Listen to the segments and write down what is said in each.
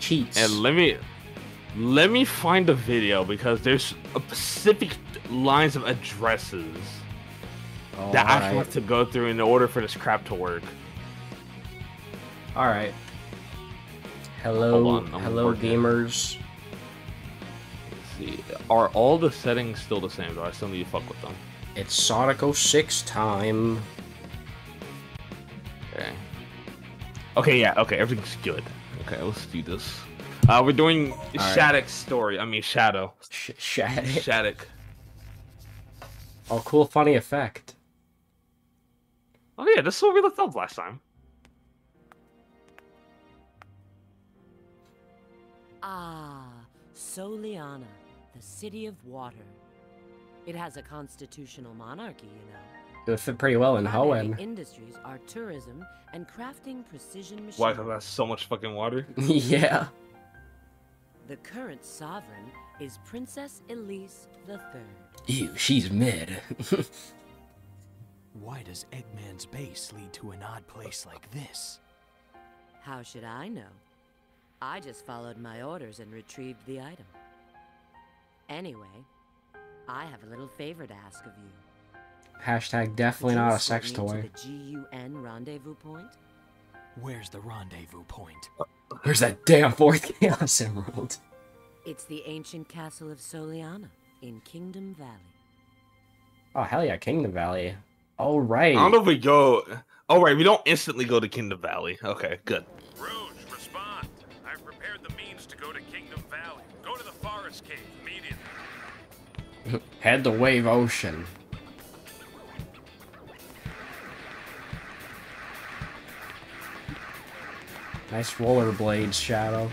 Cheats. And let me let me find the video because there's a specific lines of addresses that I Alright. have to go through in order for this crap to work. Alright. Hello, on, hello gamers. Let's see, are all the settings still the same? Do I still need to fuck with them? It's Sonic 06 time. Okay. Okay, yeah, okay, everything's good. Okay, let's do this. Uh, we're doing right. Shattuck's story. I mean, Shadow. Sh- Shat. Shattuck. Oh, cool, funny effect. Oh yeah, this is what we looked up last time. Ah, Soleanna, the city of water. It has a constitutional monarchy, you know. It would fit pretty well in Primary Hoenn. industries are tourism and crafting precision machines. Why? Because that's so much fucking water. yeah. The current sovereign is Princess Elise III. Ew, she's mid. Why does Eggman's base lead to an odd place like this? How should I know? I just followed my orders and retrieved the item. Anyway, I have a little favor to ask of you. Hashtag definitely not a sex toy. To the GUN rendezvous point? Where's the rendezvous point? Uh, where's that damn fourth Chaos Emerald? It's the ancient castle of Soleanna in Kingdom Valley. Oh, hell yeah, Kingdom Valley. All right. I don't know if we go. All right, we don't instantly go to Kingdom Valley. Okay, good. Rouge, respond. I've prepared the means to go to Kingdom Valley. Go to the forest cave immediately. Head to Wave Ocean. Nice rollerblades, Shadow.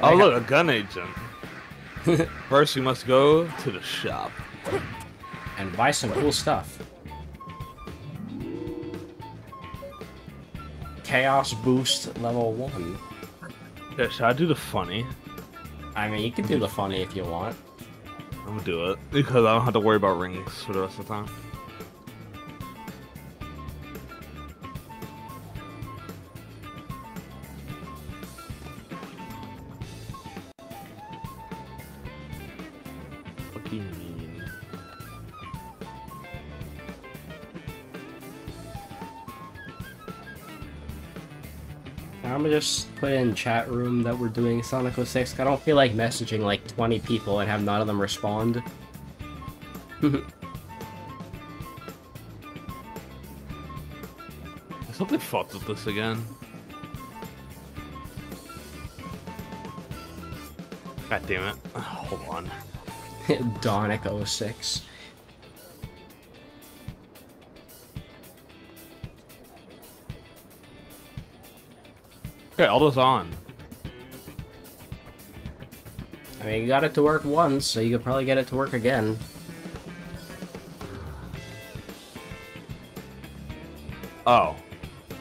Oh I look, a gun agent. First, we must go to the shop. And buy some cool stuff. Chaos Boost level 1. Yeah, should I do the funny? I mean, you can do the funny if you want. I'm gonna do it because I don't have to worry about rings for the rest of the time. Gonna just put in chat room that we're doing Sonic 06. I don't feel like messaging like 20 people and have none of them respond. Something fucked with this again. God damn it. Hold on. Donic 06. Okay, all those on. I mean, you got it to work once, so you could probably get it to work again. Oh.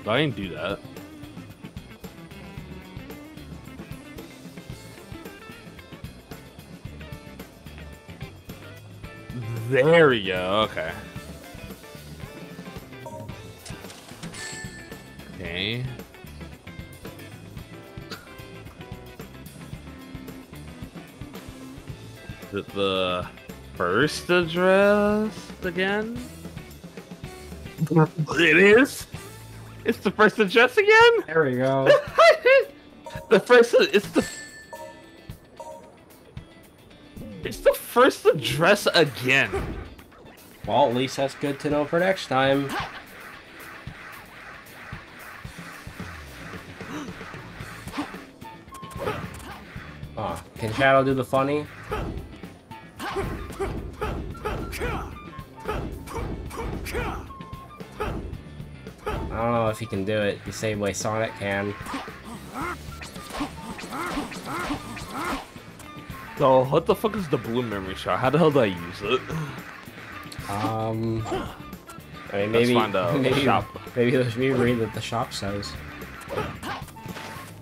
I didn't do that. There we go. Okay. Okay. The, the first address again? It is. It's the first address again. There we go. the first. It's the. It's the first address again. well, at least that's good to know for next time. Oh, can Shadow do the funny? I don't know if he can do it the same way Sonic can. So what the fuck is the blue memory shot? How the hell do I use it? Um, I mean, Let's maybe find out. maybe Shop. maybe there's what the shop says.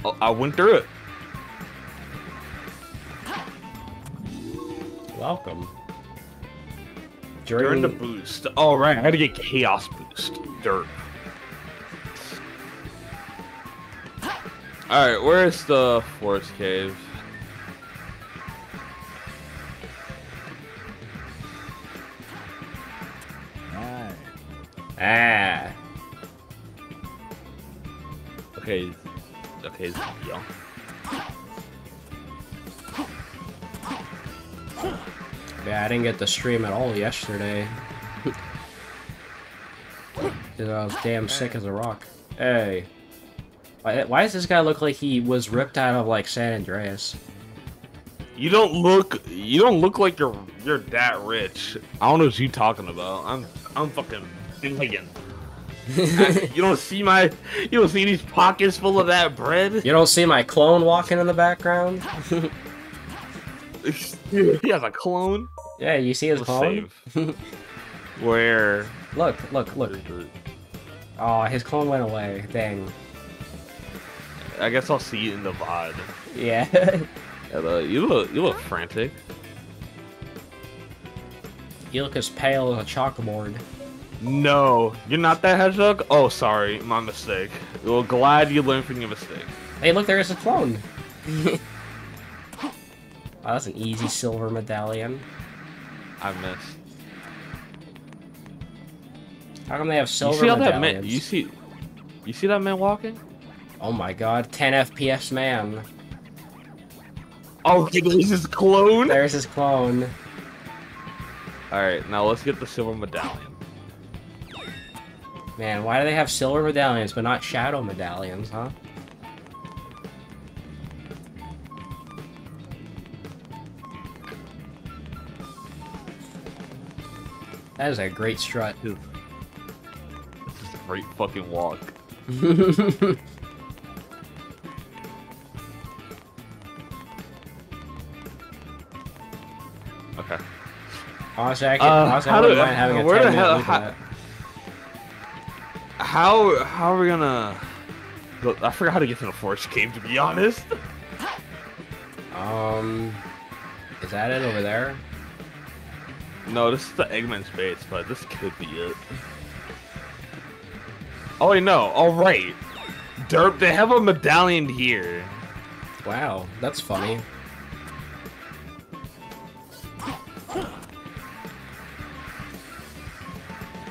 Oh, I went through it. Welcome. During During the boost. All right, I had to get chaos boost. Dirt. Alright, where's the forest cave? Aye. Ah. Okay. Okay, yeah. Yeah, I didn't get the stream at all yesterday. Cause I was damn sick as a rock. Hey. Why, why does this guy look like he was ripped out of like San Andreas? You don't look you don't look like you're you're that rich. I don't know what you're talking about. I'm I'm fucking you don't see my you don't see these pockets full of that bread? You don't see my clone walking in the background? he has a clone. yeah, you see his Let's clone? Where Look, look, look. Oh, his clone went away. Dang. I guess I'll see you in the VOD. Yeah. Yeah, you look you look frantic. you look as pale as a chalkboard. No, you're not that hedgehog? Oh sorry, my mistake. Well glad you learned from your mistake. Hey, look, there's a clone. oh, that's an easy silver medallion. I missed. How come they have You silver see how that medallions? man you see you see that man walking? Oh my god, 10 FPS man. Oh, there's his clone. There's his clone. All right, now let's get the silver medallion. Man, why do they have silver medallions but not shadow medallions, huh? That is a great strut. This is a great fucking walk. honestly, I, can, Uh, honestly, I how wouldn't do- mind having a where 10 the hell- how- How how are we gonna? I forgot how to get to the forest cave. To be honest. Um, is that it over there? No, this is the Eggman's base, but this could be it. Oh wait, no. All right. Derp, they have a medallion here. Wow, that's funny.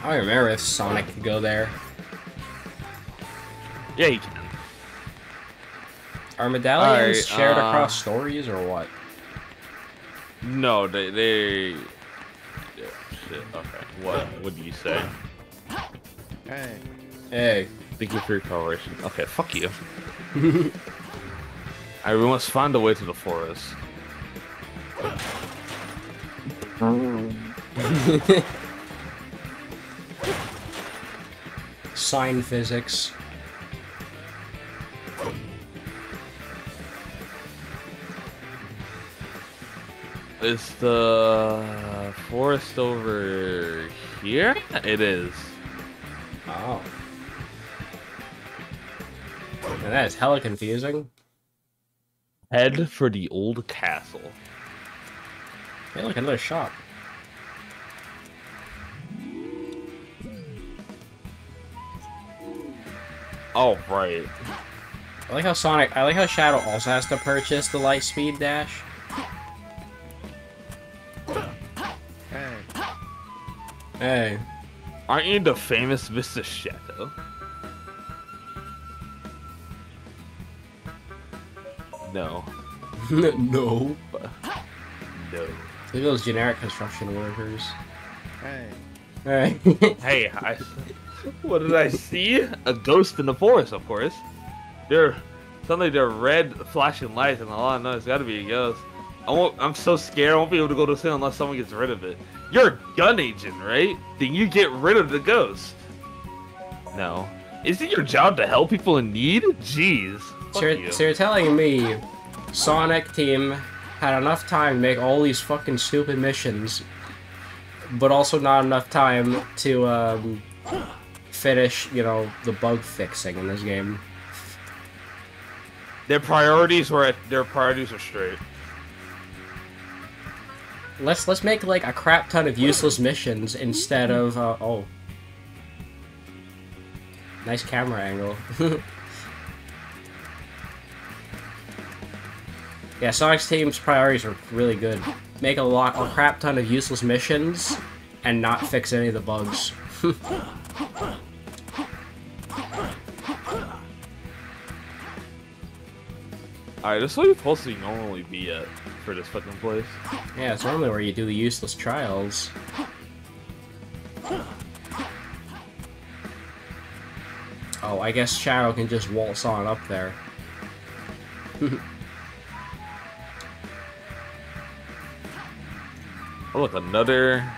I don't remember if Sonic could go there. Yeah, you can. Are medallions Alright, shared uh, across stories or what? No, they they. Yeah, shit. Okay. What? Do you say? Hey. Hey, Thank you for your cooperation. Okay, fuck you. I we must find a way to the forest. sign physics. Is the forest over here? It is. Oh. And that is hella confusing. Head for the old castle. Hey, look, another shop. Oh, right. I like how Sonic, I like how Shadow also has to purchase the light speed dash. Hey. Hey. Aren't you the famous Mr. Shadow? No. no. No. Look at those generic construction workers. Hey. Hey. Hey, I. What did I see? A ghost in the forest, of course. They're suddenly they're red flashing lights, and all I know it's got to be a ghost. I won't, I'm so scared. I won't be able to go to sleep unless someone gets rid of it. You're a gun agent, right? Then you get rid of the ghost. No. Is it your job to help people in need? Jeez. So, you're, you. so you're telling me Sonic Team had enough time to make all these fucking stupid missions, but also not enough time to um, finish, you know, the bug fixing in this game. Their priorities were at, their priorities are straight. Let's let's make like a crap ton of useless missions instead of uh, oh, nice camera angle. Yeah, Sonic's team's priorities are really good. Make a lot, a crap ton of useless missions, and not fix any of the bugs. Alright, this is where you're supposed to normally be at for this fucking place. yeah, it's normally where you do the useless trials. Oh, I guess Shadow can just waltz on up there. Oh, look, another...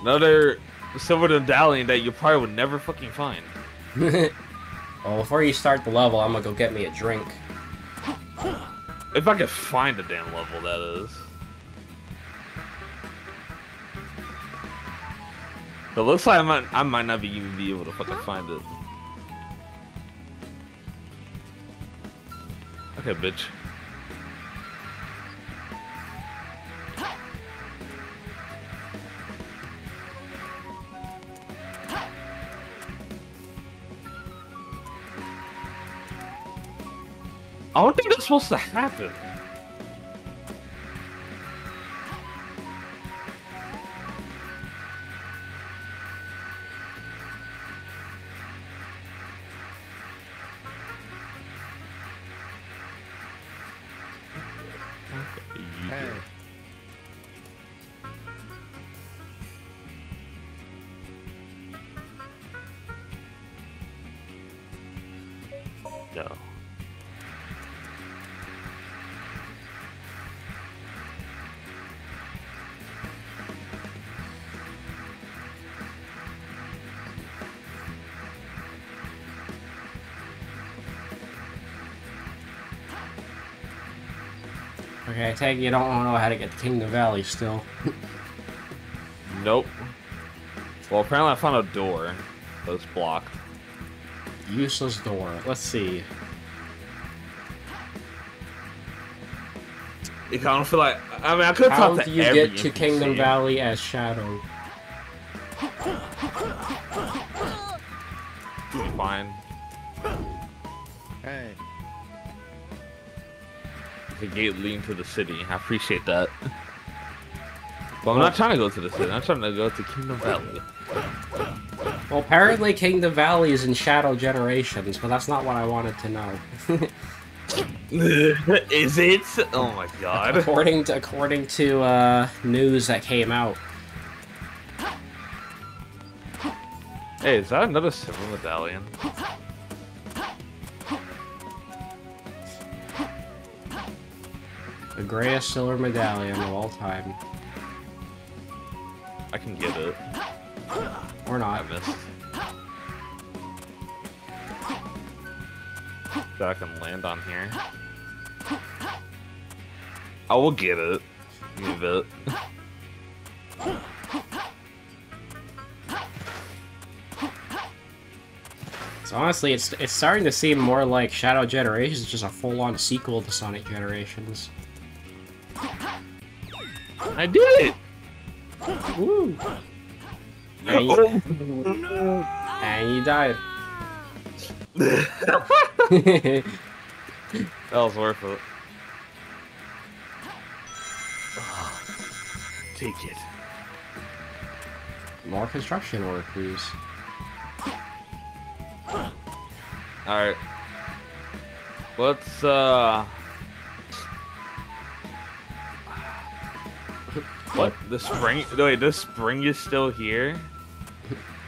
Another silver medallion that you probably would never fucking find. well, before you start the level, I'm gonna go get me a drink. If I could find a damn level, that is. It looks like I might, I might not be even be able to fucking find it. Okay, bitch. I don't think that's supposed to happen. Take you don't know how to get to Kingdom Valley still. Nope. Well, apparently I found a door that's blocked. Useless door. Let's see. I don't feel like. I mean, I could How do you every get to NPC. Kingdom Valley as Shadow? Gate leading to the city. I appreciate that. But I'm not trying to go to the city. I'm trying to go to Kingdom Valley. Well, apparently Kingdom Valley is in Shadow Generations, but that's not what I wanted to know. Is it? Oh my god. according to according to uh, news that came out. Hey, is that another silver medallion? The greatest silver medallion of all time. I can get it. Or I not. missed. That I can land on here. I will get it. Give it. So honestly, it's it's starting to seem more like Shadow Generations is just a full-on sequel to Sonic Generations. I did it! Woo! And you, and you died. That was worth it. Take it. More construction workers. Alright. Let's, uh... What? The spring? Wait, the spring is still here?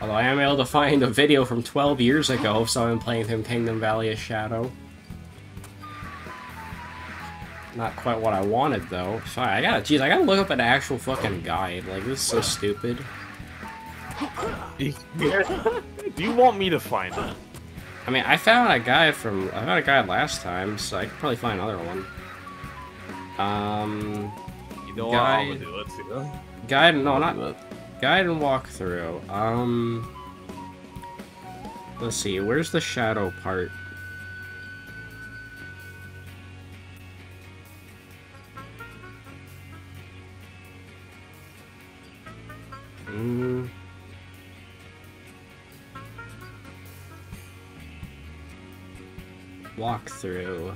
Although I am able to find a video from 12 years ago of someone playing through Kingdom Valley as Shadow. Not quite what I wanted though. Sorry, I gotta, jeez, I gotta look up an actual fucking guide. Like, this is so stupid. Do you want me to find it? I mean, I found a guy from, I found a guy last time, so I could probably find another one. Um, You know what I'm Guide. do? Let's see. guide, no, not, guide and walkthrough. Um, let's see, where's the shadow part? Mm. Walkthrough.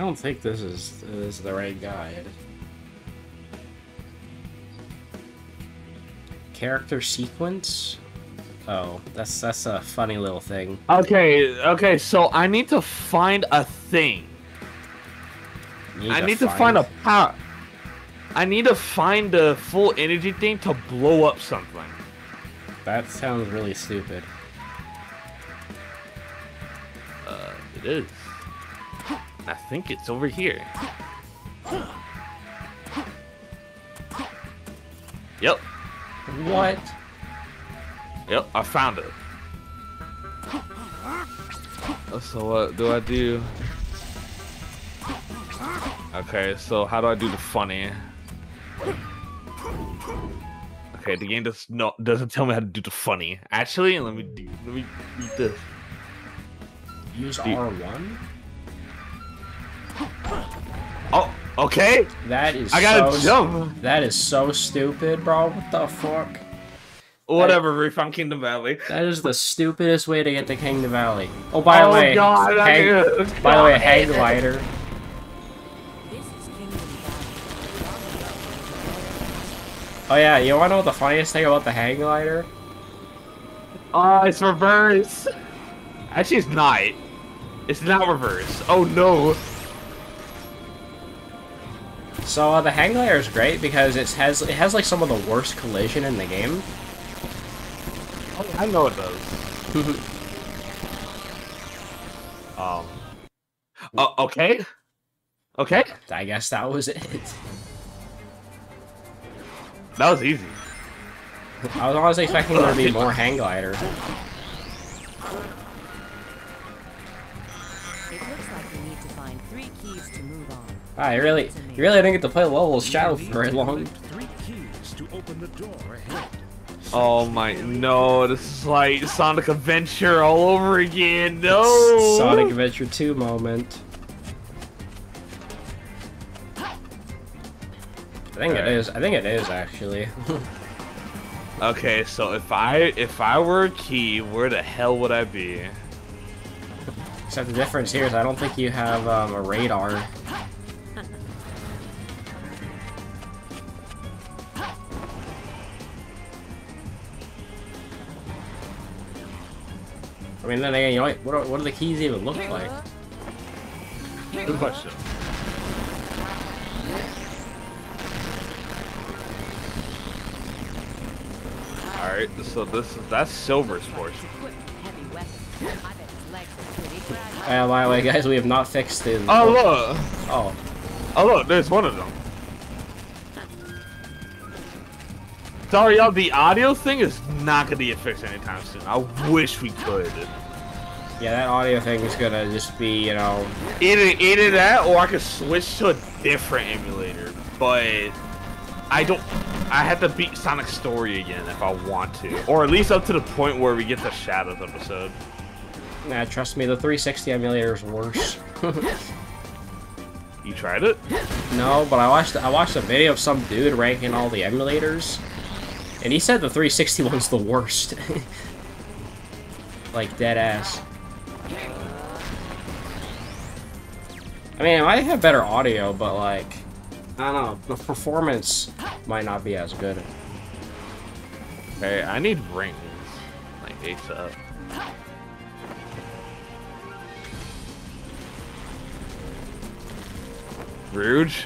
Don't think this is this is the right guide. Character sequence? Oh, that's that's a funny little thing. Okay, okay, so I need to find a thing. You I need to find a power. I need to find the full energy thing to blow up something. That sounds really stupid. Uh, it is. I think it's over here. Yep, What? yep, I found it. Uh, so what do I do? Okay, so how do I do the funny? Okay, the game does not doesn't tell me how to do the funny. Actually, let me do let me read this. Use Dude. R1? Oh, okay. That is I gotta so jump. That is so stupid, bro. What the fuck? Whatever, we found Kingdom Valley. That is the stupidest way to get to Kingdom Valley. Oh, by the oh way, god, hang, can't- by the way, God. hang glider. This is Kingdom Valley. Oh yeah, you wanna know what the funniest thing about the hang glider? Oh, uh, it's reverse. Actually, it's not. It's not reverse. Oh no. So uh, the hang glider is great because it has it has like some of the worst collision in the game. Oh, I know it does. um. Oh, okay. Okay. I guess that was it. That was easy. I was honestly expecting there to be more hang gliders. Ah, really, you really didn't get to play levels Shadow for very long. lift Three keys to open the door ahead. Oh my no! This is like Sonic Adventure all over again. No. Sonic Adventure 2 moment. I think it Alright. is. I think it is actually. Okay, so if I if I were a key, where the hell would I be? Except the difference here is I don't think you have um, a radar. I mean, then again, you know, what, what, do- what do the keys even look like? Good question. All right, so this is that's Silver's portion. Equipped with heavy weapons. I bet his legs are pretty fragile. Uh, by the way, guys, we have not fixed the. Oh look! Oh, Oh look, there's one of them. Sorry, y'all. The audio thing is not gonna get fixed anytime soon. I wish we could. yeah, that audio thing is gonna just be, you know, Either either that, or I could switch to a different emulator. But I don't. I have to beat Sonic Story again if I want to, or at least up to the point where we get the Shadows episode. nah, trust me, the 360 emulator is worse. You tried it? no, but I watched I watched a video of some dude ranking all the emulators, and he said the 360 one's the worst. like dead ass. I mean, it might have better audio, but like, I don't know, the performance might not be as good. Hey, I need rings, like ASAP. Rouge.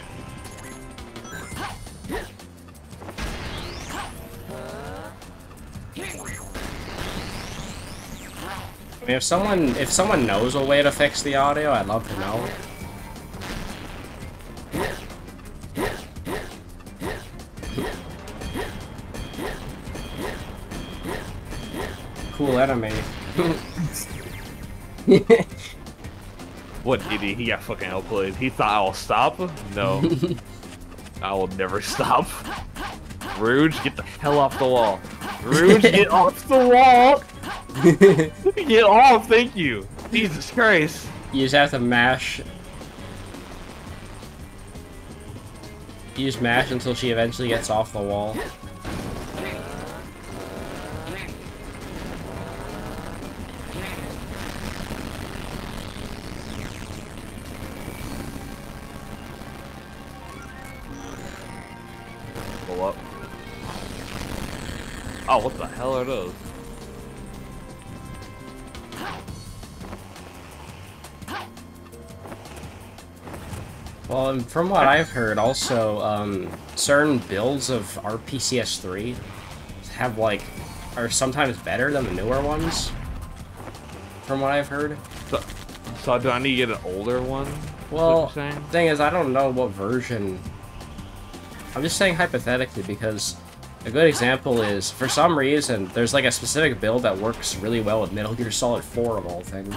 I mean, if someone if someone knows a way to fix the audio, I'd love to know. Cool enemy. What idiot? He got fucking outplayed. He thought I'll stop? No. I will never stop. Rouge, get the hell off the wall. Rouge, get off the wall! Get oh, thank you. Jesus Christ. You just have to mash. You just mash until she eventually gets off the wall. Pull up. Oh, what the hell are those? Well, from what I've heard, also, um, certain builds of RPCS3 have, like, are sometimes better than the newer ones. From what I've heard. So, so do I need to get an older one? Well, thing is, I don't know what version. I'm just saying hypothetically because a good example is, for some reason, there's like a specific build that works really well with Metal Gear Solid 4 of all things.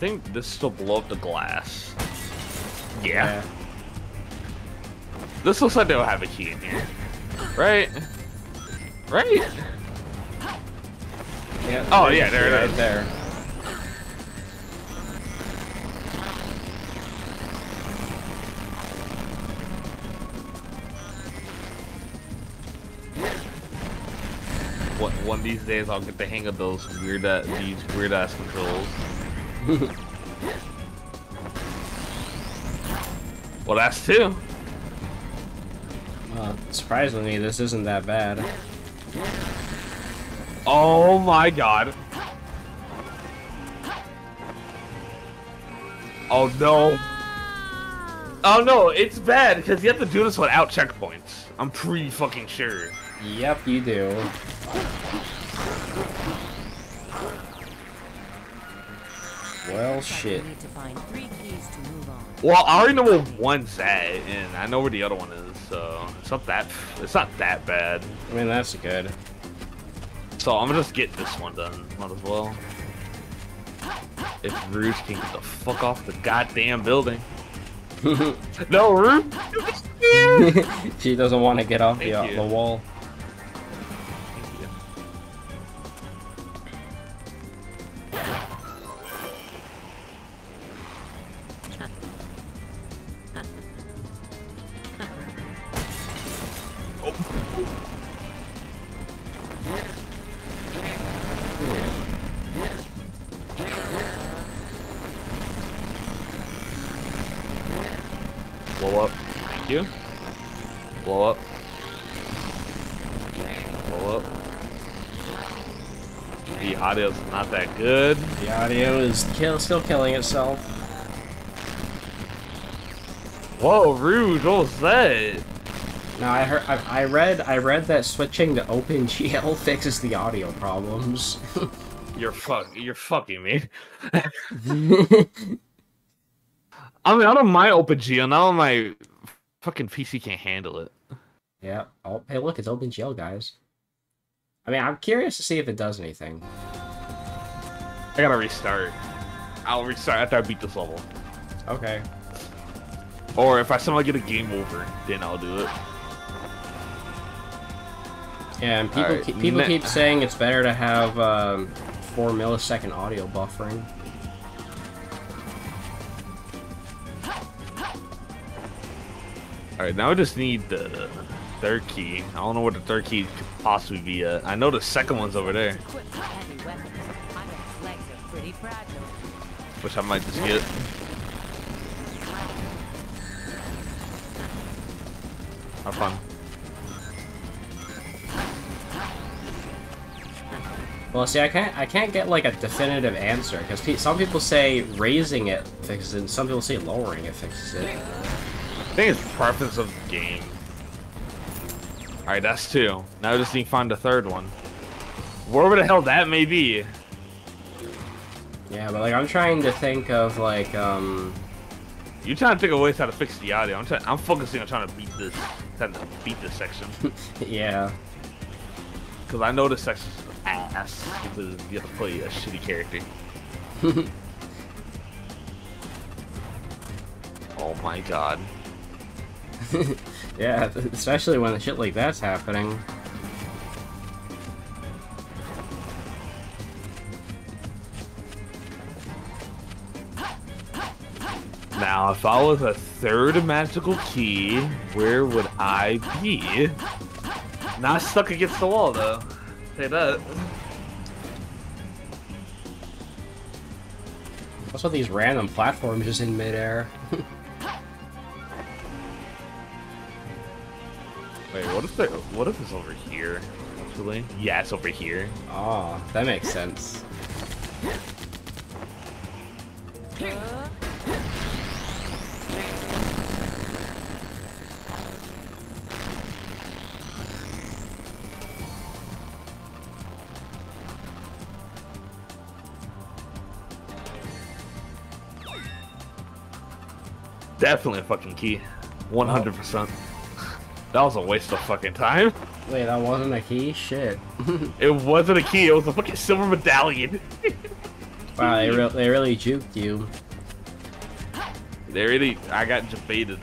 I think this still blow up the glass. Yeah. Yeah. This looks like they'll have a key in here. Right? Right? yeah Oh, yeah, there it right is. there. One, one of these days I'll get the hang of those weird uh, these weird ass controls. well, that's two. Uh, surprisingly, this isn't that bad. Oh my god. Oh no. Oh no, it's bad because you have to do this without checkpoints. I'm pretty fucking sure. Yep, you do. Move on. Well, I already know where one's at, and I know where the other one is, so it's not that it's not that bad. I mean, that's good. So I'm gonna just get this one done. Might as well. If Rouge can get the fuck off the goddamn building. no, Rouge. she doesn't want to get off the, uh, Thank you. the wall. You. Blow up. Blow up. The audio's not that good. The audio is kill, still killing itself. Whoa, Rouge, what was that? No, I heard, I, I read, I read that switching to OpenGL fixes the audio problems. You're fuck. You're fucking me. I mean, I don't mind OpenGL. Now my fucking PC can't handle it. yeah. Oh, hey, look, it's OpenGL, guys. I mean, I'm curious to see if it does anything. I gotta restart. I'll restart after I beat this level. Okay. Or if I somehow get a game over, then I'll do it. Yeah, and people Alright, keep, people ne- keep saying it's better to have um, four millisecond audio buffering. Alright, now I just need the third key. I don't know where the third key could possibly be. I know the second one's over there, which I might just get. Have fun. Well, see, I can't I can't get like a definitive answer because some people say raising it fixes it, and some people say lowering it fixes it. I think it's preference of the game. Alright, that's two. Now I just need to find the third one. Wherever the hell that may be. Yeah, but like I'm trying to think of like um You trying to think of ways how to fix the audio. I'm trying I'm focusing on trying to beat this trying to beat this section. yeah Because I know this section's ass because you have to play a shitty character. oh my god. yeah especially when shit like that's happening. Now, if I was a third magical key, where would I be? Not stuck against the wall, though. Say that. What's with these random platforms just in midair? Wait, what if the what if it's over here? Actually, yeah, it's over here. Oh, that makes sense. Definitely a fucking key. 100%. That was a waste of fucking time. Wait, that wasn't a key? Shit. It wasn't a key, it was a fucking silver medallion. Wow, they, re they really juked you. They really, I got debated.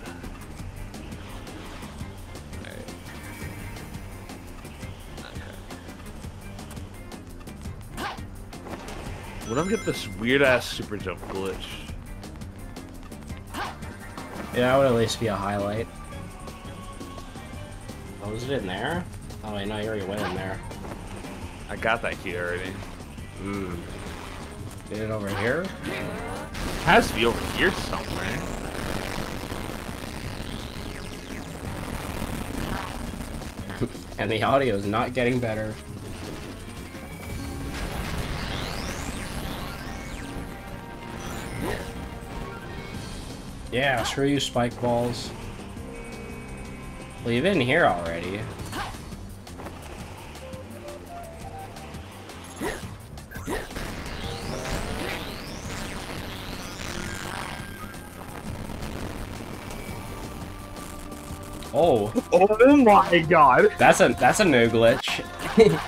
When I get this weird ass super jump glitch. Yeah, that would at least be a highlight. Oh, is it in there? Oh, wait, no, you already went in there. I got that key already. Hmm. Get it over here? It has to be over here somewhere. And the audio is not getting better. Yeah, screw you, spike balls. Well, you've been here already. Oh, Oh my god! that's a that's a no glitch.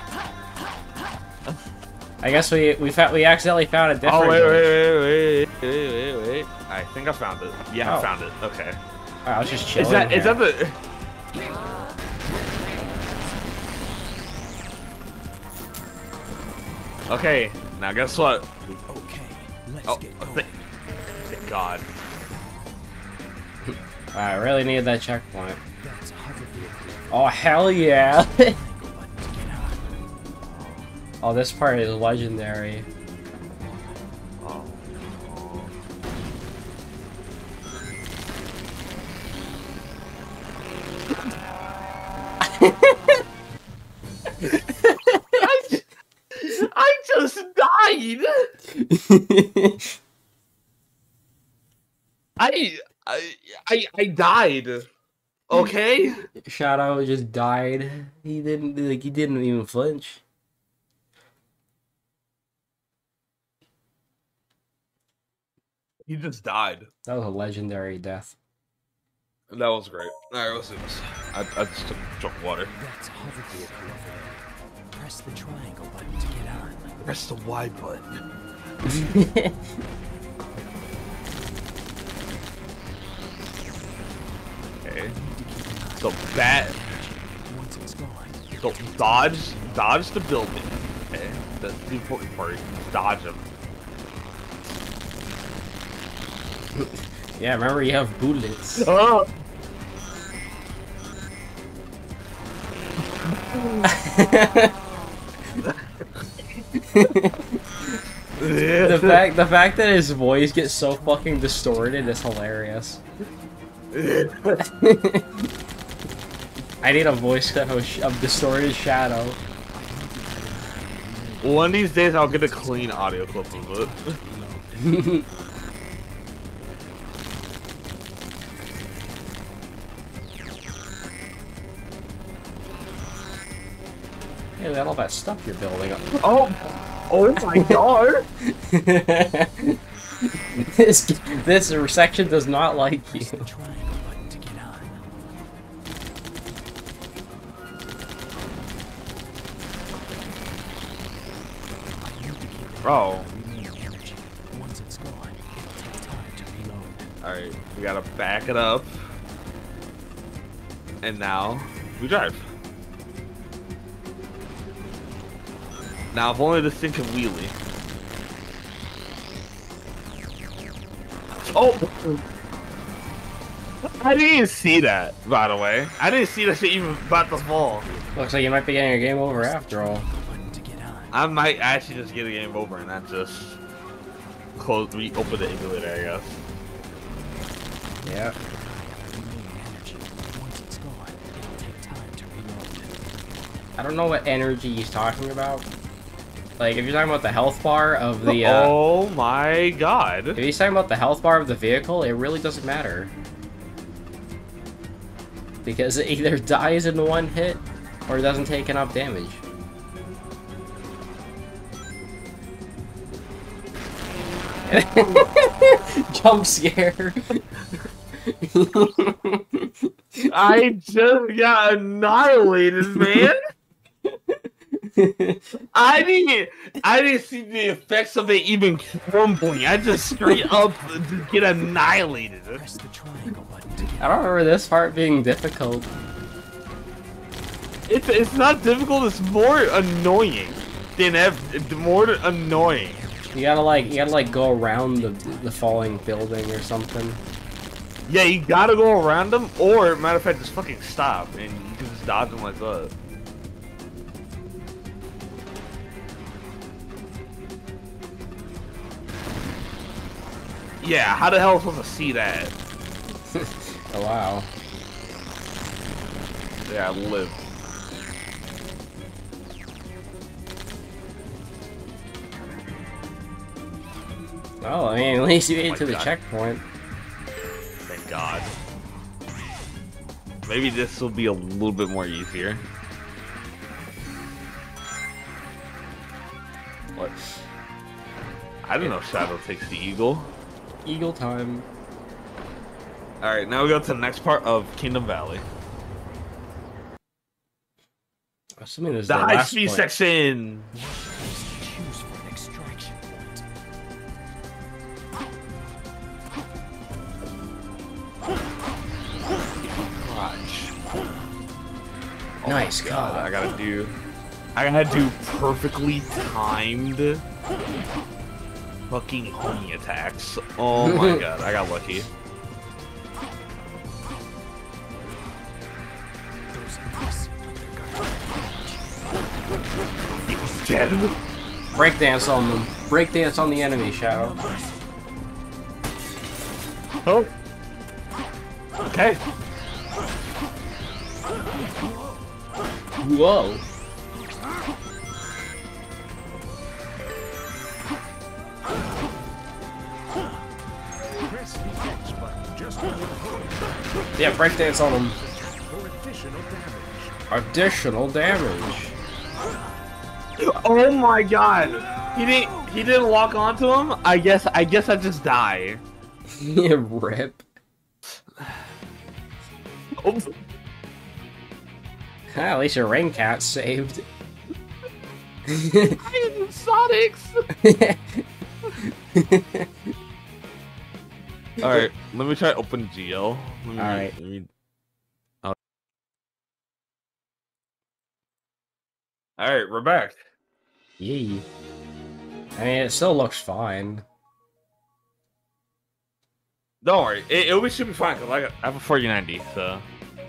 I guess we we found we accidentally found a oh, different. Oh wait, wait, glitch. wait, wait, wait, wait, wait. I think I found it. Yeah, Oh. I found it. Okay. Alright, I was just chilling. Is that is here. that the? Okay, now guess what? Okay, let's Oh, get going. thank, thank God. I really need that checkpoint. That's a hover vehicle. Oh hell yeah! Triangle button to get on. oh, this part is legendary. I, I just died. I I I, I died. Okay. Shadow just died. He didn't like he didn't even flinch. He just died. That was a legendary death. That was great. All right, let's do this. I, I just took a drink water. That's a hover vehicle over there. Press the triangle button to get on. Press the Y button. Okay. So bat, Once it's gone, so dodge, dodge the building. Okay, that's the important part. Dodge them. yeah, remember you have bullets. Oh. The fact the fact that his voice gets so fucking distorted is hilarious. I need a voice clip of, of distorted shadow. One of these days, I'll get a clean audio clip of it. at all that stuff you're building up. Oh, oh my god! this this section does not like you. press the triangle button to get on. Oh. I need to Bro, energy. Once it's gone, it'll take time to reload. all right, we gotta back it up, and now we drive. Now, if only this thing can wheelie. Oh! I didn't even see that, by the way. I didn't see that shit even about to fall. Looks like you might be getting a game over after all. Button to get on. I might actually just get a game over and not just close, reopen the emulator, I guess. Yeah. Remaining energy. Once it's gone, it'll take time I don't know what energy he's talking about. Like, if you're talking about the health bar of the, uh, Oh my god. if he's talking about the health bar of the vehicle, it really doesn't matter. Because it either dies in one hit, or it doesn't take enough damage. Jump scare. I just got annihilated, man. I didn't. I didn't see the effects of it even crumbling. I just straight up just get annihilated. Press the triangle button I don't remember this part being difficult. It's it's not difficult. It's more annoying than ev- it's more annoying. You gotta like, you gotta like go around the the falling building or something. Yeah, you gotta go around them, or matter of fact, just fucking stop and you can just dodge them like that. Yeah, how the hell am I supposed to see that? Oh wow. Yeah, I live. Oh, I mean, at least you oh made my it to the God. checkpoint. Thank God. Maybe this will be a little bit more easier. What? I don't know if Shadow takes the Eagle. Eagle time. Alright, now we go to the next part of Kingdom Valley. Assuming this is The the high speed point. section! choose for an extraction point. Gosh. Nice oh God, God. I gotta do. I gotta do perfectly timed fucking homing attacks. Oh my god, I got lucky. Those impressive undergarment. Dead. Breakdance on them. Breakdance on the enemy, Shadow. Oh. Okay. Whoa. Yeah, breakdance on him. additional damage. Oh my god. He didn't. He didn't walk onto him. I guess. I guess I just die. yeah, rip. Oh. Ah, at least your ring cat saved. I am Sonics. All right. Let me try open GL. Let me, All right. Let me... All right, we're back. Yee. I mean, it still looks fine. Don't worry. It, it should be fine because I, got- I have a 4090. So.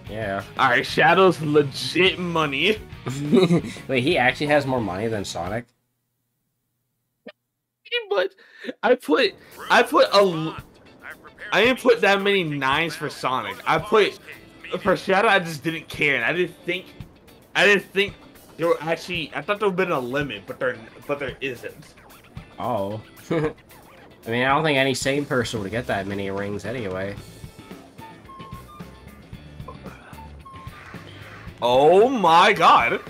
Yeah. All right. Shadow's legit money. Wait, he actually has more money than Sonic? But I put. I put a. l- I've prepared I didn't put that many go to Kingdom nines for Sonic. I put for Shadow. I just didn't care. And I didn't think. I didn't think there were actually. I thought there would been a limit, but there, but there isn't. Oh. I mean, I don't think any sane person would get that many rings anyway. Oh my god!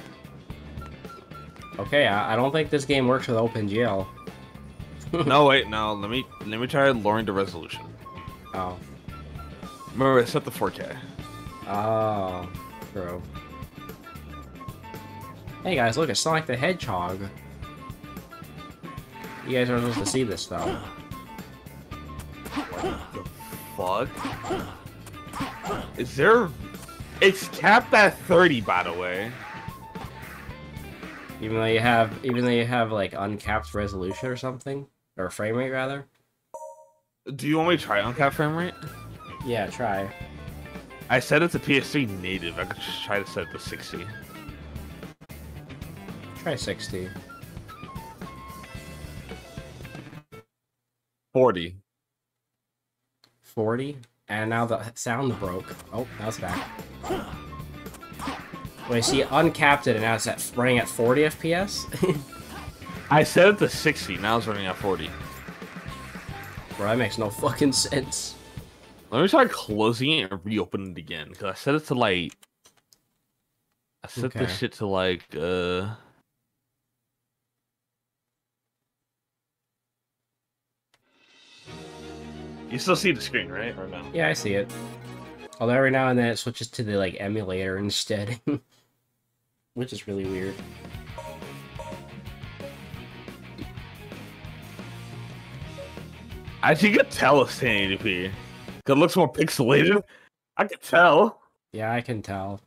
Okay, I, I don't think this game works with OpenGL. no wait, no. Let me let me try lowering the resolution. Oh. Remember, set the 4K. Oh. True. Hey guys, look, it's Sonic the Hedgehog. You guys aren't supposed to see this though. the Fuck. Is there? It's capped at 30, by the way. Even though you have, even though you have like uncapped resolution or something, or frame rate rather. Do you want me to try uncapped frame rate? Yeah, try. I set it to PS3 native. I could just try to set it to 60. Try 60. 40. 40. And now the sound broke. Oh, now it's back. Wait, see, uncapped it and now it's at, running at 40 FPS? I set it to 60. Now it's running at 40. Bro, that makes no fucking sense. Let me try closing it and reopen it again. Because I set it to like. I set Okay. this shit to like. uh You still see the screen, right? Or no? Yeah, I see it. Although every now and then it switches to the like emulator instead. Which is really weird. I think you could tell it's 1080p. Cause it looks more pixelated. I could tell. Yeah, I can tell.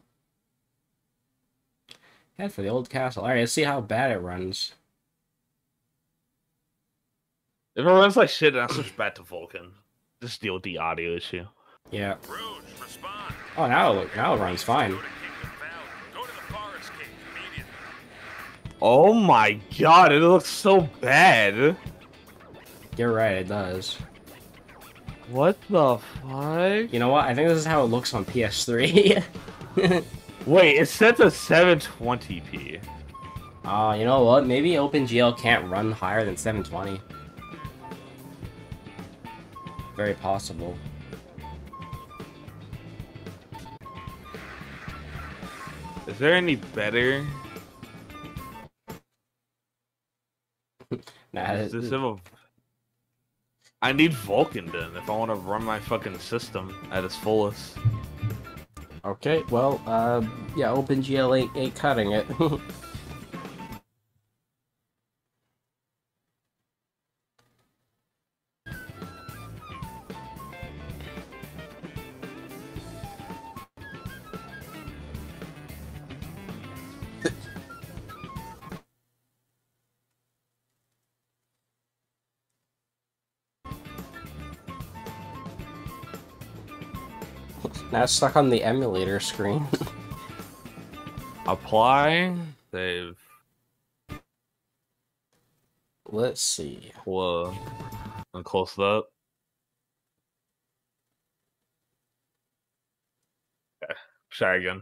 Head for the old castle. Alright, let's see how bad it runs. If it runs like shit, then I switch back to Vulkan. Just deal with the audio issue. Yeah. Rouge. Oh, now it, now it runs fine. Go to Kingdom Valley. Go to the Forest Cave immediately. Oh my god, it looks so bad. You're right, it does. What the fuck? You know what? I think this is how it looks on PS3. Wait, it's set to 720p. Uh, you know what? Maybe OpenGL can't run higher than 720. Very possible. Is there any better? Nah, Is it- this a... I need Vulkan then if I want to run my fucking system at its fullest. okay, well, uh, yeah, OpenGL ain't, ain't cutting it. now it's stuck on the emulator screen. Apply, save, Let's see. close, and close that. up. Okay, try again.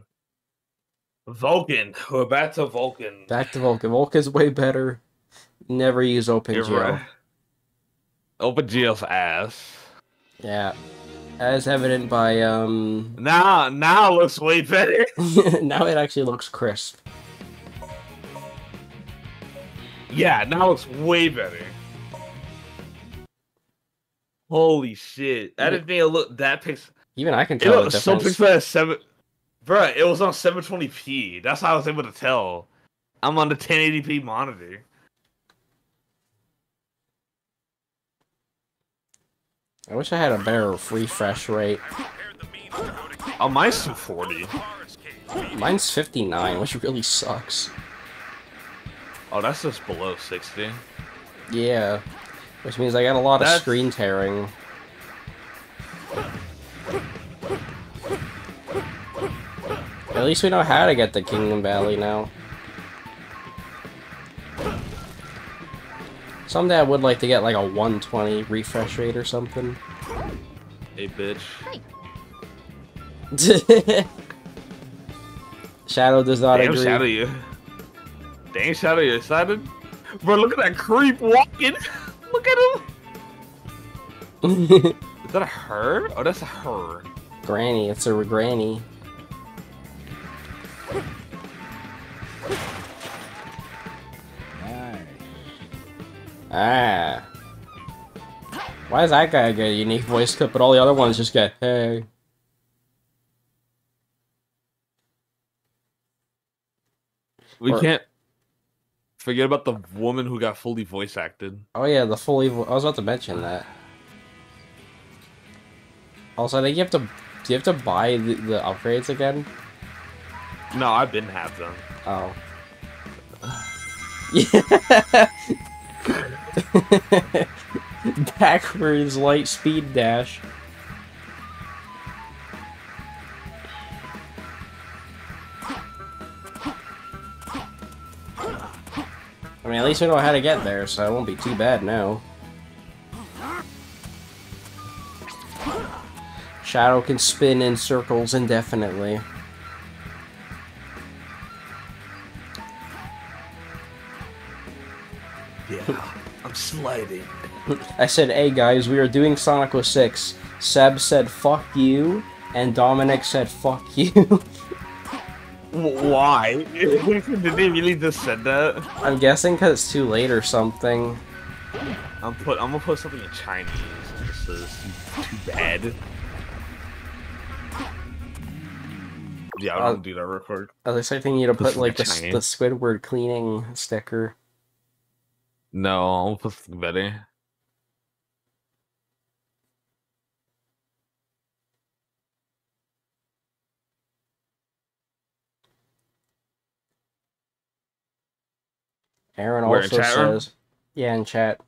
Vulkan, we're back to Vulkan. Back to Vulkan. Vulkan's way better. Never use OpenGL. right. OpenGL's ass. Yeah. As evident by, um... Now, now it looks way better. now it actually looks crisp. Yeah, now it looks way better. Holy shit! That didn't mean it look that pix. Even I can It tell the looked so pixelated at seven. Bruh, it was on 720p. That's how I was able to tell. I'm on the 1080p monitor. I wish I had a better refresh rate. Prepared the means to go to Kingdom Oh, mine's 240. Forest Mine's 59, which really sucks. Oh, that's just below 60. Yeah. Which means I got a lot of screen tearing. At least we know how to get to Kingdom Valley now. Someday I would like to get like a 120 refresh rate or something. Hey, bitch. Shadow does not Damn, agree. Shadow, you. Damn, Shadow, you excited? Bro, look at that creep walking. look at him. Is that a her? Oh, that's a her. granny, it's a granny. Ah. Why does that guy get a unique voice cut, but all the other ones just get hey? We Or- can't forget about the woman who got fully voice acted. Oh yeah, the fully. Vo- I was about to mention that. Also, I think you have to. Do you have to buy the, the upgrades again? No, I didn't have them. Oh. Yeah. Backwards light speed dash. I mean, at least we know how to get there, so it won't be too bad now. Shadow can spin in circles indefinitely. Yeah, I'm sliding. I said, hey guys, we are doing Sonic 06. Seb said, fuck you, and Dominic said, fuck you. Why? Did they really just said that? I'm guessing because it's too late or something. I'm put. I'm gonna put something in Chinese. This is too bad. Yeah, Uh, don't do that real quick. At least I think you need to put like the, the Squidward cleaning sticker. No, better. Aaron Where, also chat room? says, yeah, in chat.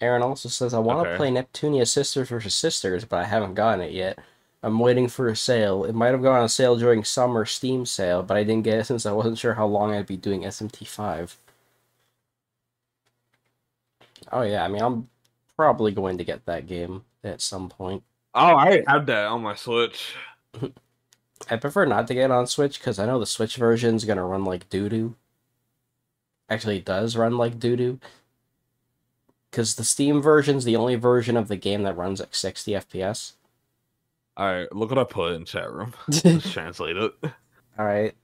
Aaron also says, I want to Okay. play Neptunia Sisters versus Sisters, but I haven't gotten it yet. I'm waiting for a sale. It might have gone on sale during summer Steam sale, but I didn't get it since I wasn't sure how long I'd be doing SMT5. Oh yeah, I mean, I'm probably going to get that game at some point. Oh, I have that on my Switch. I prefer not to get on Switch because I know the Switch version's gonna run like doo doo. Actually, it does run like doo doo. Because the Steam version's the only version of the game that runs at 60 FPS. All right, look what I put in chat room. Let's translate it. Alright.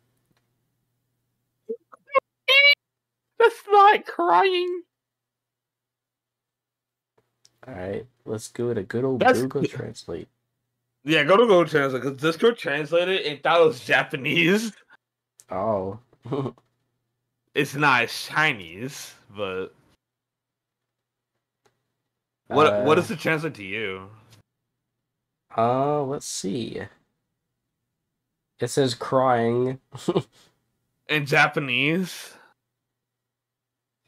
That's not crying. Alright. Let's go to good old That's- Google Translate. Yeah, go to Google Translate because Discord translated and thought it was Japanese. Oh. It's not Chinese, but what what Uh, does it translate to you? Uh, let's see. It says crying. In Japanese?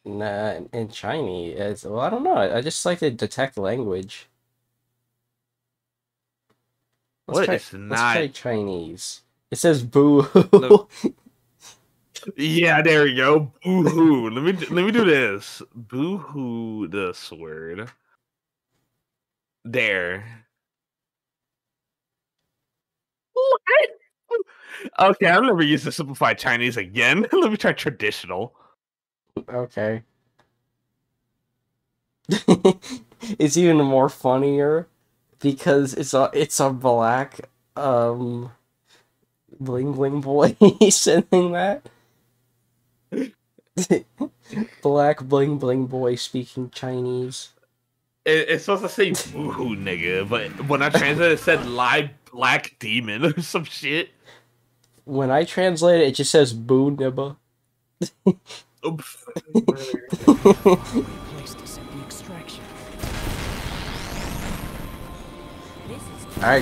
Nah, in Chinese. It's, well, I don't know. I just like to detect language. Let's What try, is let's try not- Chinese. It says boo. No. Yeah, there we go. Boo hoo. let me let me do this. Boo hoo this word. There. What? Okay, I've never used the simplified Chinese again. Let me try traditional. Okay. it's even more funnier because it's a it's a black um bling bling boy sending that. black bling bling boy speaking Chinese. It, it's supposed to say boo hoo nigga, but when I translated it said live black demon or some shit. When I translate it, it just says boo nibba. Alright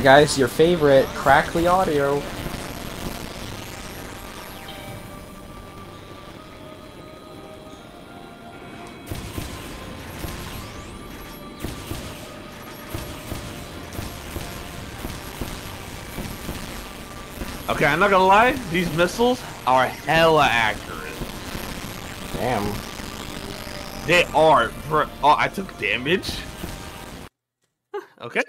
guys, your favorite crackly audio. Okay, I'm not gonna lie, these missiles are hella accurate. Damn. They are. Bro. Oh, I took damage. okay.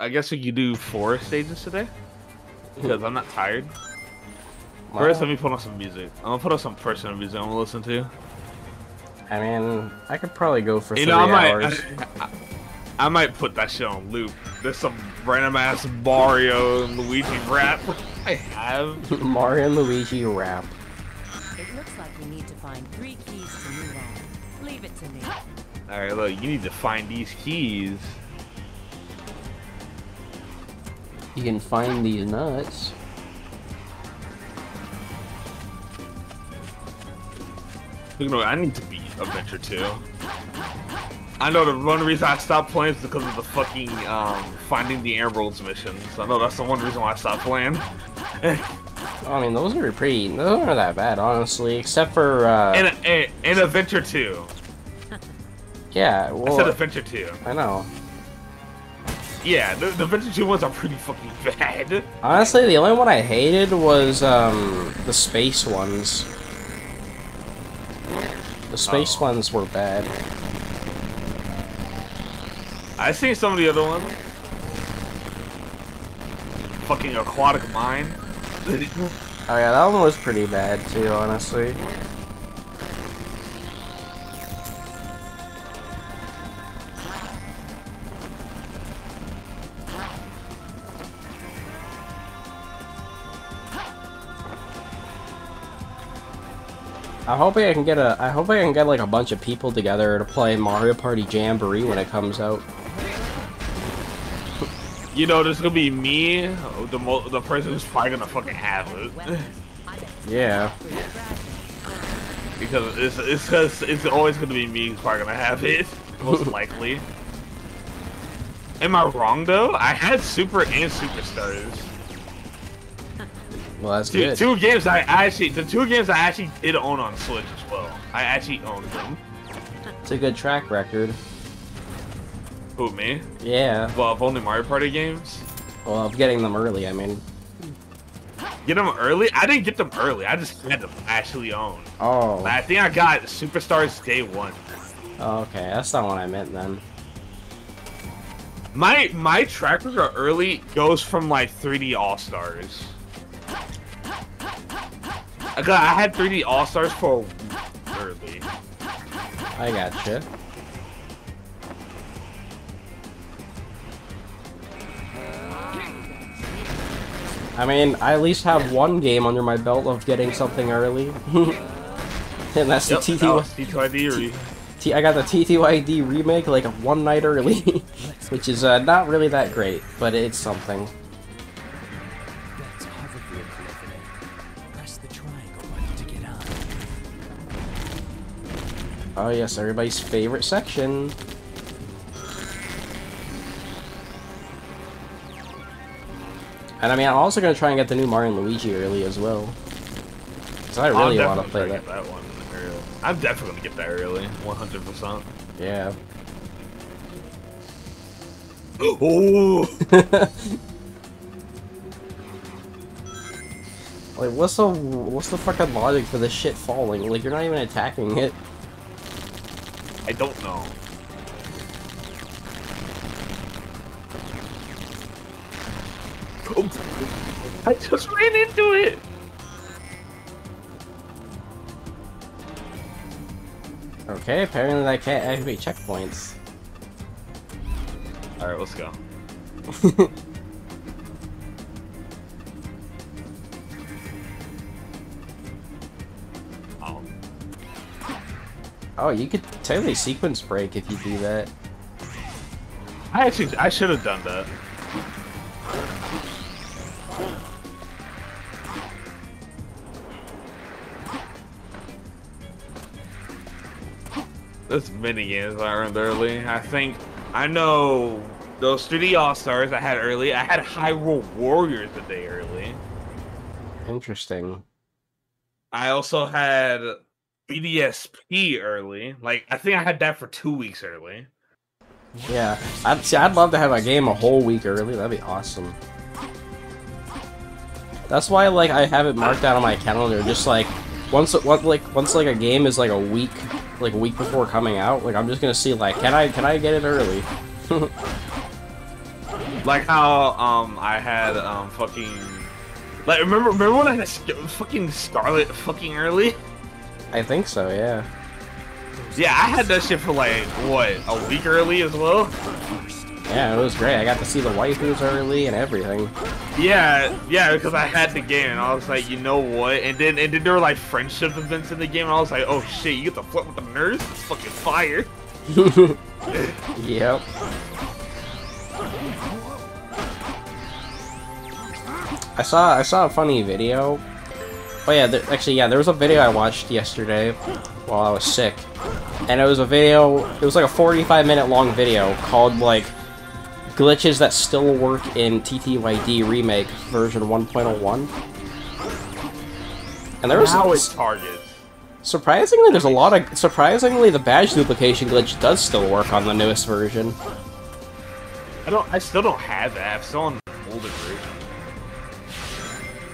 I guess we could do four stages today because I'm not tired. First, let me put on some music. I'm gonna put on some personal music I'm gonna listen to. I mean, I could probably go for You three know, I might, hours. I, I might put that shit on loop. There's some random ass Mario and Luigi rap I have. Mario and Luigi rap. It looks like we need to find three keys to move on. Leave it to me. All right, look, you need to find these keys. You can find these nuts. You know, I need to beat Adventure 2. I know the one reason I stopped playing is because of the fucking um, finding the emeralds missions. I know that's the one reason why I stopped playing. I mean, those are pretty. Those aren't that bad, honestly. Except for, uh, in, in, in Adventure 2. yeah. I Well, said Adventure 2. I know. Yeah, the, the Adventure 2 ones are pretty fucking bad. Honestly, the only one I hated was um the space ones. The space Oh. ones were bad. I seen some of the other ones. fucking aquatic mine. Oh yeah, that one was pretty bad too, honestly. I hope I can get a. I hope I can get like a bunch of people together to play Mario Party Jamboree when it comes out. You know, there's gonna be me, the mo the person who's probably gonna fucking have it. Yeah. because it's it's cause it's always gonna be me who's probably gonna have it, most likely. Am I wrong though? I had Super and Superstars. Well, that's good. two games I actually, the two games I actually did own on Switch as well. I actually owned them. It's a good track record. Who me? Yeah. Well, of only Mario Party games. Well, I'm getting them early. I mean. Get them early? I didn't get them early. I just had them actually own. Oh. I think I got Superstars day one. Oh, okay, that's not what I meant then. My my track record early goes from like 3D All Stars. I got I had 3D All Stars for early. I gotcha. I mean, I at least have one game under my belt of getting something early. and that's Yep, the that was TTY. T2ID re- T- I got the TTYD remake like one night early, which is uh, not really that great, but it's something. That's hover vehicle over there. Press the triangle button to get on. Oh yes, everybody's favorite section. And I mean, I'm also gonna try and get the new Mario and Luigi early as well. Cause I really I'm want to definitely play that. get that one early. I'm definitely gonna get that early, 100%. Yeah. Oh, Like, what's the what's the fucking logic for this shit falling? Like, you're not even attacking it. I don't know. I just ran into it. Okay, apparently I can't activate checkpoints. All right, let's go. Oh, Oh, you could totally sequence break if you do that. I actually I should have done that. Those mini games I earned early. I think I know those 3D All Stars I had early. I had Hyrule Warriors a day early. Interesting. I also had BDSP early. Like I think I had that for two weeks early. Yeah, I'd see. I'd love to have a game a whole week early. That'd be awesome. That's why, like, I have it marked out on my calendar. Just like once, once, like, once, like, a game is like a week, like a week before coming out. Like, I'm just gonna see, like, can I, can I get it early? Like how um I had um fucking like remember remember when I had fucking Scarlet fucking early? I think so. Yeah. Yeah, I had that shit for like what a week early as well. Yeah, it was great. I got to see the waifus early and everything. Yeah, yeah, because I had the game and I was like, you know what? And then and then there were like friendship events in the game and I was like, oh shit, you get to flirt with the nerds? It's fucking fire. Yep. I saw I saw a funny video. Oh yeah, there, actually yeah, there was a video I watched yesterday while I was sick, and it was a video. It was like a 45 minute long video called like glitches that still work in TTYD remake version 1.01. And there was Now it's Target. surprisingly there's a lot of surprisingly the badge duplication glitch does still work on the newest version. I don't I still don't have that. I'm still on the older version.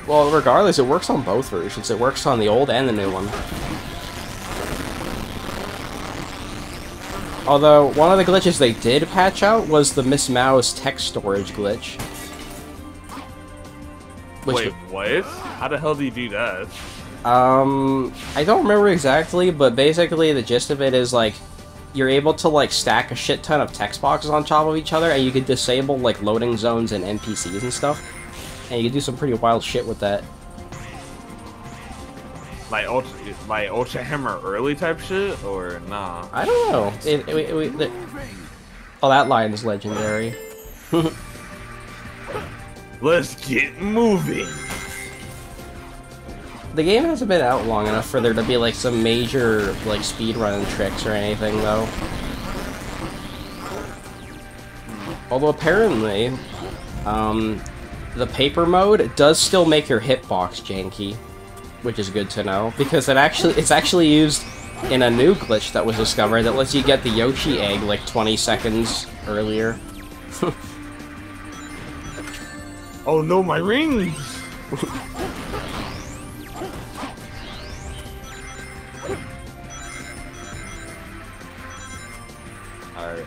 Well, regardless, it works on both versions. It works on the old and the new one. Although, one of the glitches they did patch out was the Miss Mouse text storage glitch. Which Wait, what? How the hell do you do that? Um, I don't remember exactly, but basically the gist of it is like you're able to like stack a shit ton of text boxes on top of each other, and you can disable like loading zones and NPCs and stuff, and you can do some pretty wild shit with that. Like ultra, like ultra hammer early type shit, or nah? I don't know. It, it, it- it- oh, that line is legendary. Let's get moving. The game hasn't been out long enough for there to be like some major like speedrun tricks or anything though. Although apparently, um, the paper mode does still make your hitbox janky, which is good to know because it actually it's actually used in a new glitch that was discovered that lets you get the Yoshi egg like 20 seconds earlier. Oh no, my rings! Alright.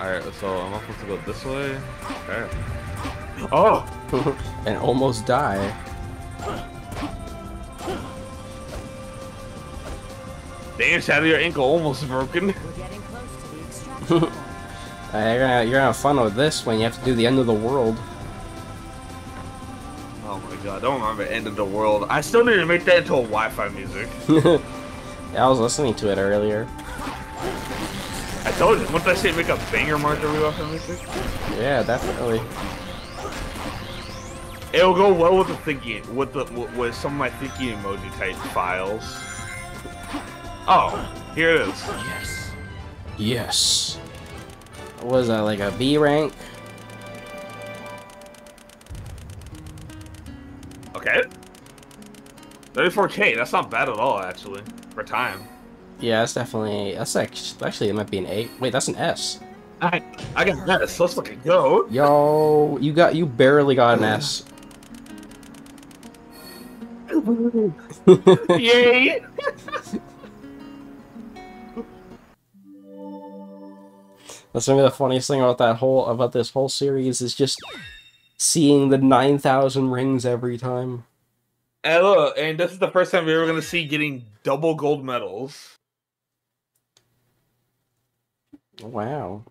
Alright, so I'm supposed to go this way? Okay. Oh! and almost die. Damn, Shadow, your ankle almost broken. We're getting close to the extraction point. Uh, you're, gonna, you're gonna have fun with this when you have to do the end of the world. Oh my god, don't remember End of the World. I still need to make that into a Wi-Fi music. Yeah, I was listening to it earlier. I told you, wouldn't that shit make a banger mark every Wi-Fi music? Yeah, definitely. It'll go well with the thinking, with the with, some of my thinking emoji type files. Oh, here it is. Yes. Yes. What is that, like a B rank? Okay. 34k, that's not bad at all, actually, for time. Yeah, that's definitely, that's like, actually it might be an A. Wait, that's an S. I, I got that, so let's fucking go. Yo, you got, you barely got an S. Yay! That's gonna be the funniest thing about that whole, about this whole series is just seeing the 9,000 rings every time. And look, and this is the first time we're ever gonna see getting double gold medals. Wow.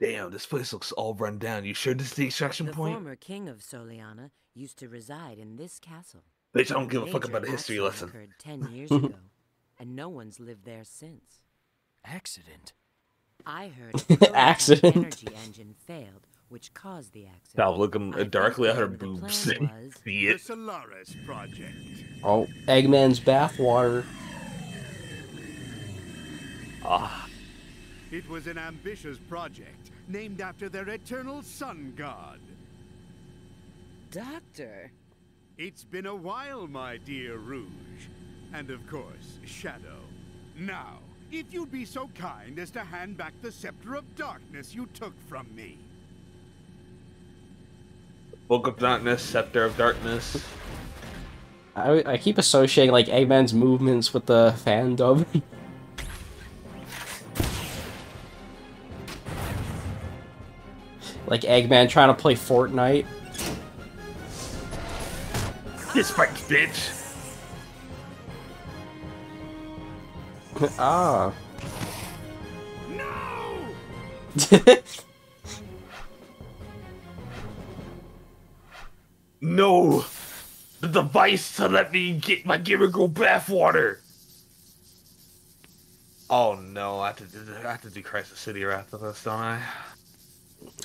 Damn, this place looks all run down. You sure this is the extraction The point? former king of Soleanna used to reside in this castle. Bitch, I don't give a fuck about a history accident lesson. Occurred ten years ago, and no one's lived there since. Accident. I heard a prototype Accident. energy engine failed, which caused the accident. Stop looking I thought directly at her then the boobs plan and was- see The it. Solaris Project. Oh, Eggman's bathwater. Ah, It was an ambitious project named after their eternal sun god. Doctor. It's been a while, my dear Rouge. And of course, Shadow. Now, if you'd be so kind as to hand back the Scepter of Darkness you took from me. Book of Darkness, Scepter of Darkness. I, I keep associating like Eggman's movements with the fan like Eggman trying to play Fortnite. This fight, bitch. ah. No! No! The device to let me get my Gimmickle bathwater! Oh no, I have to do, I have to do Crisis City after this, don't I?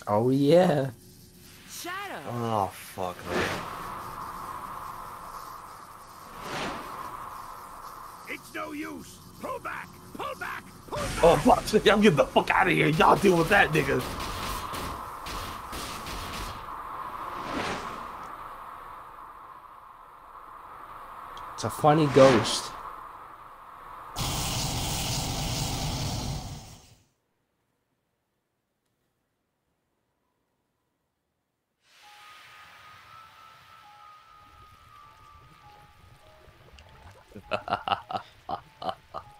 Oh yeah. Shadow. Oh, fuck, man. It's no use! Pull back! Pull back! Pull back! Oh, fuck, I'm getting the fuck out of here. Y'all deal with that, nigga. It's a funny ghost.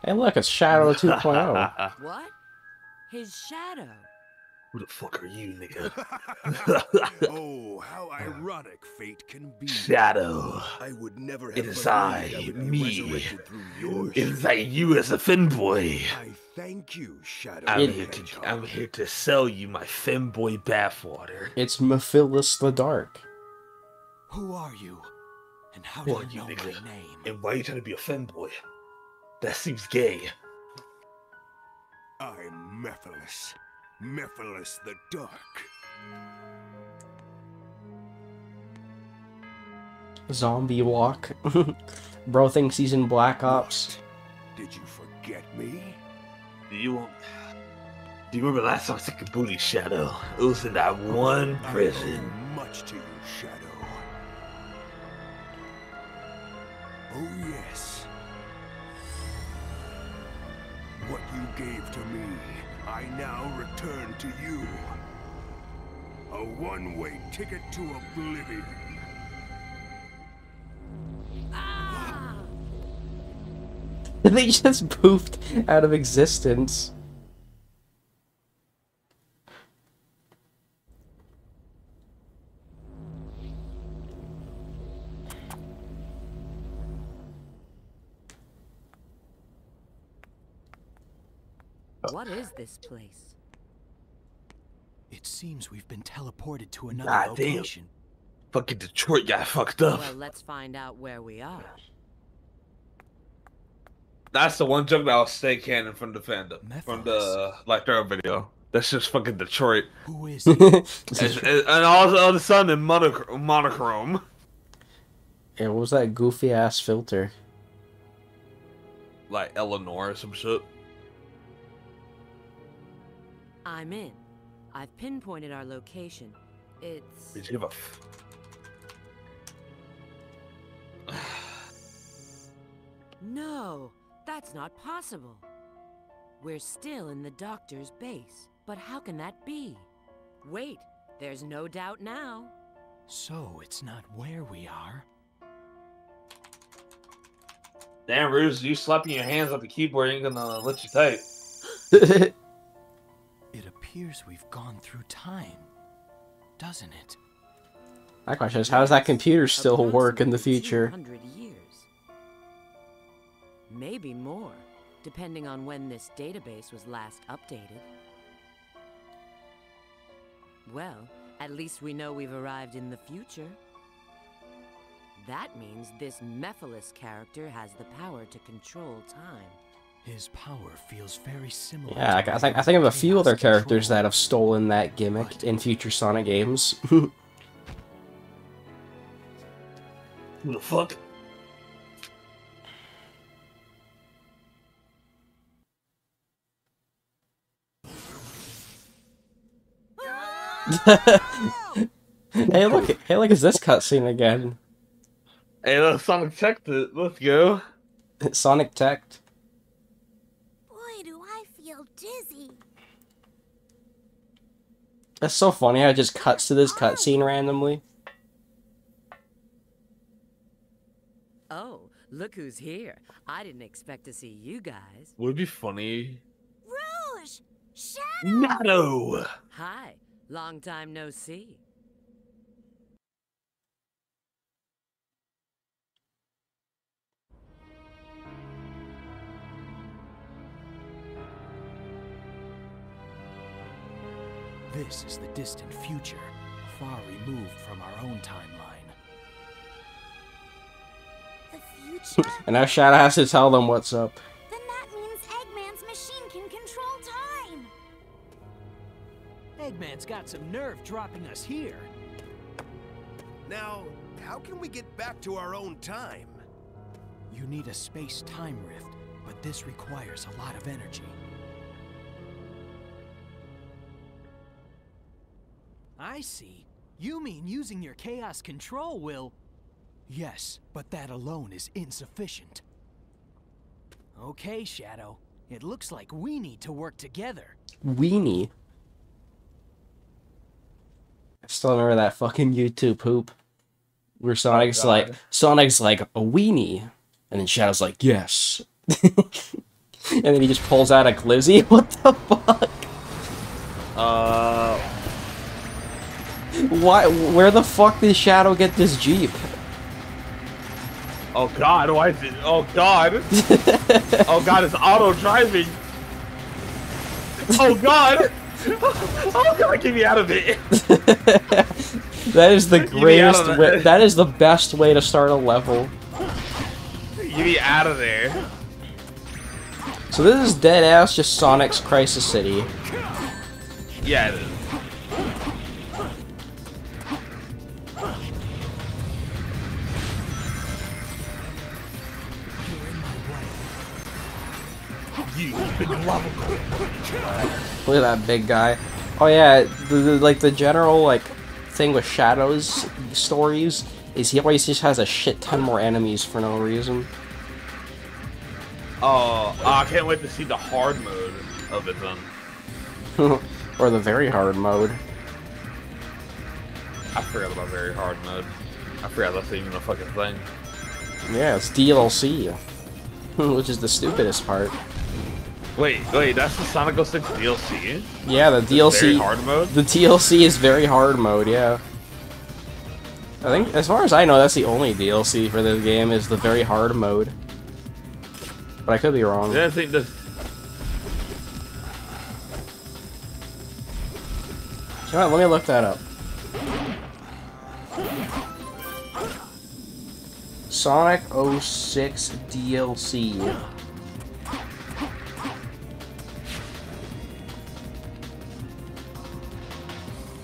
Hey, look, it's Shadow oh. 2.0. What? His shadow. Who the fuck are you, nigga? oh, how ironic fate can be. Shadow. I would never have It is believed I, me. resurrected through It is shadow. like you as a femboy. I thank you, Shadow. I'm here to I'm here to sell you my femboy bathwater. It's Mephiles the Dark. Who are you? And how do are you you, know my name? And why are you trying to be a femboy? That seems gay. I'm Mephiles. Mephiles the Dark. Zombie Walk. Bro thinks he's in Black Ops. Did you forget me? Do you Do you remember last time I took a booty shadow? It was in that one I prison. owe much to you, Shadow. Oh, yes. You gave to me, I now return to you. A one-way ticket to oblivion. they just poofed out of existence. Place? It seems we've been teleported to another God damn. location. Fucking Detroit got fucked up. Well, let's find out where we are. That's the one joke that I'll stay canon from the fandom. From the like their video. That's just fucking Detroit. Who is it? and, and, and all, all of a sudden monoch- monochrome. Yeah, what was that goofy ass filter? Like Eleanor or some shit. I'm in. I've pinpointed our location. It's Did you give a f- No, that's not possible. We're still in the doctor's base. But how can that be? Wait, there's no doubt now. so it's not where we are. Damn, Rouge, you slapping your hands on the keyboard ain't gonna let you type. Appears we've gone through time, doesn't it? My question is, how does that computer still work in the future? years. Maybe more, depending on when this database was last updated. Well, at least we know we've arrived in the future. That means this Mephiles character has the power to control time. His power feels very similar. Yeah, I, I think I think of a few other characters control. that have stolen that gimmick in future Sonic games. Who the fuck? hey, look! Hey, look! Is this cutscene again? Hey, let's Sonic check it. Let's go. Sonic Tech. Boy, do I feel dizzy. That's so funny how it just cuts to this cutscene randomly. Oh, look who's here. I didn't expect to see you guys. Would it be funny? Rouge! Shadow! Nato! Hi, long time no see. This is the distant future, far removed from our own timeline. The future? And now Shadow has to tell them what's up. then that means Eggman's machine can control time! Eggman's got some nerve dropping us here. Now, how can we get back to our own time? You need a space-time rift, but this requires a lot of energy. I see. You mean using your chaos control will... Yes, but that alone is insufficient. Okay, Shadow. It looks like we need to work together. Weenie. I still remember that fucking YouTube poop. Where Sonic's God. like, Sonic's like, a weenie. And then Shadow's like, yes. and then he just pulls out a glizzy. What the fuck? Uh, Why? Where the fuck did Shadow get this jeep? oh god, why is it? Oh god. oh god, it's auto driving. Oh god. Oh god, get me out of it. that is the Get me out greatest. Way, that. that is the best way to start a level. Get me out of there. So this is dead ass just Sonic's Crisis City. Yeah, it is. Look at that big guy. Oh yeah, the, the, like the general like thing with Shadow's stories is he always just has a shit ton more enemies for no reason. Oh, oh, I can't wait to see the hard mode of it then. or the very hard mode. I forgot about very hard mode. I forgot that's even a fucking thing. Yeah, it's DLC, which is the stupidest part. Wait, wait, that's the Sonic 06 DLC? Yeah, the DLC. Very hard mode? The DLC is very hard mode. Yeah. I think, as far as I know, that's the only DLC for this game is the very hard mode. But I could be wrong. Yeah, I think this. You know what, let me look that up. Sonic 06 DLC.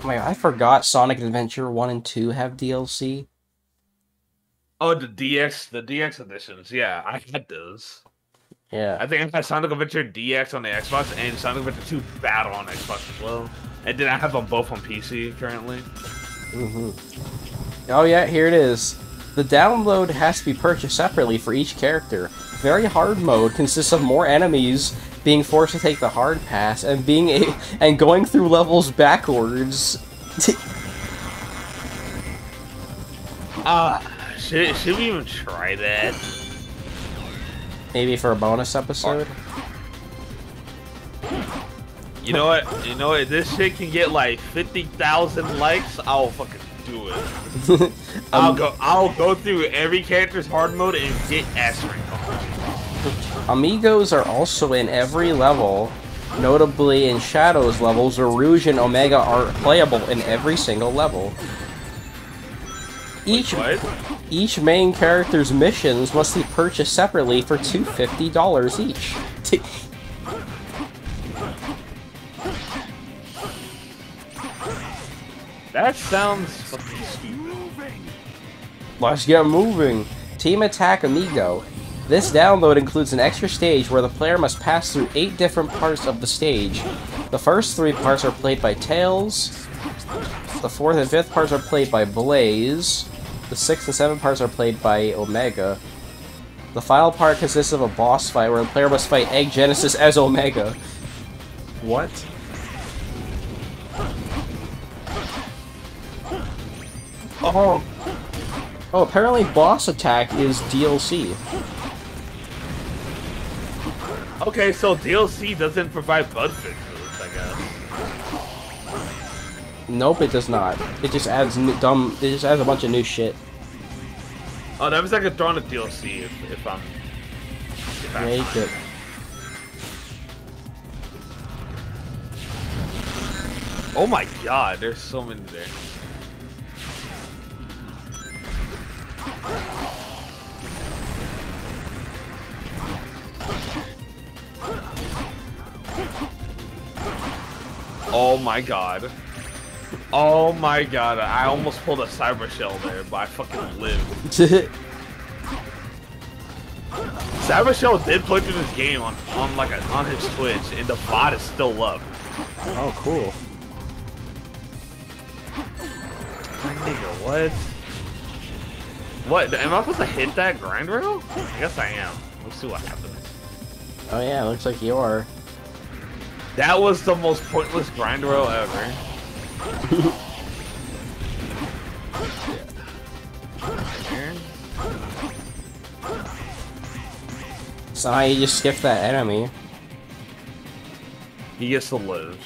My I forgot Sonic Adventure 1 and 2 have DLC. Oh, the DX, the DX editions. Yeah, I had those. Yeah. I think I had Sonic Adventure DX on the Xbox and Sonic Adventure 2 Battle on Xbox as well. And then I have them both on PC currently. hmm Oh yeah, here it is. The download has to be purchased separately for each character. Very hard mode consists of more enemies being forced to take the hard pass and being a and going through levels backwards. Ah, should, should we even try that? Maybe for a bonus episode. You know what? You know what? If this shit can get like 50,000 likes, I'll fucking do it. I'll go I'll go through every character's hard mode and get S rank. Amigos are also in every level, notably in Shadow's levels, where Rouge and Omega are playable in every single level. Each each main character's missions must be purchased separately for two fifty dollars each. That sounds fucking stupid. Let's get moving. Team Attack Amigo. This download includes an extra stage where the player must pass through eight different parts of the stage. The first three parts are played by Tails. The fourth and fifth parts are played by Blaze. The sixth and seventh parts are played by Omega. The final part consists of a boss fight where the player must fight Egg Genesis as Omega. What? Oh. Oh, apparently boss attack is DLC. Okay, so DLC doesn't provide bug fixes, I guess. Nope, it does not. It just adds dumb. It just adds a bunch of new shit. Oh, that was like could throw in a DLC if, if I'm. If I Make it. Oh my god, there's so many there. Oh my god. Oh my god, I almost pulled a cyber shell there, but I fucking lived. Cyber Shell did play through this game on, on like a, on his Twitch, and the bot is still up. oh, cool. Nigga, what? What? Am I supposed to hit that grind rail? I guess I am. Let's see what happens. Oh yeah, looks like you are. That was the most pointless grind rail ever. So how you just skip that enemy. He gets to live.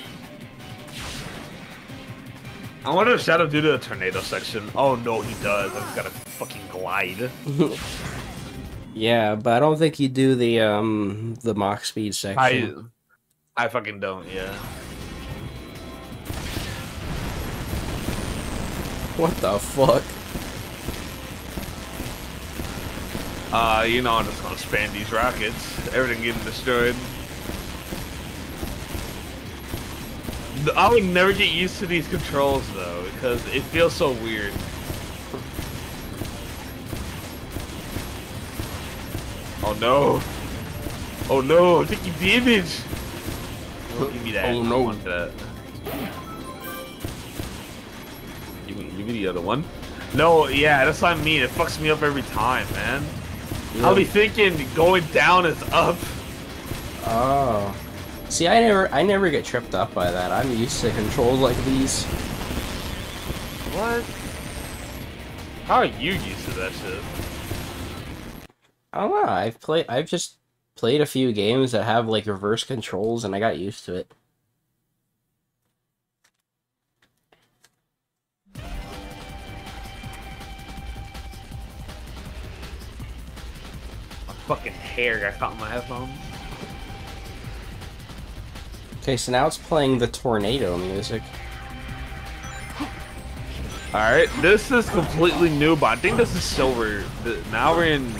I wonder if Shadow do the tornado section. Oh no, he does. I just gotta fucking glide. Yeah, but I don't think you do the um the Mach speed section. I, I fucking don't. Yeah. What the fuck? Uh, you know I'm just gonna spam these rockets. Everything getting destroyed. I would never get used to these controls though, because it feels so weird. Oh no! Oh no! I'm taking damage! Oh, give me that. Oh, no. that. Give me, give me the other one. No, yeah, that's what I mean. It fucks me up every time, man. I'll be thinking going down is up. Oh. See, I never, I never get tripped up by that. I'm used to controls like these. What? How are you used to that shit? Oh, I don't know. I've played, I've just played a few games that have like reverse controls, and I got used to it. My fucking hair got caught in my headphones. Okay, so now it's playing the tornado music. Alright, this is completely new, but I think this is silver. The- Now we're in.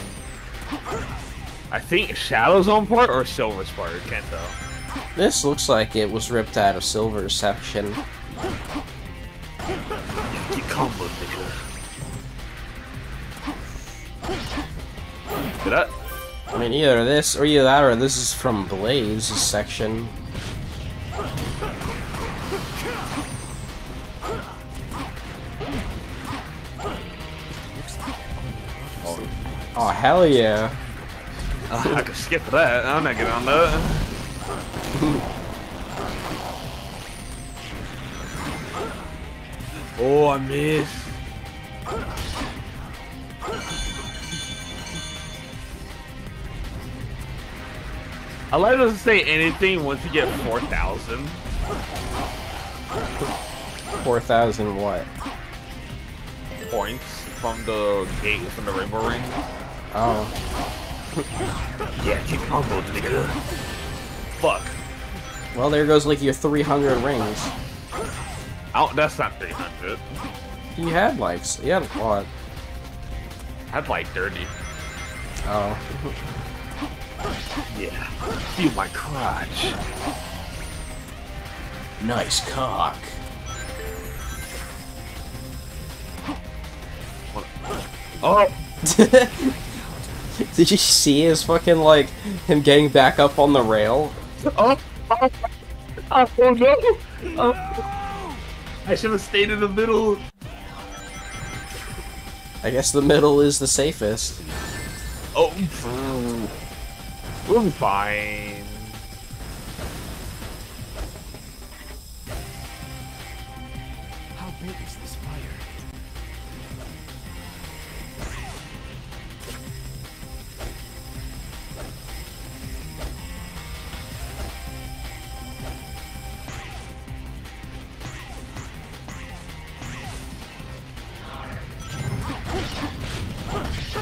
I think Shadow's on part or Silver's part. Can't tell. This looks like it was ripped out of Silver's section. Get combo, nigga. Get that? I mean, either this or either that or this is from Blaze section. Oh hell yeah! Uh, I could skip that. I'm not getting on that. oh, I missed. I like doesn't say anything once you get 4,000. Four thousand what? points from the gate from the rainbow ring. Oh, Yeah, keep combo, nigga. Fuck. well there goes like your three hundred rings. Oh, that's not 300. He had like, you had a lot. I'd like 30. Oh, Yeah. Feel my crotch. nice cock. Oh! Did you see his fucking like him getting back up on the rail? Oh! Oh, oh no! Oh. I should have stayed in the middle. I guess the middle is the safest. Oh. We'll be fine.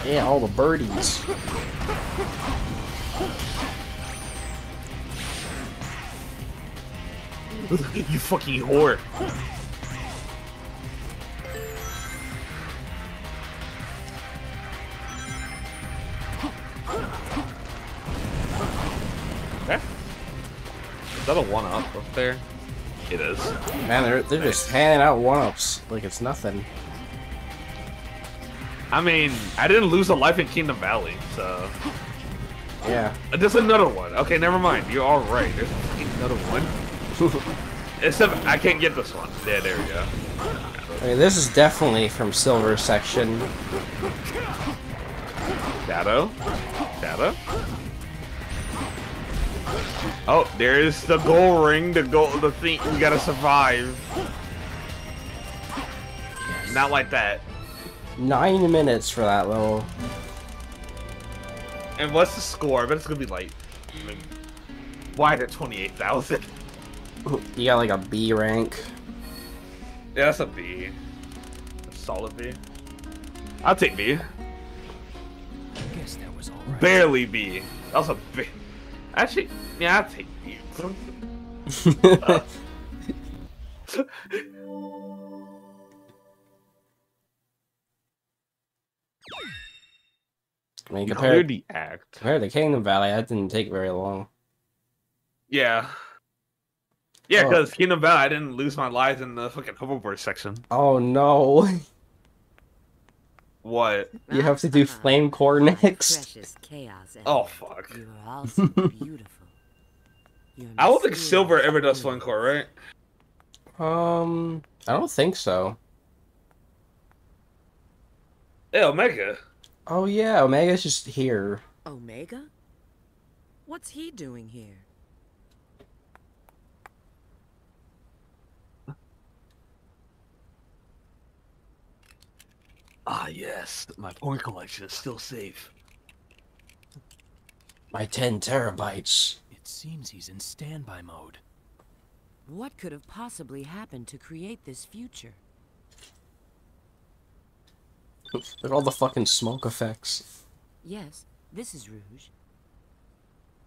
Yeah, all the birdies. you fucking whore. Okay. Is that a one up up there? It is. Man, they're they're just handing out one ups like it's nothing. I mean, I didn't lose a life in Kingdom Valley, so. Yeah. There's another one. Okay, never mind. You're all right. There's another one. Except I can't get this one. Yeah, there we go. I mean, this is definitely from Silver section. Shadow. Shadow. Oh, there's the goal ring. The goal. The thing. We gotta survive. Not like that. Nine minutes for that level. And what's the score? I bet it's gonna be like. I mean, why at twenty eight thousand? You got like a B rank. Yeah, that's a B. A solid B. I'll take B. Guess that was all right. Barely B. That was a B. Actually, yeah, I'll take B. Uh, I mean, You compared, the act. compared to Kingdom Valley, that didn't take very long. Yeah. Yeah, Oh. because Kingdom Valley, I didn't lose my lives in the fucking hoverboard section. Oh no. What? You have to do Ah, flame core next. Precious chaos. Oh, fuck. You are all beautiful. I don't think Silver ever does. Flame Core, right? Um, I don't think so. Yeah, Omega. Oh yeah, Omega's just here. Omega? What's he doing here? Ah, yes. My porn collection is still safe. My 10 terabytes. It seems he's in standby mode. What could have possibly happened to create this future? Look at all the fucking smoke effects. Yes, this is Rouge.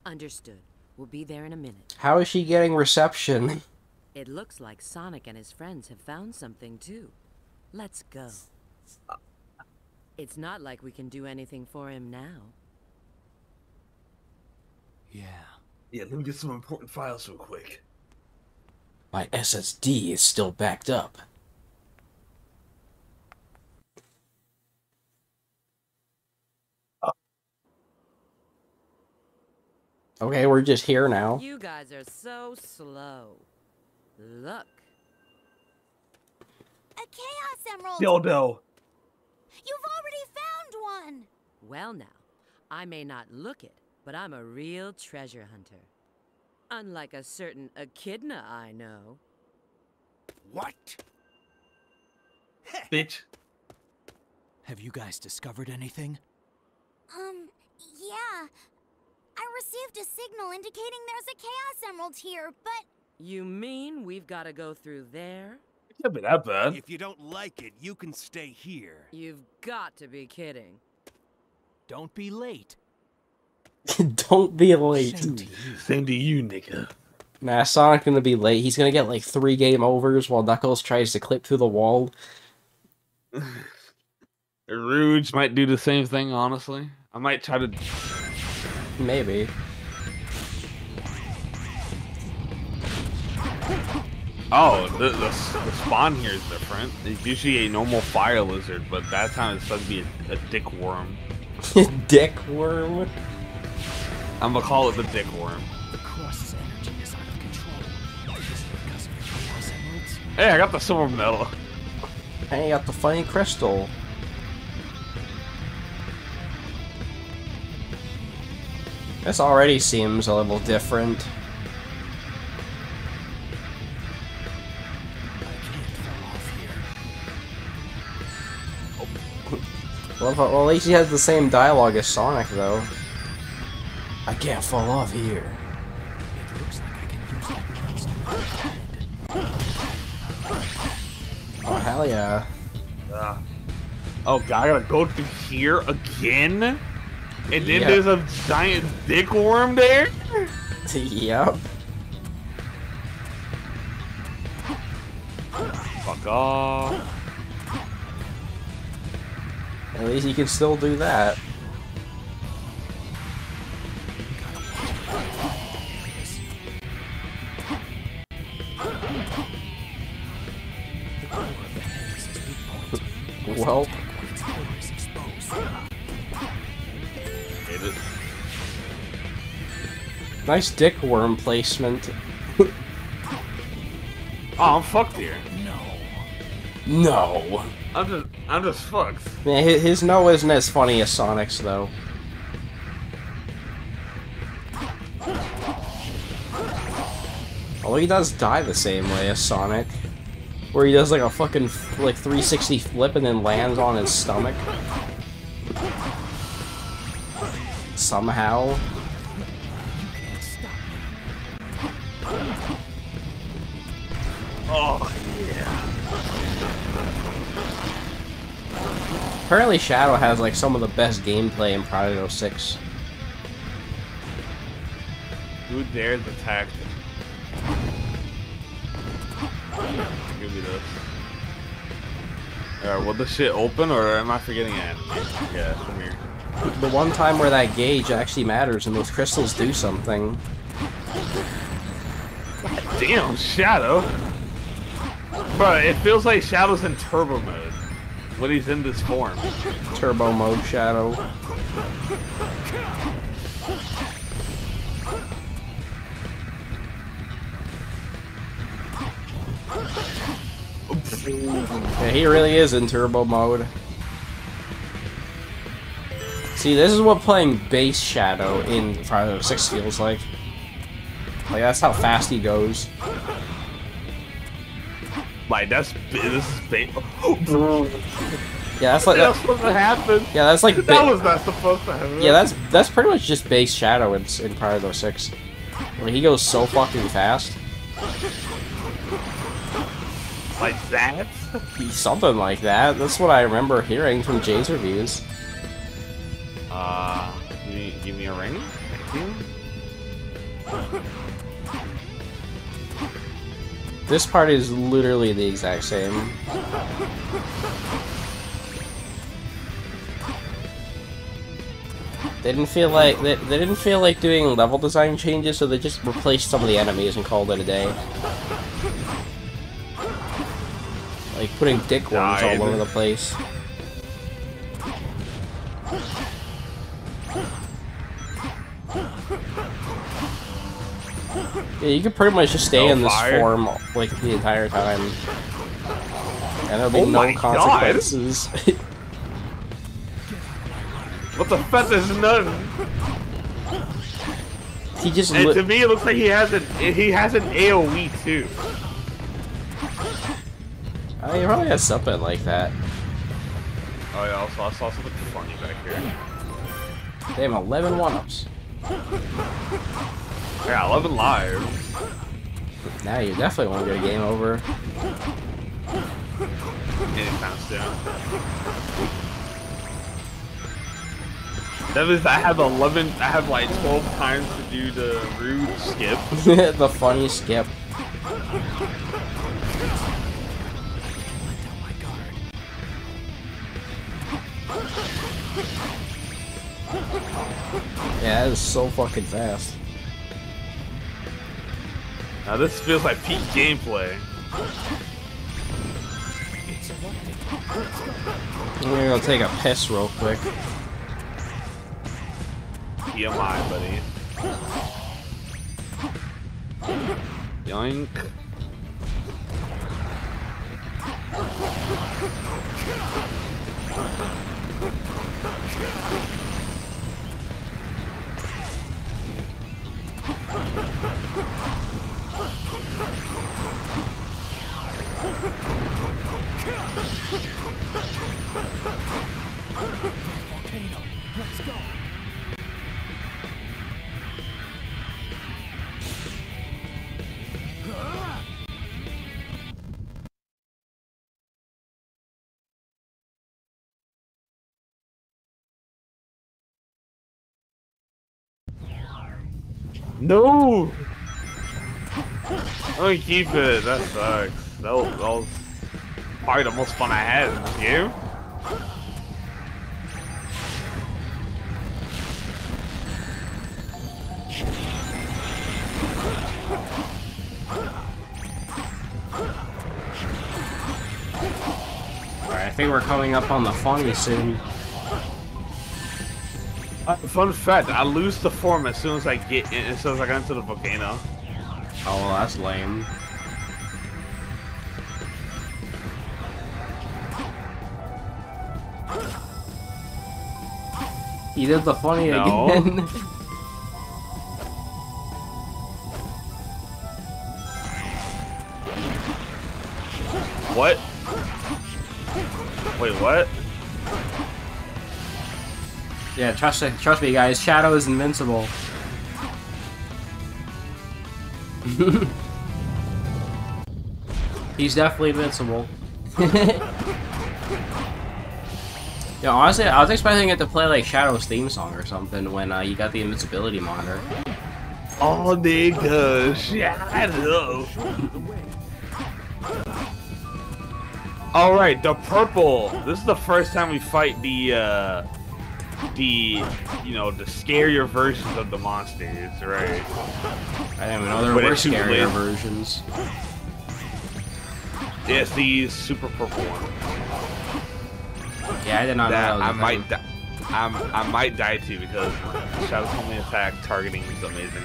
Understood. We'll be there in a minute. How is she getting reception? It looks like Sonic and his friends have found something too. Let's go. It's not like we can do anything for him now. Yeah. Yeah, let me get some important files real quick. My SSD is still backed up. Okay, we're just here now. You guys are so slow. Look. A Chaos Emerald! Dildo. You've already found one! Well now, I may not look it, but I'm a real treasure hunter. Unlike a certain echidna I know. What? Bitch. Have you guys discovered anything? Um, yeah. I received a signal indicating there's a Chaos Emerald here, but You mean we've got to go through there? It can't be that bad. If you don't like it, you can stay here. You've got to be kidding. Don't be late. Don't be late. Shame to you. Same to you, nigga. Nah, Sonic gonna be late. He's gonna get like three game overs while Knuckles tries to clip through the wall. Rouge might do the same thing, honestly. I might try to. Maybe. Oh, the, the, the spawn here is different. It's usually a normal fire lizard, but that time it's supposed to be a, a dick worm. Dick worm. I'm gonna call it the dick worm. The Cross's energy is out of control. Is it because of the Chaos Emeralds? Hey, I got the silver medal. And you got the funny crystal. This already seems a little different. I can't fall off here. Well, well, at least he has the same dialogue as Sonic, though. I can't fall off here. It looks like I can use that monster. Oh, hell yeah. Uh, oh god, I gotta go through here again? And then Yeah. there's a giant dick worm there? yep. Fuck off. At least you can still do that. The nice dick worm placement. Oh, I'm fucked here. No. No. I'm just, I'm just fucked. Yeah, his, his no isn't as funny as Sonic's, though. Although he does die the same way as Sonic. Where he does like a fucking like 360 flip and then lands on his stomach. somehow. Oh yeah. Apparently Shadow has like some of the best gameplay in Project 06. Who dares attack? Give me this. Alright, will the shit open or am I forgetting it? Yeah, come here. The one time where that gauge actually matters and those crystals do something. Damn, Shadow. Bro, it feels like Shadow's in turbo mode when he's in this form. Turbo mode Shadow. Yeah, he really is in turbo mode. See, this is what playing base Shadow in Project 6 feels like. Like, that's how fast he goes. Like that's this is bait. Yeah, that's like That's that, supposed to happen. yeah, that's like That was not supposed to happen. yeah, that's that's pretty much just base Shadow in in Project 6. Where he goes so fucking fast. like that. Something like that. That's what I remember hearing from Jay's reviews. Uh, give me, give me a ring. Thank you. This part is literally the exact same. They didn't feel like they, they didn't feel like doing level design changes, so they just replaced some of the enemies and called it a day. Like putting dick worms all over the place. Yeah, you could pretty much just stay No in this fire. form like the entire time. And there'll be Oh no consequences. What the fuck? There's none. he just And to me, it looks like he has an he has an AOE too. Uh, he probably has something like that. Oh yeah, also I saw something funny back here. Damn, 11 one-ups. Yeah, 11 lives. Now you definitely want to get a game over. Anytime soon. That means I have 11. I have like 12 times to do the rude skip. the funny skip. Yeah, that is so fucking fast. Now this feels like peak gameplay. I'm gonna go take a piss real quick. TMI, buddy. Yoink. Volcano, let's go. No! Gonna keep it. That sucks. That was, that was probably the most fun I had in this game. Alright, I think we're coming up on the funny soon. Uh, fun fact: I lose the form as soon as I get in, as soon as I get into the volcano. Oh, well, that's lame. He did the funny No. again. What? Wait, what? Yeah, trust trust me, guys. Shadow is invincible. He's definitely invincible. yeah, honestly, I was expecting it to play like Shadow's theme song or something when uh, you got the invincibility monitor. Oh, nigga, shadow. All right, the purple. This is the first time we fight the, uh, the, you know, the scarier versions of the monsters, right? I didn't even know there But were scarier versions. It's the super purple one. Yeah, I did not that know that I might, thing. di- I'm, I might die to because Shadow's only attack targeting is amazing.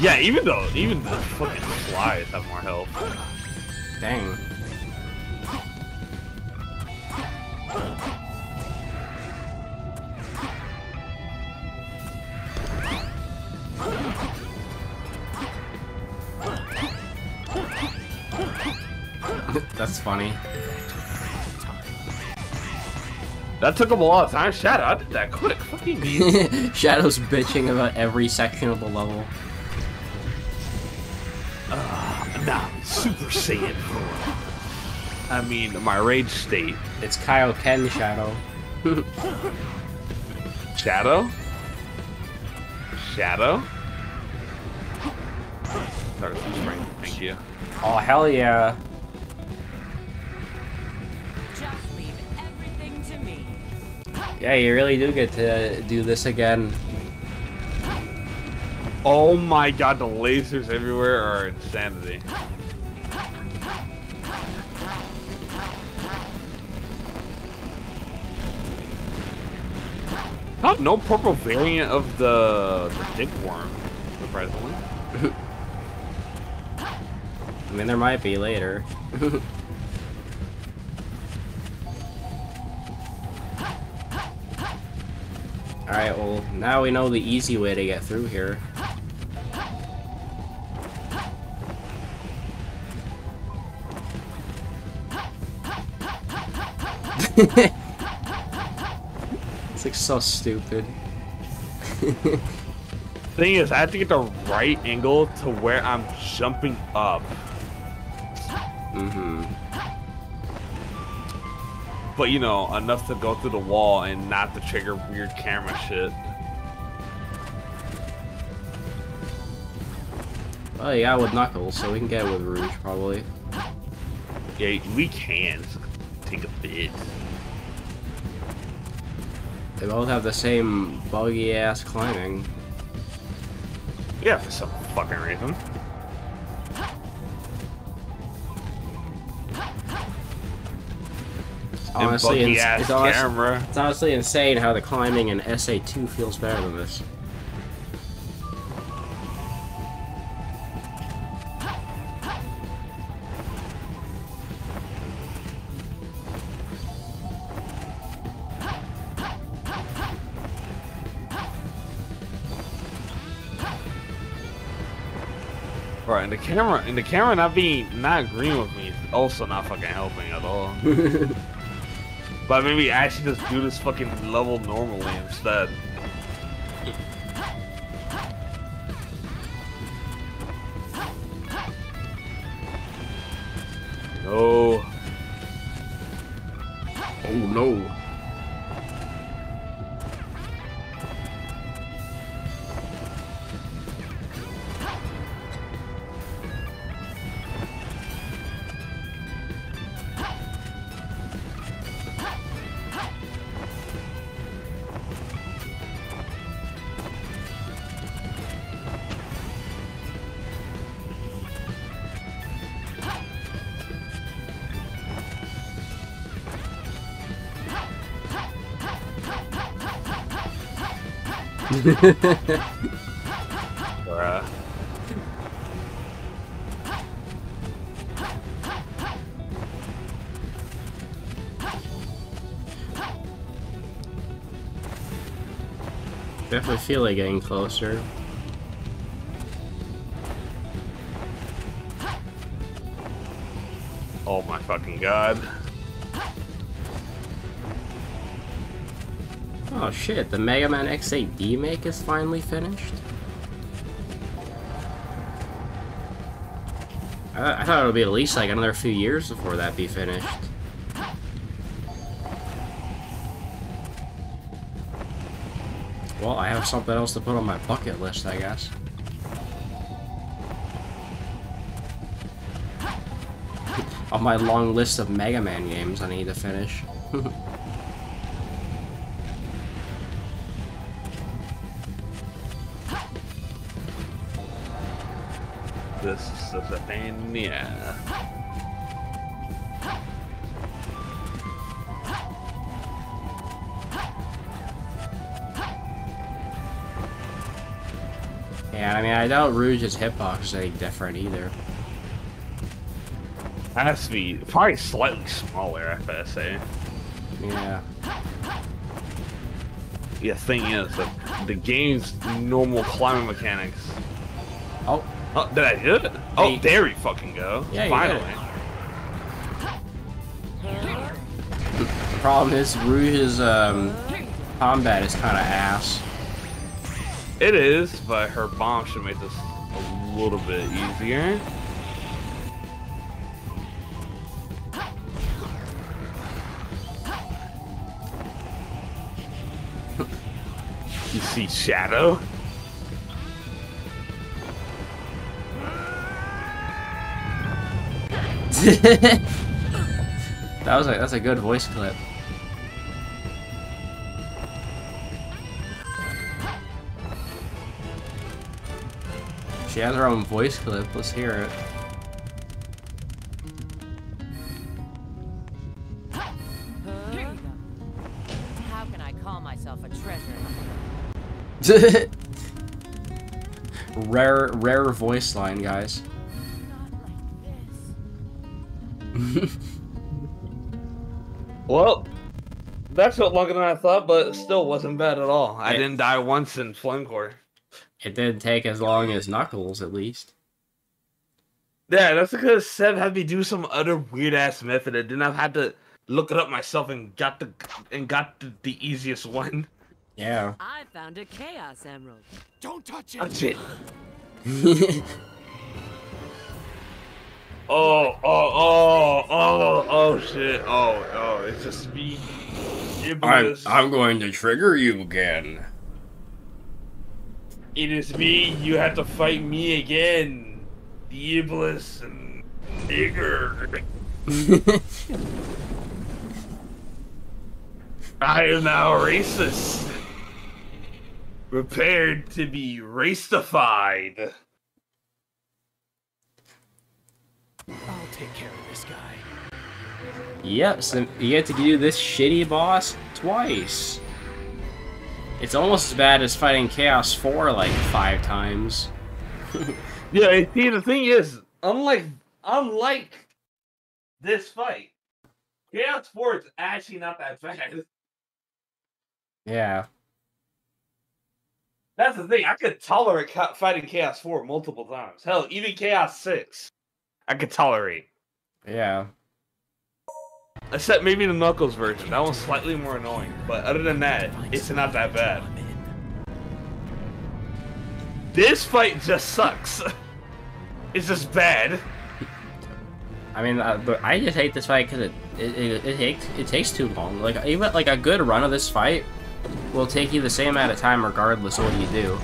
Yeah, even though even the fucking flies have more health. Dang. That's funny. That took him a lot of time. Shadow, I did that quick. Fucking. Shadow's bitching about every section of the level. nah, Super Saiyan 4. I mean, my rage state. It's Kaioken Shadow. Shadow? Shadow? Sorry, spring. Thank you. Oh hell yeah. Just leave everything to me. Yeah, you really do get to do this again. Oh my god, the lasers everywhere are insanity. Oh, no purple variant of the, the dick worm, surprisingly. I mean, there might be later. Alright, well, now we know the easy way to get through here. it's like so stupid. Thing is, I have to get the right angle to where I'm jumping up. Mm-hmm. But you know, enough to go through the wall and not to trigger weird camera shit. Well, yeah, with Knuckles, so we can get it with Rouge, probably. Yeah, we can. Take a bit. They both have the same buggy-ass climbing. Yeah, for some fucking reason. Honestly, it's, it's, honest- it's honestly insane how the climbing in SA2 feels better than this. The camera, and the camera not being not agreeing with me is also not fucking helping at all. but maybe actually just do this fucking level normally instead. No. Oh no. Definitely feel like getting closer. Oh my fucking god. Oh, shit, the Mega Man X8 remake is finally finished? I, I thought it would be at least like another few years before that be finished. Well, I have something else to put on my bucket list, I guess. on my long list of Mega Man games I need to finish. pain yeah. Yeah, I mean, I doubt Rouge's hitbox is any different either. Has to be probably slightly smaller, I gotta say. Yeah. Yeah, thing is, the, the game's normal climbing mechanics. Oh, Oh, did I hit it? Oh, Hey. there we fucking go. Yeah, Finally. did the problem is Rouge's um, combat is kind of ass. It is, but her bomb should make this a little bit easier. you see Shadow? that was a that's a good voice clip. She has her own voice clip. Let's hear it. Here you go. How can I call myself a treasure? rare rare voice line, guys. That took longer than I thought, but still wasn't bad at all. I Yeah. didn't die once in Flame Core. It didn't take as long as Knuckles, at least. Yeah, that's because Seb had me do some other weird ass method. I didn't have had to look it up myself and got the and got the, the easiest one. Yeah. I found a Chaos Emerald. Don't touch it! That's it. Oh, oh, oh, oh, oh, shit. Oh, oh, it's just me. Iblis. going to trigger you again. It is me. You have to fight me again. The Iblis and nigger. I am now racist. Prepared to be racified. I'll take care of this guy. Yep, so you get to do this shitty boss twice. It's almost as bad as fighting Chaos 4 like five times. Yeah, see, the thing is, unlike unlike this fight, Chaos 4 is actually not that bad. Yeah. That's the thing. I could tolerate fighting Chaos 4 multiple times. Hell, even Chaos 6, I could tolerate. Yeah. Except maybe the Knuckles version. That one's slightly more annoying. But other than that, it's not that bad. This fight just sucks. it's just bad. I mean, uh, but I just hate this fight because it it, it it takes it takes too long. Like even like a good run of this fight will take you the same amount of time regardless of what you do.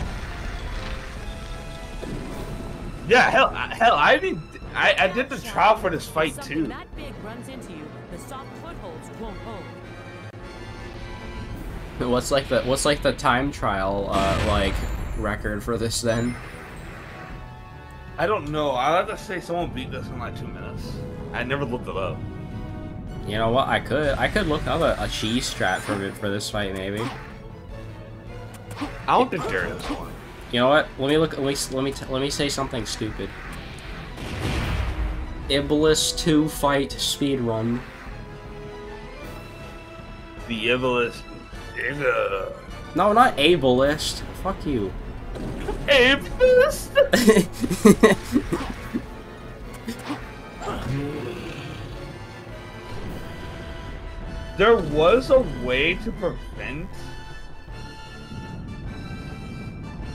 Yeah, hell, I- hell, I did, I, I did the trial for this fight too. that big runs into you, the soft footholds won't hold. What's like the what's like the time trial uh like record for this then? I don't know. I'd have to say someone beat this in like two minutes. I never looked it up. You know what? I could I could look up a, a cheese strat for for this fight maybe. I don't think there is one. You know what? Let me look. Let me let me t- let me say something stupid. Iblis two fight speed run. The Iblis. No, not ableist. Fuck you. Iblis! there was a way to prevent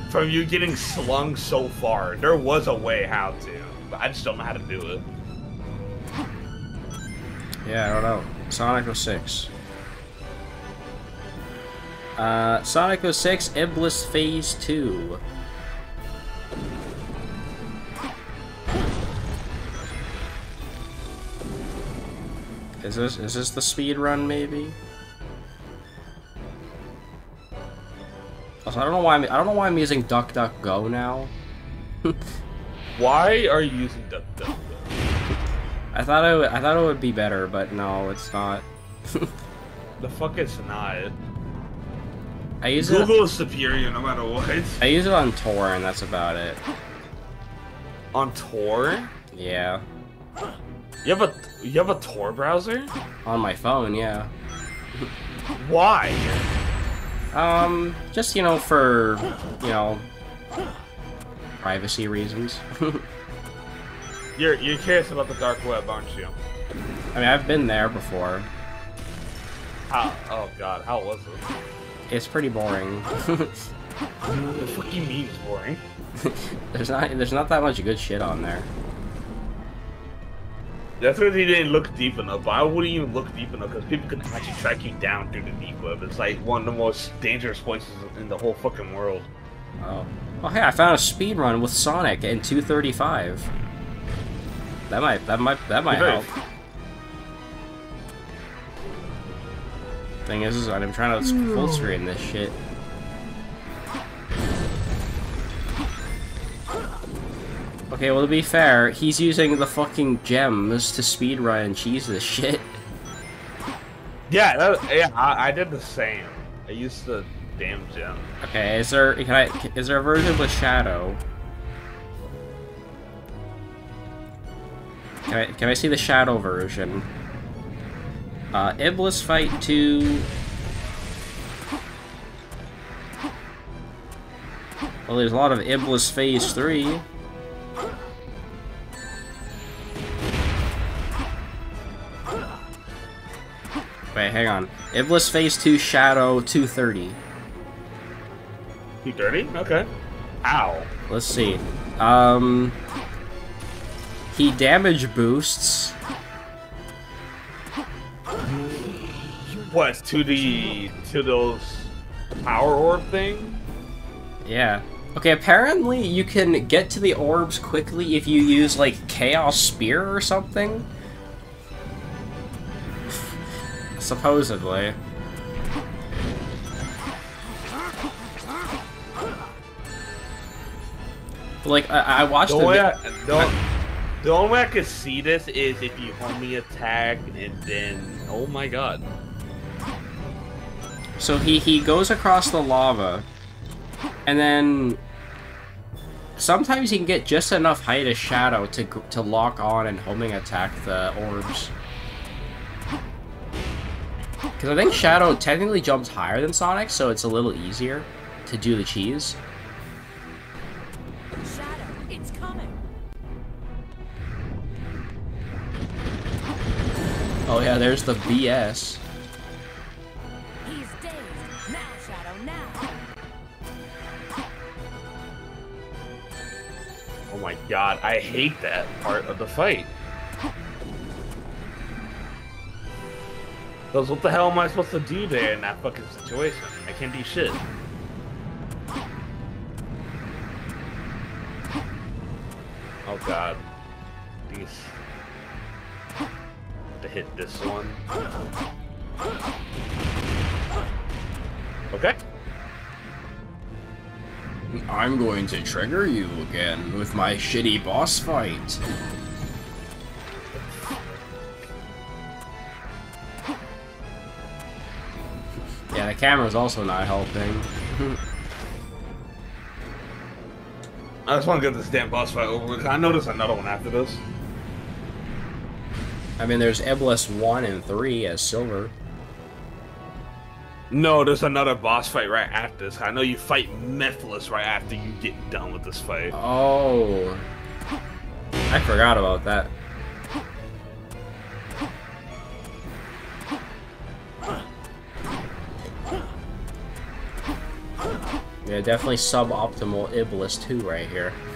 from you getting slung so far. There was a way how to, but I just don't know how to do it. Yeah, I don't know. Sonic 06. Uh, Sonic 06 Iblis Phase 2. Is this is this the speed run maybe? Also, I don't know why I'm I don't know why I'm using DuckDuckGo now. Why are you using Duck Duck? Duck? I thought it would, I thought it would be better, but no, it's not. The fuck is not. I use Google is superior no matter what. I use it on Tor and that's about it. On Tor? Yeah. You have a you have a Tor browser? On my phone, yeah. Why? Um, just, you know, for, you know, privacy reasons. You're you're curious about the dark web, aren't you? I mean, I've been there before. How? Oh god, how was it? It's pretty boring. The fuck you mean it's boring? there's not there's not that much good shit on there. That's because you didn't look deep enough. But I wouldn't even look deep enough because people can actually track you down through the deep web. It's like one of the most dangerous places in the whole fucking world. Oh. Oh hey, I found a speed run with Sonic in 235. That might that might that might help. Thing is, is I'm trying to full screen this shit. Okay, well to be fair, he's using the fucking gems to speedrun and cheese this shit. Yeah, that, yeah, I, I did the same. I used the damn gem. Okay, is there can I is there a version with Shadow? Can I can I see the Shadow version? Uh, Iblis Fight 2. Well, there's a lot of Iblis Phase 3. Wait, hang on. Iblis Phase 2 Shadow 230. You dirty? Okay. Ow. Let's see. Um, he damage boosts. What to the to those power orb thing? Yeah. Okay, apparently you can get to the orbs quickly if you use, like, Chaos Spear or something. Supposedly. Like, I, I watched The the way vi- I, the, only way I could see this is if you homie attack and then oh my god. So he he goes across the lava, and then sometimes he can get just enough height of Shadow to to lock on and homing attack the orbs. Because I think Shadow technically jumps higher than Sonic, so it's a little easier to do the cheese. Oh yeah, there's the BS. He's dazed. Now, Shadow, now. Oh my god, I hate that part of the fight. Because what the hell am I supposed to do there in that fucking situation? I can't do shit. Oh god. These. To hit this one. Okay. I'm going to trigger you again with my shitty boss fight. Yeah, the camera's also not helping. I just want to get this damn boss fight over with. I know there's another one after this. I mean, there's Iblis 1 and 3 as silver. No, there's another boss fight right after this. I know you fight Mephiles right after you get done with this fight. Oh. I forgot about that. Yeah, definitely suboptimal Iblis 2 right here.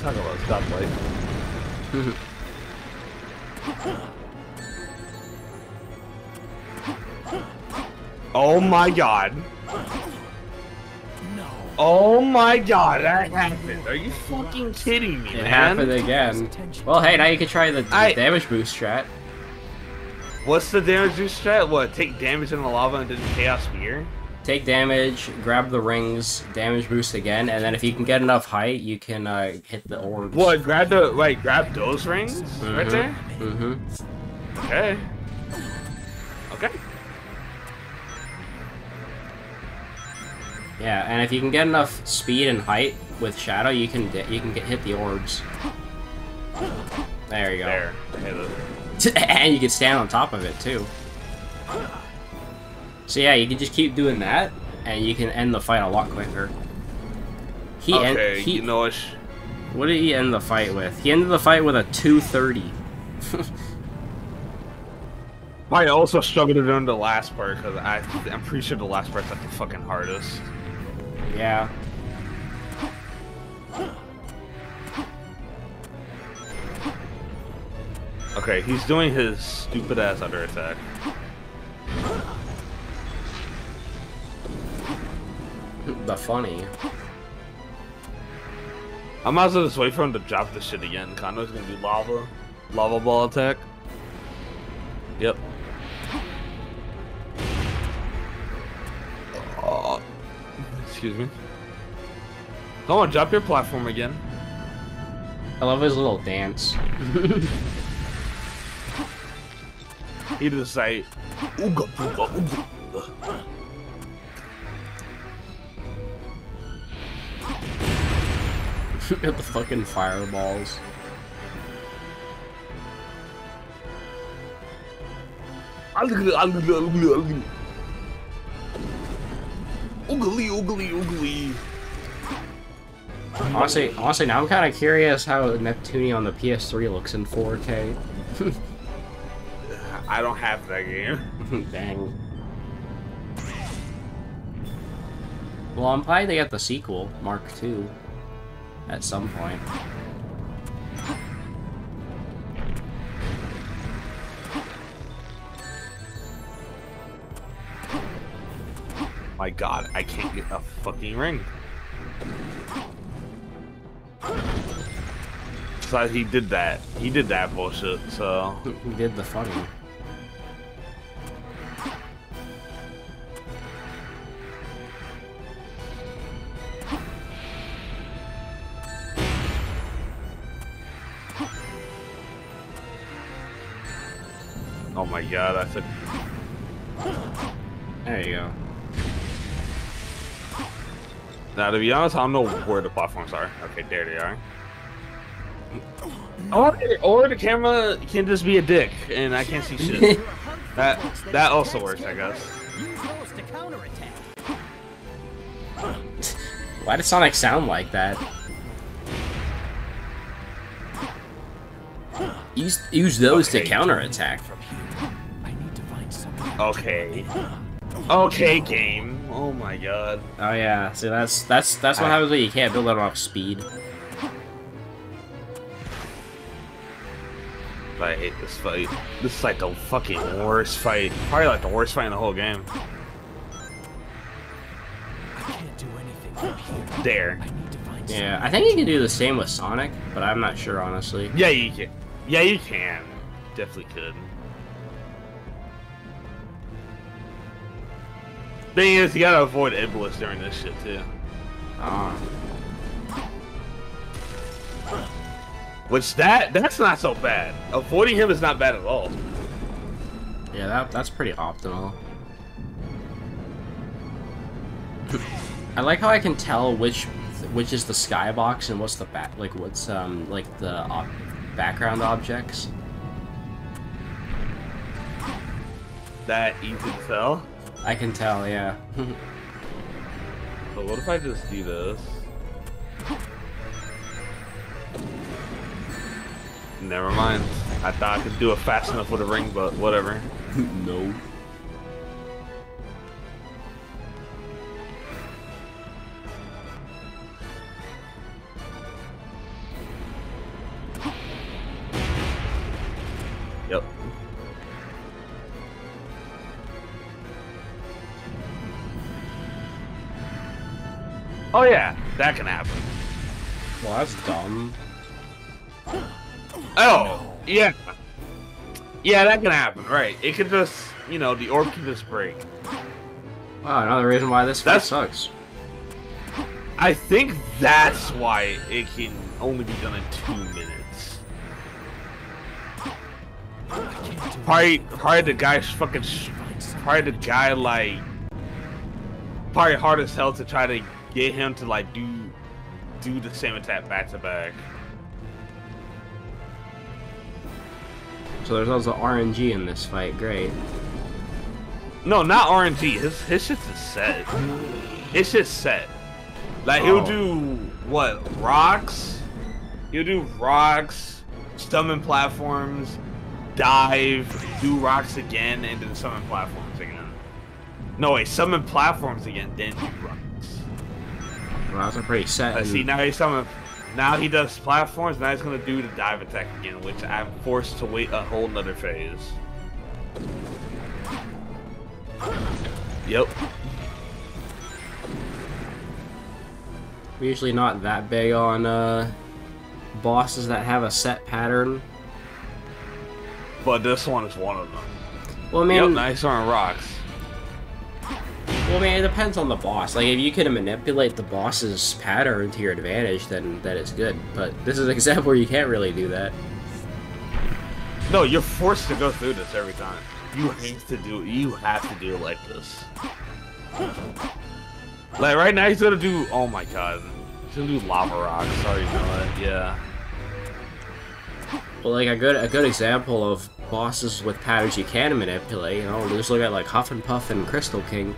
Talk about stoplight. oh my god. No. Oh my god, that happened. Are you fucking kidding me, It man? happened again. Well, hey, now you can try the, the I- damage boost strat. What's the damage boost strat? What, take damage in the lava and then chaos spear? Take damage, grab the rings, damage boost again, and then if you can get enough height, you can uh, hit the orbs. What, grab the, wait, grab those rings? Right Mhm. there? Mm-hmm. Okay. Okay. Yeah, and if you can get enough speed and height with Shadow, you can you can get hit the orbs. There you go. There. And you can stand on top of it too. So yeah, you can just keep doing that, and you can end the fight a lot quicker. He okay, he you know what? what did he end the fight with? He ended the fight with a 230. I also struggled during the last part because I'm pretty sure the last part's like the fucking hardest. yeah. Okay, he's doing his stupid ass under attack. The funny. I might as well just wait for him to drop this shit again. Condo's gonna do lava, lava ball attack. Yep. Uh, excuse me. Come on, drop your platform again. I love his little dance. He just say, ooga booga ooga booga. the fucking fireballs. Oogly, oogly, oogly. Honestly, honestly, now I'm kind of curious how Neptunia on the PS3 looks in 4K. I don't have that game. Dang. Well, I'm glad they got the sequel, Mark II, at some point. My god, I can't get a fucking ring. So he did that. He did that bullshit, so. He did the funny. Oh my god, I said. There you go. Now, to be honest, I don't know where the platforms are. Okay, there they are. Or, or the camera can just be a dick, and I can't see shit. that that also works, I guess. Use those to counterattack. Why does Sonic sound like that? Use use those Okay. to counterattack. Okay. Okay, game. Oh my god. Oh yeah, see that's that's that's what I- happens when you can't build up enough speed. I hate this fight. This is like the fucking worst fight. Probably like the worst fight in the whole game. I can't do anything from here. There. I need to find Yeah, I think you can do the same with Sonic, but I'm not sure honestly. Yeah, you can. Yeah, you can. Definitely could. Thing is, you gotta avoid Iblis during this shit too. Ah, Which that that's not so bad. Avoiding him is not bad at all. yeah, that that's pretty optimal. I like how I can tell which which is the skybox and what's the back like what's um like the ob background objects. That easy to tell. I can tell, yeah. But what if I just do this? Never mind. I thought I could do it fast enough with a ring, but whatever. no. Oh yeah, that can happen. Well, that's dumb. Oh, yeah. Yeah, that can happen, right. It could just, you know, the orb can just break. Wow, another reason why this That's- sucks. I think that's why it can only be done in two minutes. Probably, probably the guy's fucking, probably the guy like, probably hard as hell to try to get him to like do, do the same attack back to back. So there's also RNG in this fight. Great. No, not RNG. His his shit's just set. His shit's set. Like he'll Oh. do what? Rocks. He'll do rocks, summon platforms, dive, do rocks again, and then summon platforms again. No wait, summon platforms again, then do rocks. Well, that's a pretty set. I see now he's summon. Now he does platforms. Now he's gonna do the dive attack again, which I'm forced to wait a whole nother phase. Yep. We're usually not that big on uh, bosses that have a set pattern. But this one is one of them. Well, I mean, yep, nice on rocks. Well, I mean, it depends on the boss. Like, if you can manipulate the boss's pattern to your advantage, then that is good. But this is an example where you can't really do that. No, you're forced to go through this every time. You have to do. You have to do it like this. Like right now, he's gonna do. Oh my god, he's gonna do lava rock. Sorry, you know. Yeah. Well, like a good a good example of bosses with patterns you can manipulate. You know, just look at like Huff N. Puff and Crystal King.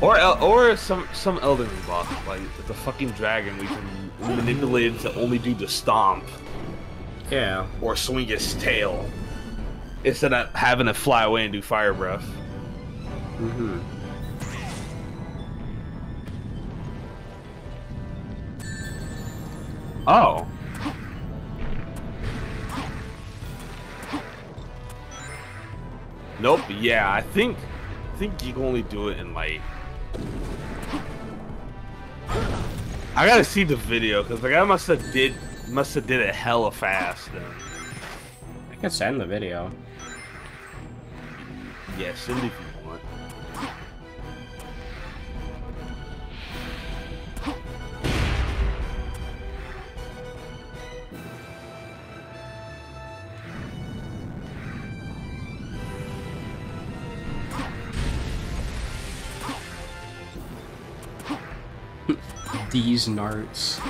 Or or some some Elden Ring boss, like the fucking dragon. We can manipulate it to only do the stomp Yeah. or swing his tail instead of having it fly away and do fire breath. Mm-hmm. Oh. Nope. Yeah, I think I think you can only do it in like. I gotta see the video because the guy must have did must have did it hella fast. And, I can send the video. yeah, send it These narts.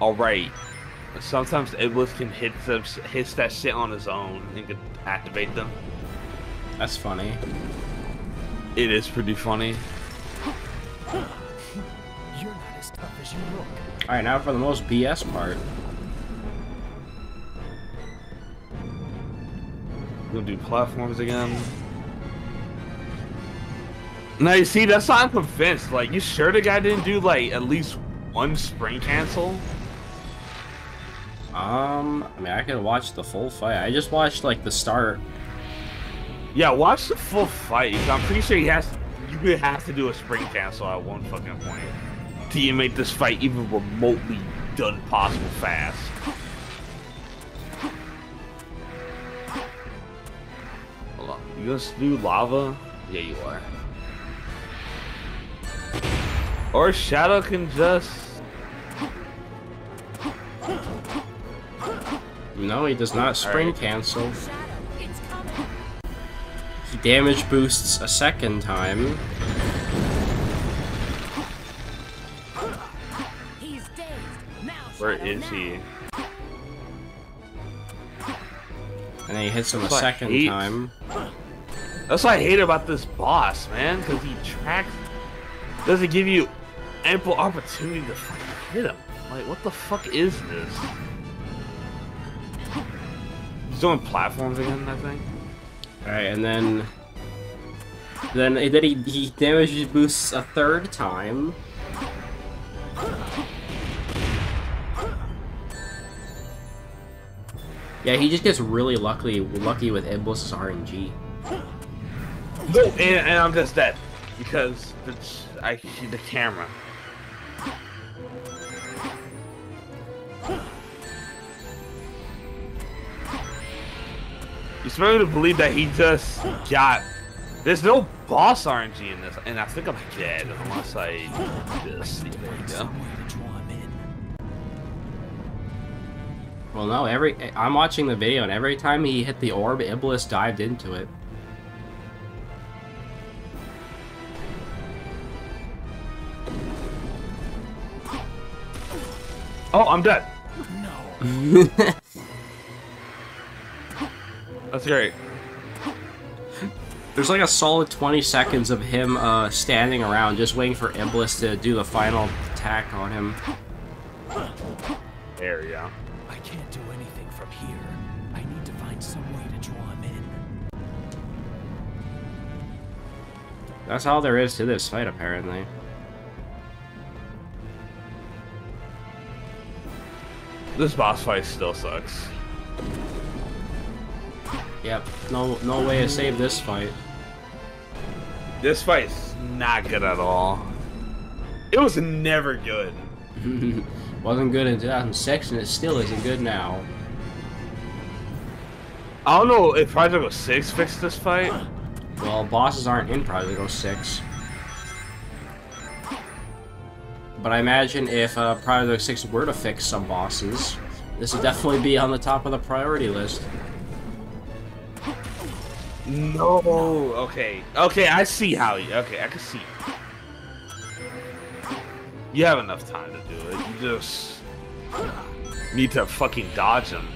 All right. Sometimes Iblis can hit them, hits that shit on his own and can activate them. That's funny. It is pretty funny. You're not as tough as you look. All right, now for the most BS part. We'll do platforms again. Now you see, that's why I'm convinced. Like, you sure the guy didn't do like at least one spring cancel? Um, I mean, I could watch the full fight. I just watched like the start. Yeah, watch the full fight. I'm pretty sure he has. You would have to do a spring cancel at one fucking point to make this fight even remotely done possible fast. Hold on, you gonna do lava? Yeah, you are. Or Shadow can just. No, he does not spring Alright. cancel. He damage boosts a second time. He's dazed. Now, Where now. he? And then he hits him a That's what I second hate. time. That's what I hate about this boss, man, because he tracks. Doesn't give you ample opportunity to fucking hit him. Like, what the fuck is this? He's doing platforms again, I think. Alright, and then... Then, then he, he damage boosts a third time. Yeah, he just gets really lucky lucky with Iblis's RNG. No, and, and I'm just dead because the I see the camera. You expect me to believe that he just got. There's no boss RNG in this, and I think I'm dead unless I just. There you go. Well, no, every I'm watching the video, and every time he hit the orb, Iblis dived into it. Oh, I'm dead. No. That's great. There's like a solid 20 seconds of him uh, standing around just waiting for Iblis to do the final attack on him. There you go. I can't do anything from here. I need to find some way to draw him in. That's all there is to this fight, apparently. This boss fight still sucks. Yep, no, no way to save this fight. This fight's not good at all. It was never good. Wasn't good in 2006, and it still isn't good now. I don't know if Project 06 fixed this fight. Well, bosses aren't in Project 06. But I imagine if uh, Project 06 were to fix some bosses, this would definitely be on the top of the priority list. No. Okay. Okay, I see how you. Okay, I can see. You have enough time to do it. You just need to fucking dodge him.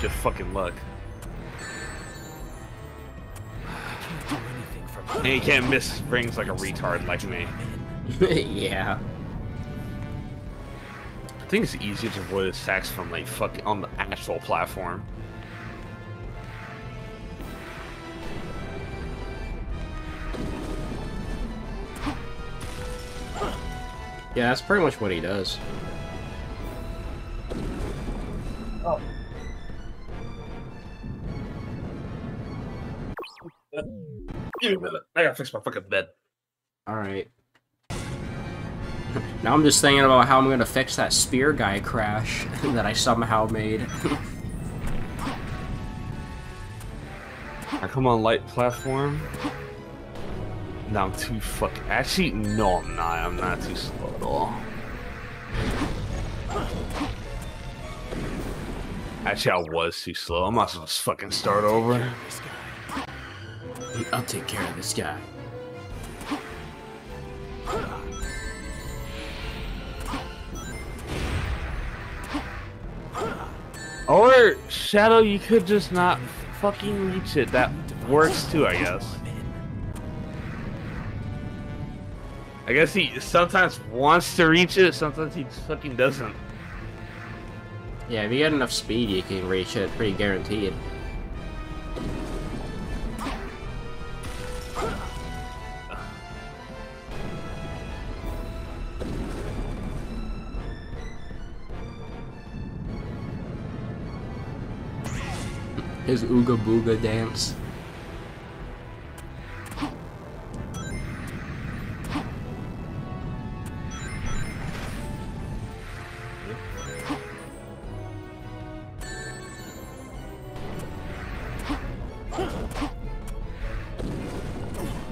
Just fucking luck. And you can't miss rings like a retard like me. yeah. I think it's easier to avoid attacks from like fucking on the actual platform. Yeah, that's pretty much what he does. Oh. Give me a minute. I gotta fix my fucking bed. Alright. Now I'm just thinking about how I'm gonna fix that spear guy crash that I somehow made. I come on light platform. Now I'm too fuck. Actually, no, I'm not. I'm not too slow at all. Actually, I was too slow. I might as well just fucking start over. I'll take care of this guy. Or Shadow, you could just not fucking reach it. That works too, I guess. I guess he sometimes wants to reach it, sometimes he fucking doesn't. Yeah, if you get enough speed, you can reach it. Pretty guaranteed. His Ooga Booga dance.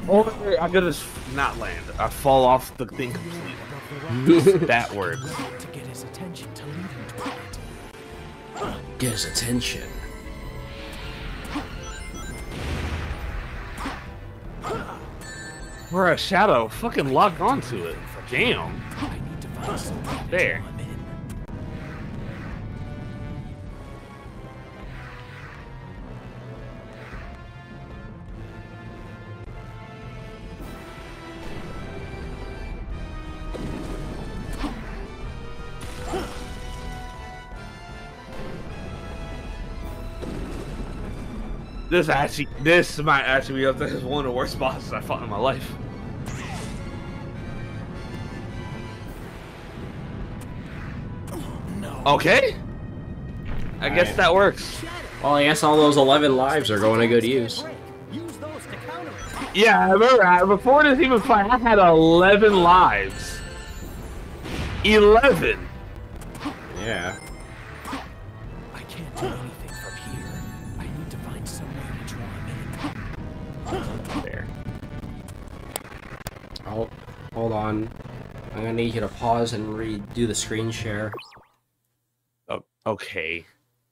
Oh, or I could just not land. I fall off the thing completely. that works. Get his attention Or a shadow, fucking lock onto it. Damn. There. This actually, this might actually be up there as one of the worst bosses I fought in my life. Okay. I guess Alright. that works. Well, I guess all those 11 lives are going to good use. Use those to counter it. Yeah, I remember I, before this even fight, I had 11 lives. 11. Yeah. I can't do anything from here. I need to find some way to draw him in. There. Oh, hold on. I'm gonna need you to pause and redo the screen share. Okay.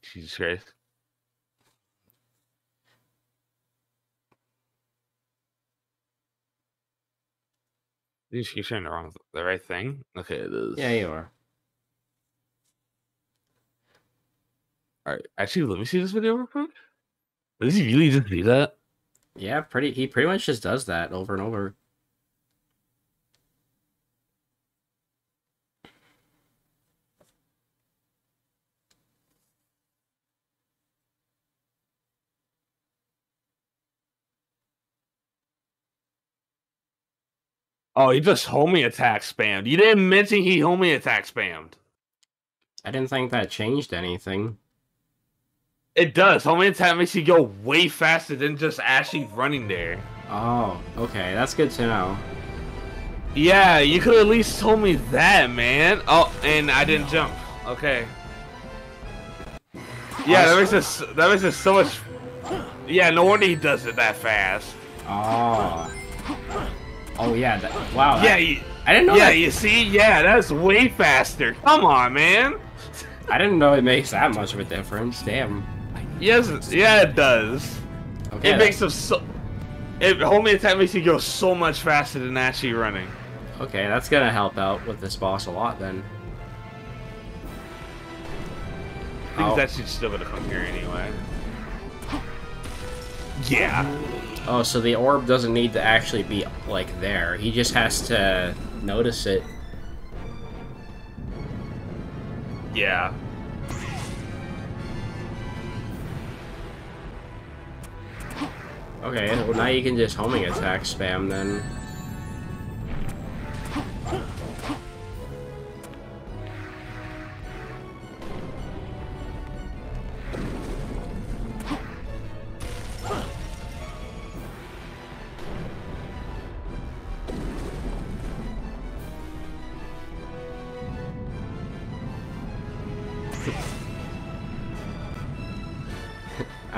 Jesus Christ. You keep saying the wrong, the right thing. Okay, it is. Yeah, you are. All right. Actually, let me see this video real quick. Does he really just do that? Yeah, pretty. He pretty much just does that over and over. Oh, he just homie attack spammed. You didn't mention he homie attack spammed. I didn't think that changed anything. It does. Homie attack makes you go way faster than just actually running there. Oh, okay, that's good to know. Yeah, you could at least told me that, man. Oh, and I didn't jump. Okay. Yeah, that makes us that makes us so much. Yeah, no wonder he does it that fast. Oh. Oh yeah. That, wow. Yeah, that- you, I didn't know yeah, that. you see, yeah, that's way faster. Come on, man. I didn't know it makes that much of a difference. Damn. Yes, yeah, it does. Okay. it makes him so. It homie attack makes you go so much faster than actually running. okay, that's gonna help out with this boss a lot then. I think Oh. that should still gonna come here anyway. Yeah. Oh, so the orb doesn't need to actually be like there. He just has to notice it. Yeah. Okay, well now you can just homing attack spam then.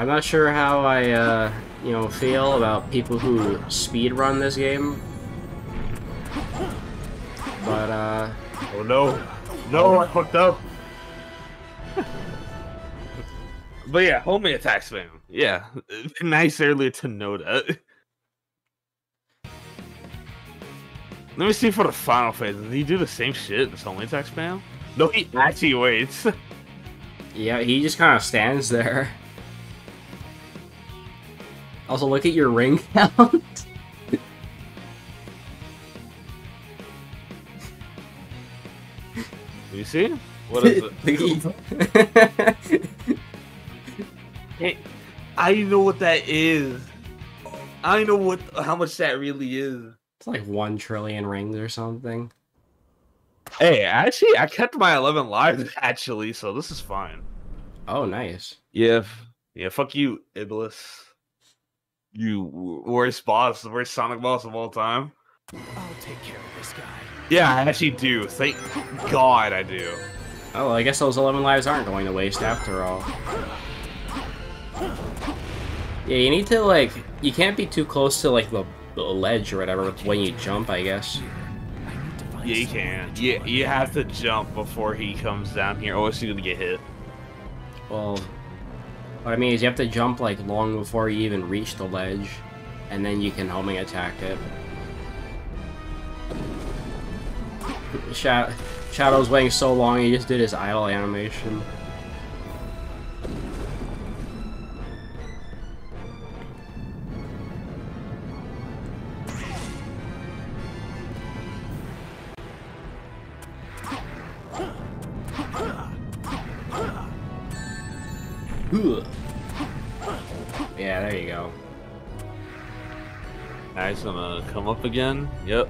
I'm not sure how I, uh, you know, feel about people who speed run this game. But, uh, Oh no. No, I fucked up. but yeah, homie attack spam. Yeah. Nice earlier to know that. Let me see for the final phase. Does he do the same shit? This homie attack spam? No, he actually waits. yeah, he just kind of stands there. Also, look at your ring count. you see? What is it? it? Hey, I know what that is. I know what how much that really is. it's like one trillion rings or something. Hey, actually, I kept my 11 lives actually, so this is fine. Oh, nice. Yeah, yeah. Fuck you, Iblis. You w- worst boss, the worst Sonic boss of all time. I'll take care of this guy. Yeah, I actually do. Thank God I do. Oh, well, I guess those 11 lives aren't going to waste after all. Yeah, you need to, like, you can't be too close to, like, the, the ledge or whatever when you jump, I guess. I need to find Yeah, you can. to Yeah, you have to jump before he comes down here, or else you're gonna get hit. Well, what I mean is you have to jump, like, long before you even reach the ledge, and then you can homing attack it. Sha Shadow's waiting so long, he just did his idle animation. Up again. Yep.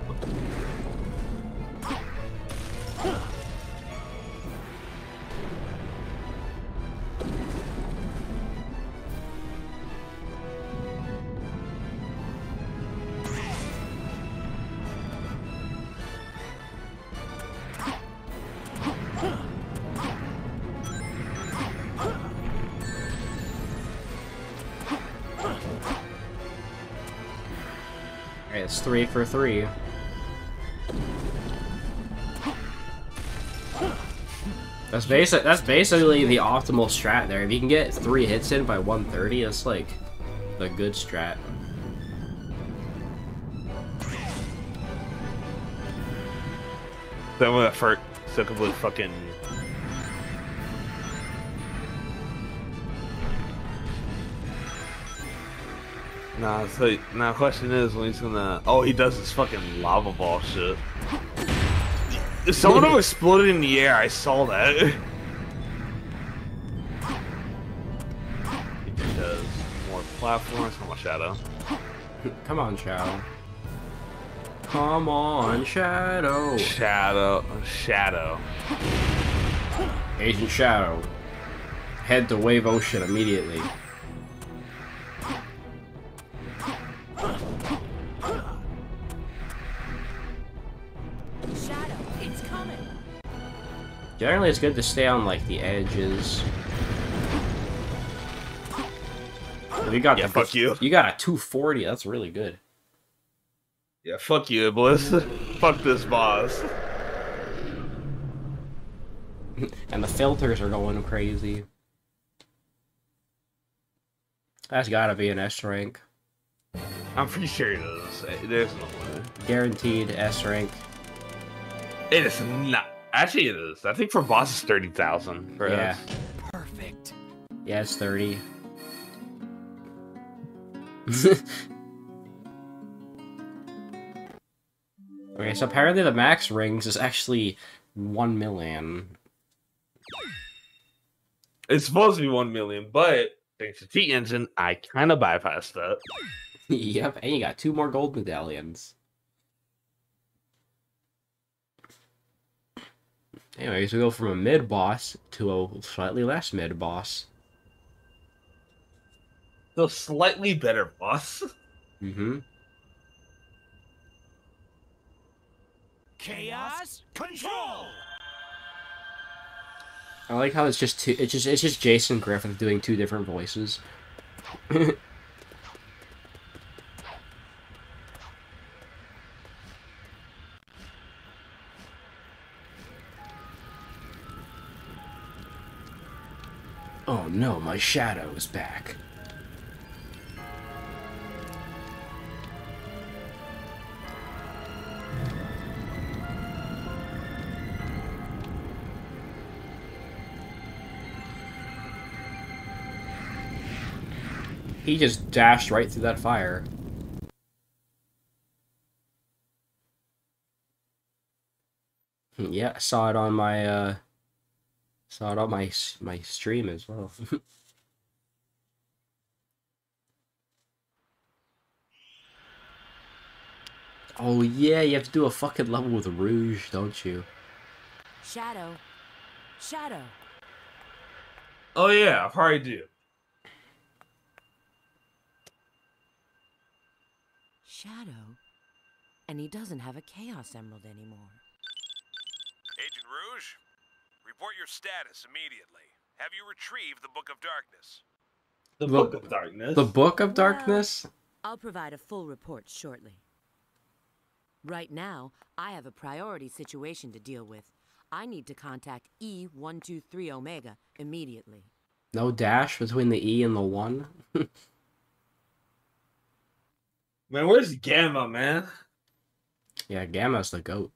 For three. That's basic. That's basically the optimal strat there. If you can get three hits in by 130, that's like the good strat. Then with that for so complete fucking. Nah, so now question is when he's gonna. Oh, he does this fucking lava ball shit. Some of them exploded in the air. I saw that. He does more platforms. Come on, Shadow. Come on, Shadow. Come on, Shadow. Shadow. Shadow. Agent Shadow. Head to Wave Ocean immediately. Shadow, it's coming. Generally, it's good to stay on like the edges. You got Yeah, the- fuck you. You got a 240. That's really good. Yeah, fuck you, Iblis. fuck this boss. And the filters are going crazy. That's gotta be an S rank. I'm pretty sure it is. Uh, there's no way. Guaranteed S rank. It is not. Actually, it is. I think for boss is 30,000. Yeah. us. Perfect. Yeah, it's 30. okay, so apparently the max rings is actually 1 million. It's supposed to be 1 million, but thanks to Cheat Engine, I kind of bypassed that. yep, and you got two more gold medallions. Anyways, we go from a mid boss to a slightly less mid boss. The slightly better boss. Mm-hmm. Chaos control. I like how it's just two. It's just it's just Jason Griffith doing two different voices. no, my shadow is back. He just dashed right through that fire. Yeah, I saw it on my uh saw it on my my stream as well. oh yeah, you have to do a fucking level with Rouge, don't you? Shadow. Shadow. Oh, yeah, I probably do. Shadow. And he doesn't have a Chaos Emerald anymore. Agent Rouge, report your status immediately. Have you retrieved the Book of Darkness? The The- Book of Darkness. The Book of Well- Darkness? I'll provide a full report shortly. Right now, I have a priority situation to deal with. I need to contact E123 Omega immediately. No dash between the E and the 1? Man, where's Gamma, man? yeah, Gamma's the goat.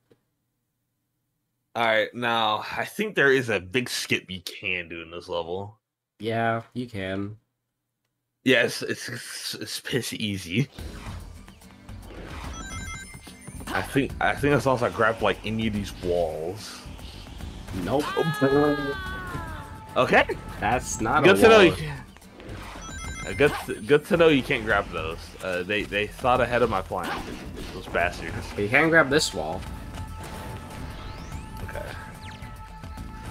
Alright, now, I think there is a big skip you can do in this level. Yeah, you can. Yes, it's, it's, it's piss easy. I think I think that's also grab like any of these walls. Nope. Okay. That's not Good a to know. You can... Uh, good, to, good to know you can't grab those. Uh, they they thought ahead of my plan. Those bastards. But you can grab this wall.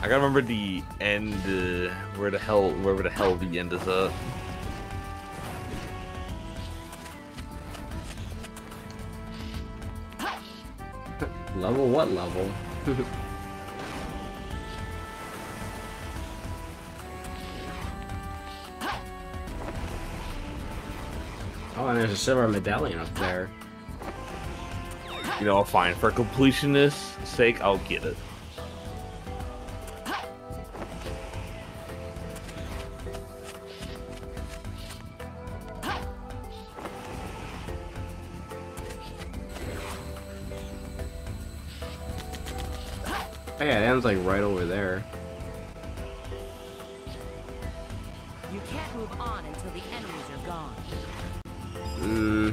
I gotta remember the end. Uh, where the hell? Wherever the hell the end is at. Level what level? oh, and there's a silver medallion up there. You know, fine. For completionist's sake, I'll get it. Oh, yeah, it ends like right over there. You can't move on until the enemies are gone. Hmm.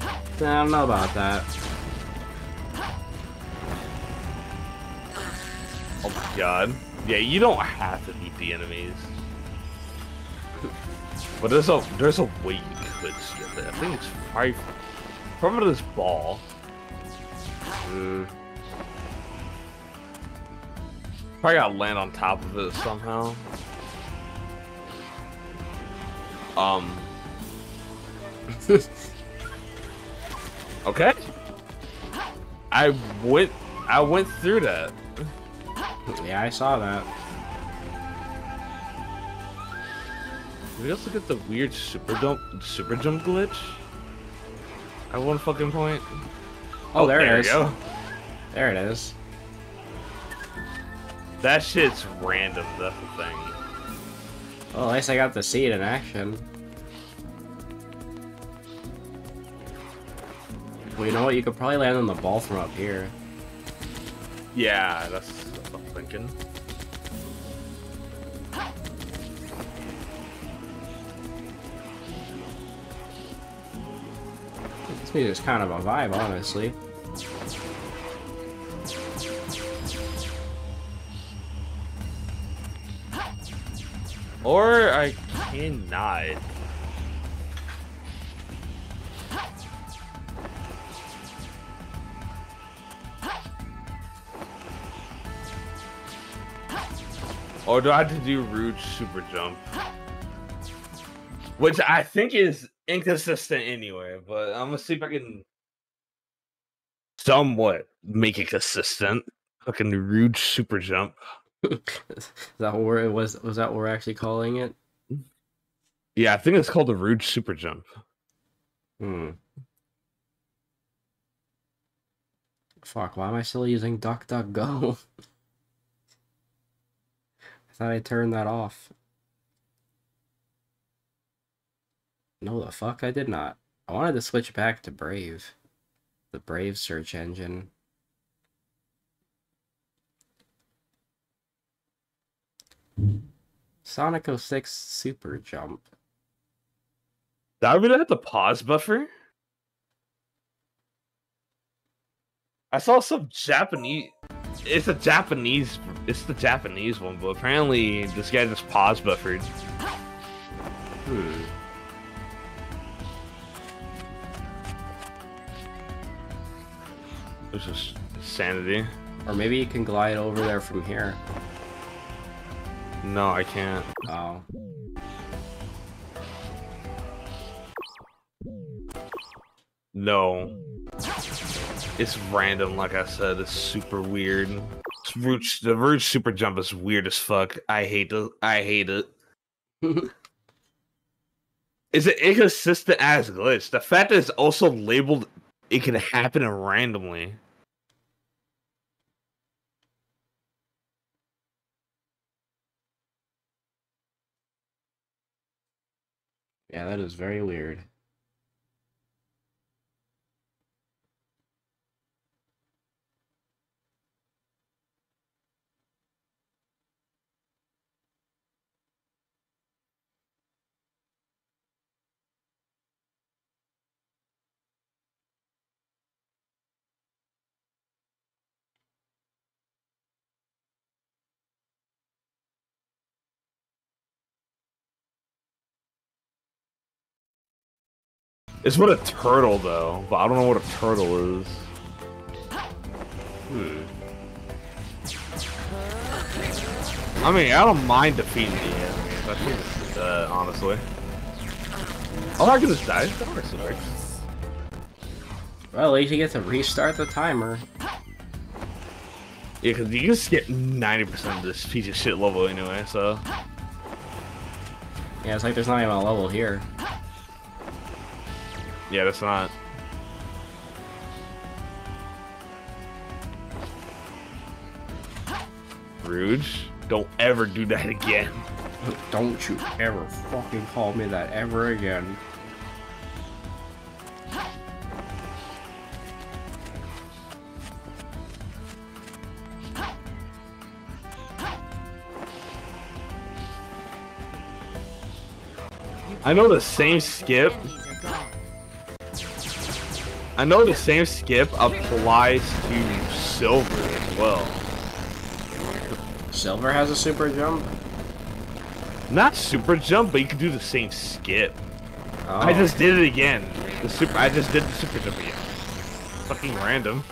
I don't know about that. Oh my god. Yeah, you don't have to beat the enemies. But there's a there's a way you could skip it. I think it's probably from this ball. Hmm. Probably gotta land on top of it somehow. Um. okay. I went. I went through that. Yeah, I saw that. Did we also get the weird super jump super jump glitch? At one fucking point. Oh, there, there it go. There it is. That shit's random. That's the thing. Well, at least I got to see it in action. Well, you know what? You could probably land on the ball from up here. Yeah, that's what I'm thinking. This music's kind of a vibe, honestly. Or I cannot. Or do I have to do rude Super Jump? Which I think is inconsistent anyway, but I'm gonna see if I can somewhat make it consistent. Fucking rude Super Jump. Is that what we're, was was that what we're actually calling it? Yeah, I think it's called the Rouge Super Jump. Hmm. Fuck, why am I still using DuckDuckGo? I thought I turned that off. No, the fuck, I did not. I wanted to switch back to Brave. The Brave search engine. Sonic 06 Super Jump. I really have the pause buffer? I saw some Japanese. It's a Japanese. It's the Japanese one, but apparently this guy just pause buffered. Hmm. This is sanity. Or maybe you can glide over there from here. No, I can't. Oh. No. It's random, like I said. It's super weird. It's Rouge- the Super Jump is weird as fuck. I hate it. I hate it. Is it inconsistent as glitch? The fact that it's also labeled, it can happen randomly. Yeah, that is very weird. It's what a turtle though, but I don't know what a turtle is. Hmm. I mean, I don't mind defeating the enemies. I think, uh, honestly. Oh, I can just die. That works. works. Well, at least you get to restart the timer. Yeah, because you can skip 90% of this piece of shit level anyway, so. Yeah, it's like there's not even a level here. Yeah, that's not. Rouge, don't ever do that again. Don't you ever fucking call me that ever again. I know the same skip Candies are gone. I know the same skip applies to silver as well. Silver has a super jump? Not super jump, but you can do the same skip. Oh. I just did it again. The super. I just did the super jump again. Fucking random.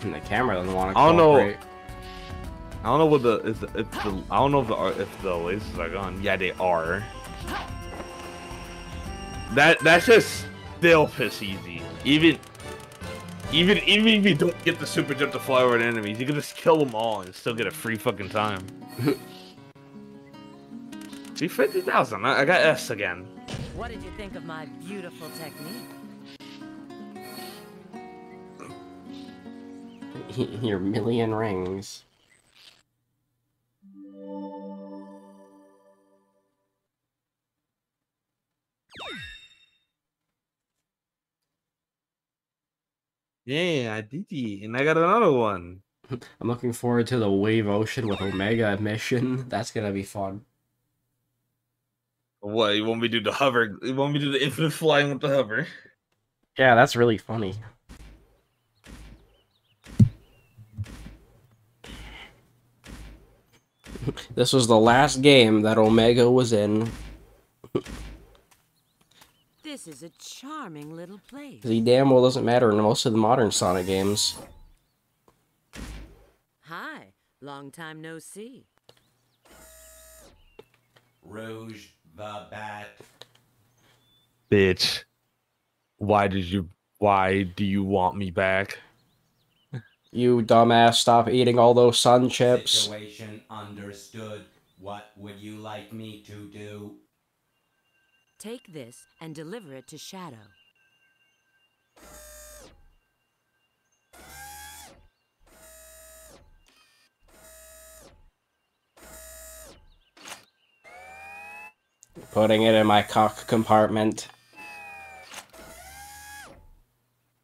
And the camera doesn't want to I don't know. Cooperate. I don't know what the is the, if the I don't know if the are- if the lasers are gone. Yeah, they are. That that's just still piss easy. Even even even if you don't get the super jump to fly over the enemies, you can just kill them all and still get a free fucking time. See, fifty thousand. I, I got S again. What did you think of my beautiful technique? Your million rings. Yeah, I did it, and I got another one. I'm looking forward to the Wave Ocean with Omega mission. That's gonna be fun. What you want me to do the hover? You want me to do the infinite flying with the hover? Yeah, that's really funny. this was the last game that Omega was in. This is a charming little place. He damn well doesn't matter in most of the modern Sonic games. Hi, long time no see. Rouge the Bat. Bitch, why did you? Why do you want me back? You dumbass, stop eating all those sun chips. Situation understood. What would you like me to do? Take this and deliver it to Shadow. Putting it in my cock compartment.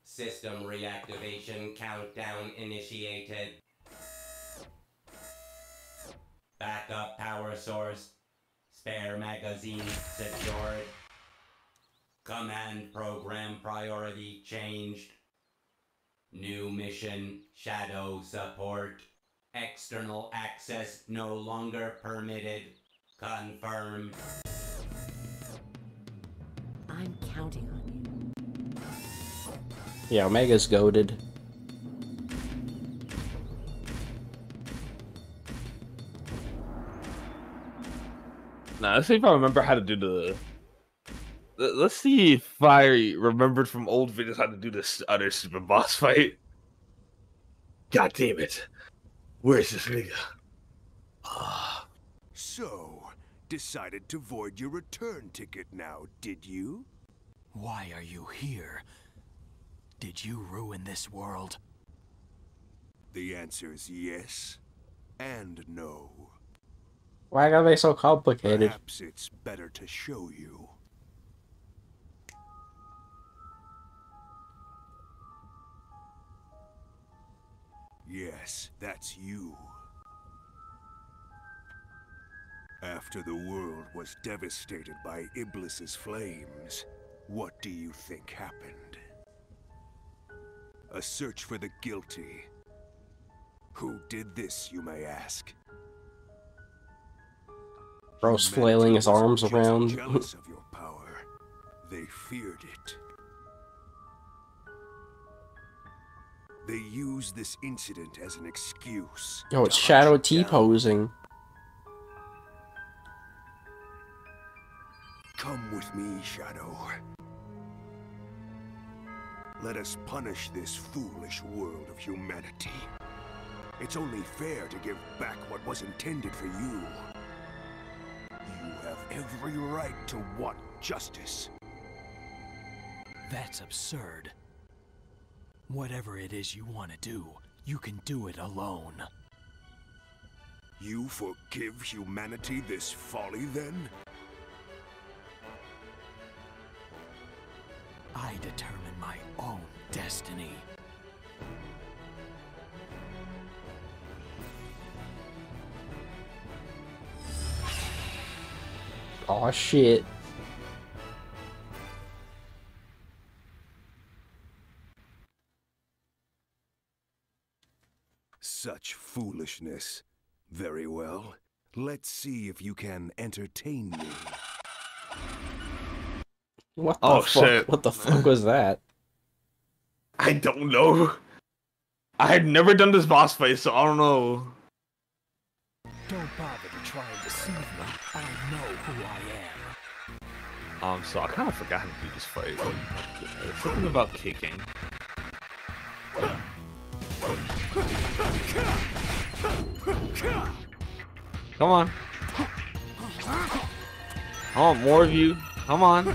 System reactivation countdown initiated. Backup power source. Spare magazine secured. Command program priority changed. New mission shadow support. External access no longer permitted. Confirmed. I'm counting on you. Yeah, Omega's goaded. Now let's see if I remember how to do the. let- Let's see if I remembered from old videos how to do this other super boss fight. God damn it! Where's this nigga? Ah, So, decided to void your return ticket now, did you? Why are you here? Did you ruin this world? The answer is yes and no. Why gotta be so complicated? Perhaps it's better to show you. Yes, that's you. After the world was devastated by Iblis's flames, what do you think happened? A search for the guilty. Who did this, you may ask? Humanity flailing his arms around. jealous of your power. They feared it. They used this incident as an excuse. Yo, it's Shadow T-posing. Come with me, Shadow. Let us punish this foolish world of humanity. It's only fair to give back what was intended for you. Every right to want justice. That's absurd. Whatever it is you want to do, you can do it alone. You forgive humanity this folly, then? I determine my own destiny. Aw, shit. Such foolishness. Very well. Let's see if you can entertain me. What the Oh, fuck? shit. What the fuck was that? I don't know. I had never done this boss fight, so I don't know. Don't bother to try and deceive me. I know who I am. Um, so I kind of forgot how to do this fight. Something about kicking. Come on. I want more of you. Come on.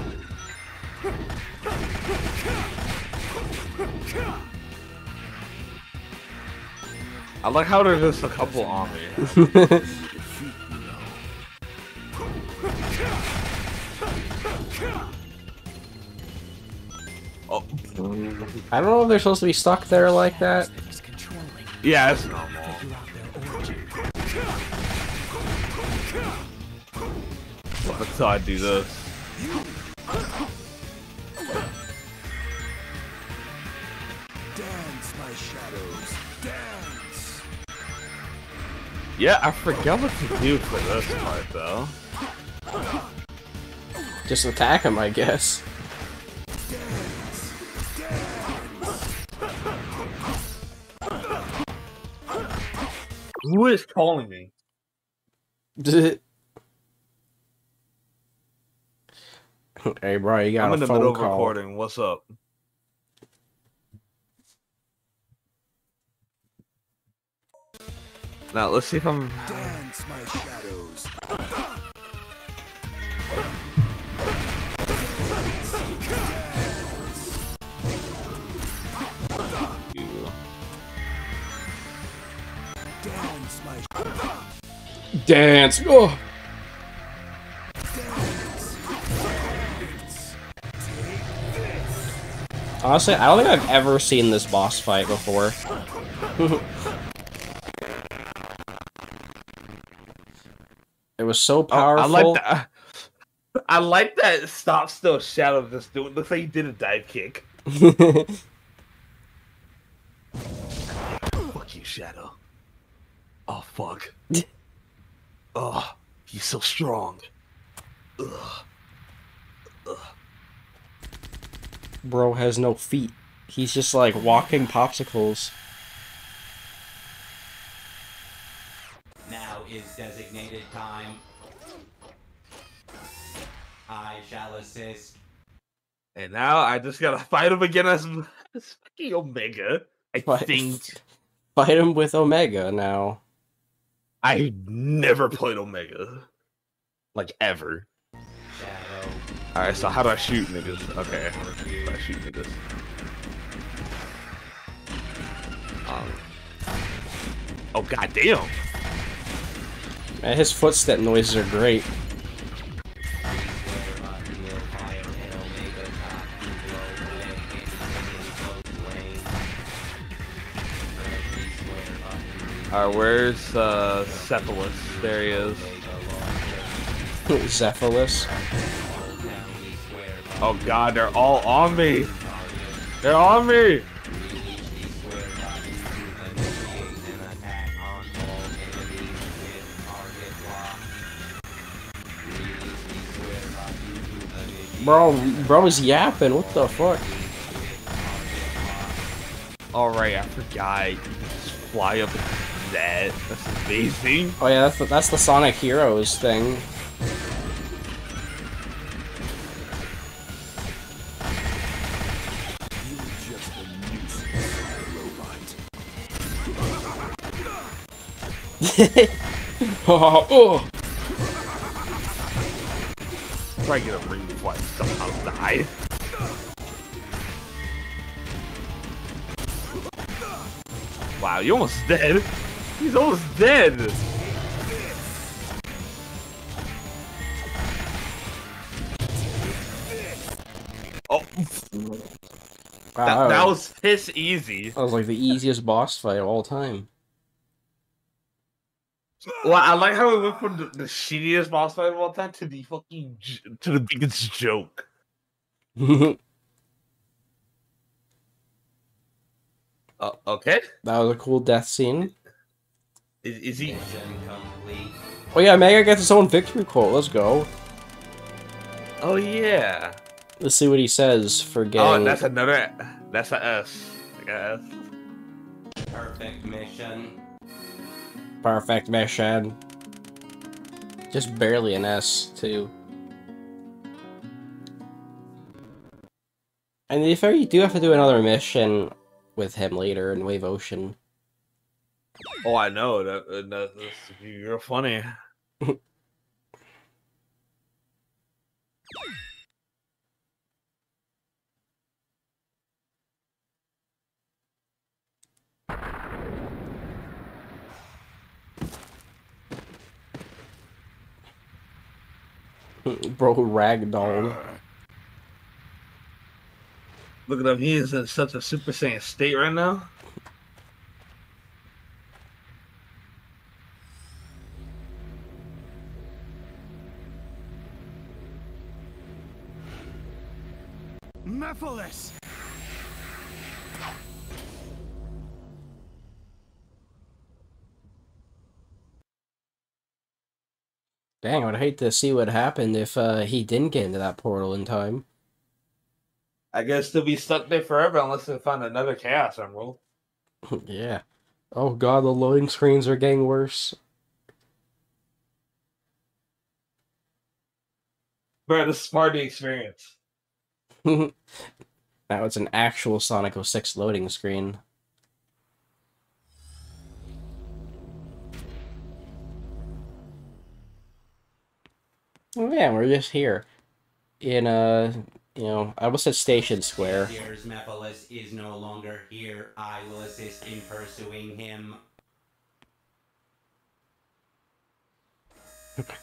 I like how there's just a couple on me. Oh, I don't know if they're supposed to be stuck there like that. Things controlling. yeah, it's normal. Figure out their origin. That's how I do this. Dance, my shadows. Yeah, I forgot what to do for this part though. Just attack him, I guess. Who is calling me? hey, bro, you got I'm a in the phone middle of call. recording. What's up? Now let's see if I'm. Dance, my shadows. Dance, my Dance. Oh. Honestly, I don't think I've ever seen this boss fight before. it was so Oh, powerful. I like that. I like that stop still shadow just doing. Looks like he did a dive kick. Fuck you, Shadow. Oh fuck. oh, he's so strong. Ugh. Bro has no feet. He's just like walking popsicles. Now is designated time. I shall assist. And now I just gotta fight him again as, as fucking Omega. I Fight- think Fight him with Omega now. I never played Omega, like ever. All right, so how do I shoot niggas? Okay, how do I shoot niggas? Um. Oh goddamn! Man, his footstep noises are great. All right, where's uh Cephalus? There he is. Zephyllus. Oh god, they're all on me. They're on me. Bro, bro's yapping. What the fuck? All right, I forgot. You can just fly up that. That's amazing. Oh yeah, that's the, that's the Sonic Heroes thing. You're just a nuisance, robot. oh, oh. Try to get a ring I somehow die. Wow, you almost dead. He's almost dead. Oh, Wow, that, that was piss easy. that was like the easiest boss fight of all time. Well, I like how we went from the, the shittiest boss fight of all time to the fucking j- to the biggest joke. Uh, okay, that was a cool death scene. is, is he? Oh yeah, Mega gets his own victory quote. Let's go. Oh yeah. Let's see what he says for game. Oh, that's another. That's a S. I guess. Perfect mission. Perfect mission. Just barely an S, too. And if you do have to do another mission with him later in Wave Ocean. Oh, I know that. that that's, you're funny. Bro, ragdoll. Look at him. He is in such a Super Saiyan state right now. Mephiles! Dang, I would hate to see what happened if uh, he didn't get into that portal in time. I guess they'll be stuck there forever unless they find another Chaos Emerald. yeah. Oh god, the loading screens are getting worse. Bro, this is part of the experience. now it's an actual Sonic 06 loading screen. Oh yeah, we're just here. In uh you know, I almost said Station Square. Here's Mephiles is no longer here. I will assist in pursuing him.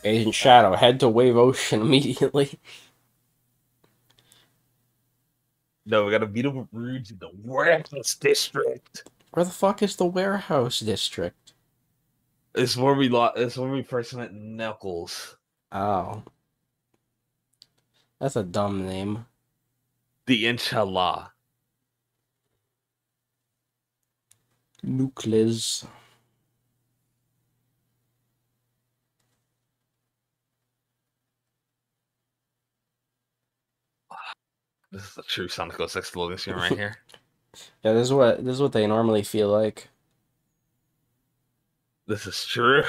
Agent Shadow, head to Wave Ocean immediately. No, we gotta beat up with Rouge in the Warehouse District. Where the fuck is the warehouse district? It's where we lost. It's where we first met Knuckles. Oh. That's a dumb name. The Inshallah. Nucleus. This is a true Sonic 06 loading screen right here. Yeah, this is what this is what they normally feel like. This is true.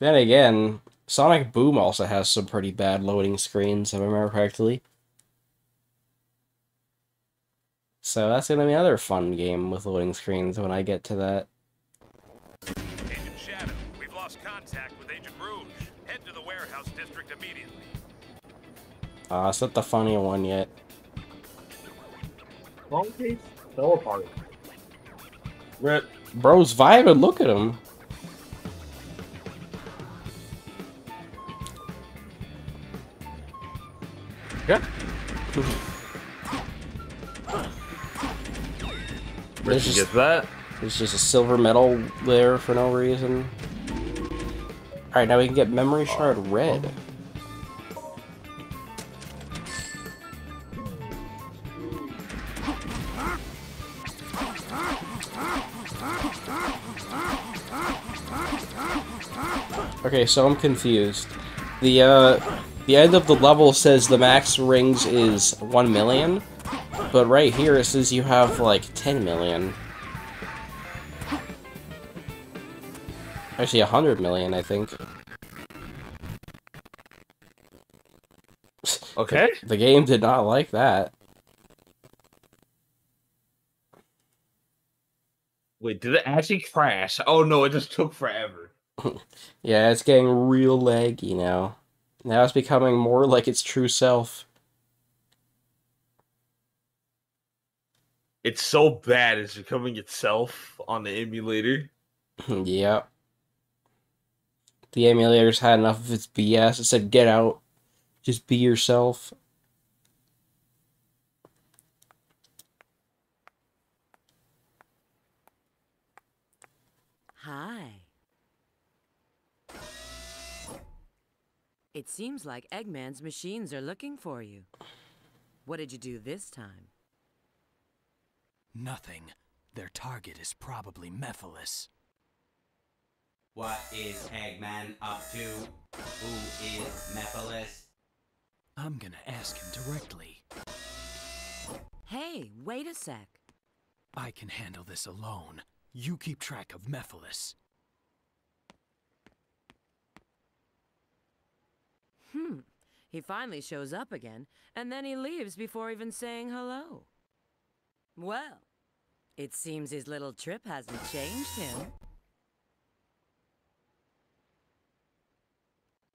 Then again, Sonic Boom also has some pretty bad loading screens, if I remember correctly. So that's gonna be another fun game with loading screens when I get to that. Agent Shadow, we've lost contact with Agent Rouge. Head to the warehouse district immediately. Uh, it's not the funny one yet. Wrong case? Fell apart. Rip. Bro's vibing, look at him. Yeah. Richie just, gets that. there's just a silver medal there for no reason. Alright, now we can get Memory Shard Red. Okay, so I'm confused. The uh the end of the level says the max rings is 1 million, but right here it says you have like 10 million. Actually 100 million, I think. Okay. The game did not like that. Wait, did it actually crash? Oh no, it just took forever. Yeah, it's getting real laggy now. Now it's becoming more like its true self. It's so bad it's becoming itself on the emulator. yeah. The emulators had enough of its BS. It said, get out. Just be yourself. It seems like Eggman's machines are looking for you. What did you do this time? Nothing. Their target is probably Mephiles. What is Eggman up to? Who is Mephiles? I'm gonna ask him directly. Hey, wait a sec. I can handle this alone. You keep track of Mephiles. Hmm. He finally shows up again, and then he leaves before even saying hello. Well, it seems his little trip hasn't changed him.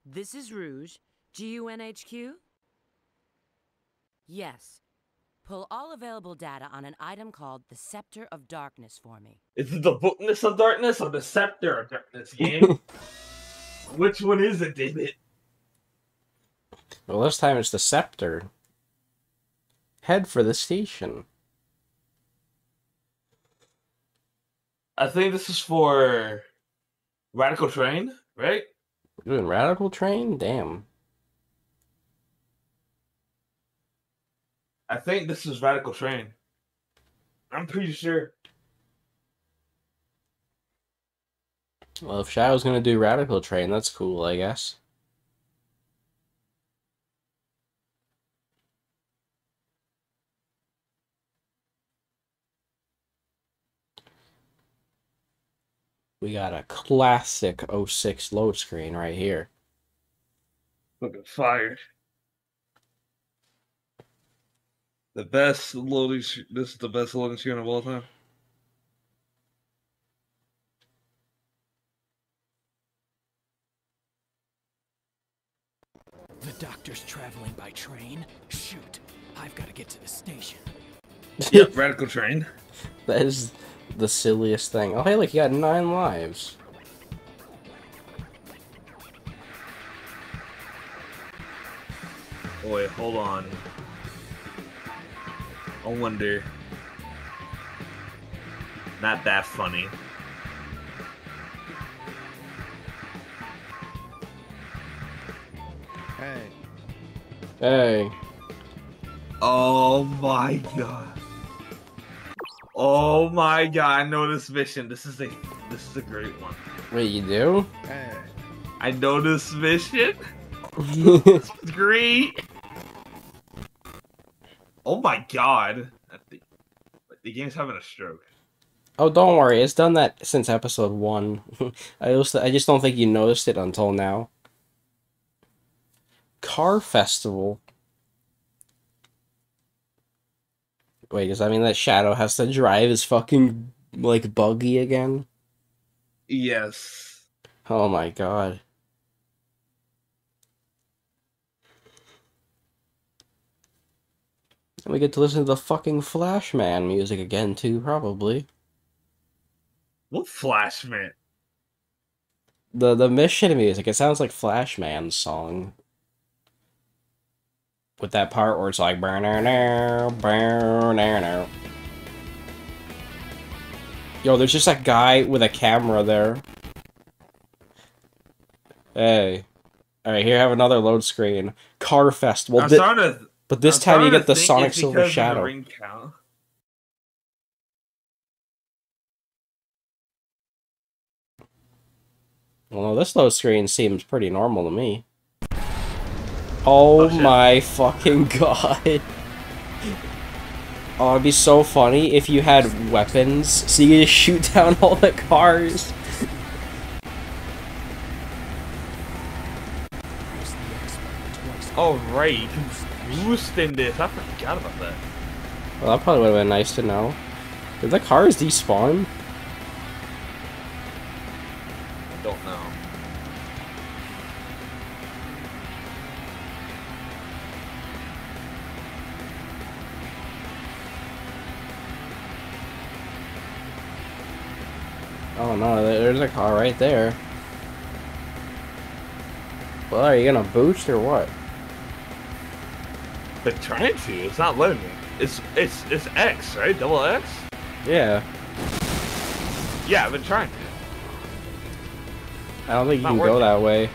This is Rouge, GUNHQ? Yes. Pull all available data on an item called the Scepter of Darkness for me. Is it the bookness of darkness or the scepter of darkness game? Which one is it, David? Well, this time it's the scepter. Head for the station. I think this is for Radical Train, right? Doing radical train? Damn. I think this is Radical Train. I'm pretty sure. Well, if Shadow's gonna do radical train, that's cool, I guess. We got a classic 06 load screen right here. Fucking fired. The best loading. This is the best loading screen of all time. The doctor's traveling by train? Shoot. I've gotta get to the station. Yep, Radical Train. That is the silliest thing. Oh, hey, look, you got nine lives. Boy, hold on. I wonder. Not that funny. Hey. Hey. Oh my god. Oh my god, I know this mission. This is a this is a great one. Wait, you do? I know this mission. It's great. Oh my god. The, the game's having a stroke. oh, don't worry. It's done that since episode one. I also, I just don't think you noticed it until now. Car Festival. Wait, does that mean that Shadow has to drive his fucking, like, buggy again? Yes. Oh my god. And we get to listen to the fucking Flashman music again, too, probably. What Flashman? The the mission music, it sounds like Flashman's song. With that part where it's like burn now, burn now. Yo, there's just that guy with a camera there. Hey. Alright, here I have another load screen. Car Thi- to. but this I'm time you get the Sonic Silver because of the Shadow. Well, this load screen seems pretty normal to me. Oh, oh, shit. my fucking god. Oh, it'd be so funny if you had weapons so you could just shoot down all the cars. Who's the expert twice Oh right, you can boost in this. I forgot about that. Well, that probably would have been nice to know. Did the cars despawn? Oh no, there's a car right there. Well, are you gonna boost or what? Been trying to. It's not letting me. It's it's it's X, right? Double X. Yeah. Yeah, I've been trying to. I don't think you Not can go that way.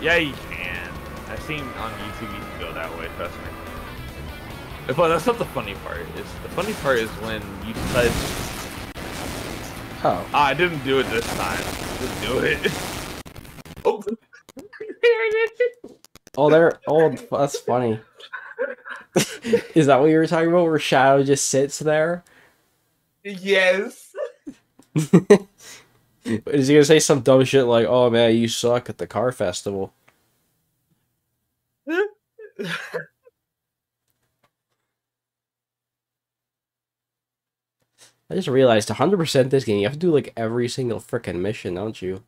Yeah, you can. I've seen on YouTube you can go that way. Trust me. But that's not the funny part. It's the funny part is when you touch. Oh. I didn't do it this time. Didn't do it. oh. Oh, there. Oh, that's funny. Is that what you were talking about? Where Shadow just sits there? Yes. Is he gonna say some dumb shit like, "Oh man, you suck at the car festival"? I just realized 100% this game, you have to do like every single freaking mission, don't you?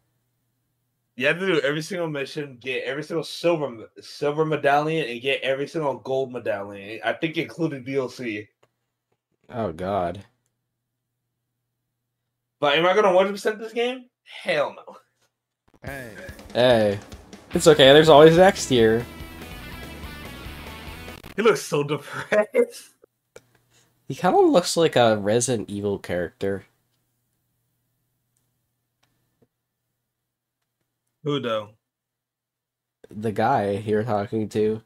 You have to do every single mission, get every single silver silver medallion, and get every single gold medallion. I think included DLC. Oh god. But am I gonna one hundred percent this game? Hell no. Hey. Hey. It's okay, there's always next year. He looks so depressed. He kind of looks like a Resident Evil character. Who though? The guy you're talking to.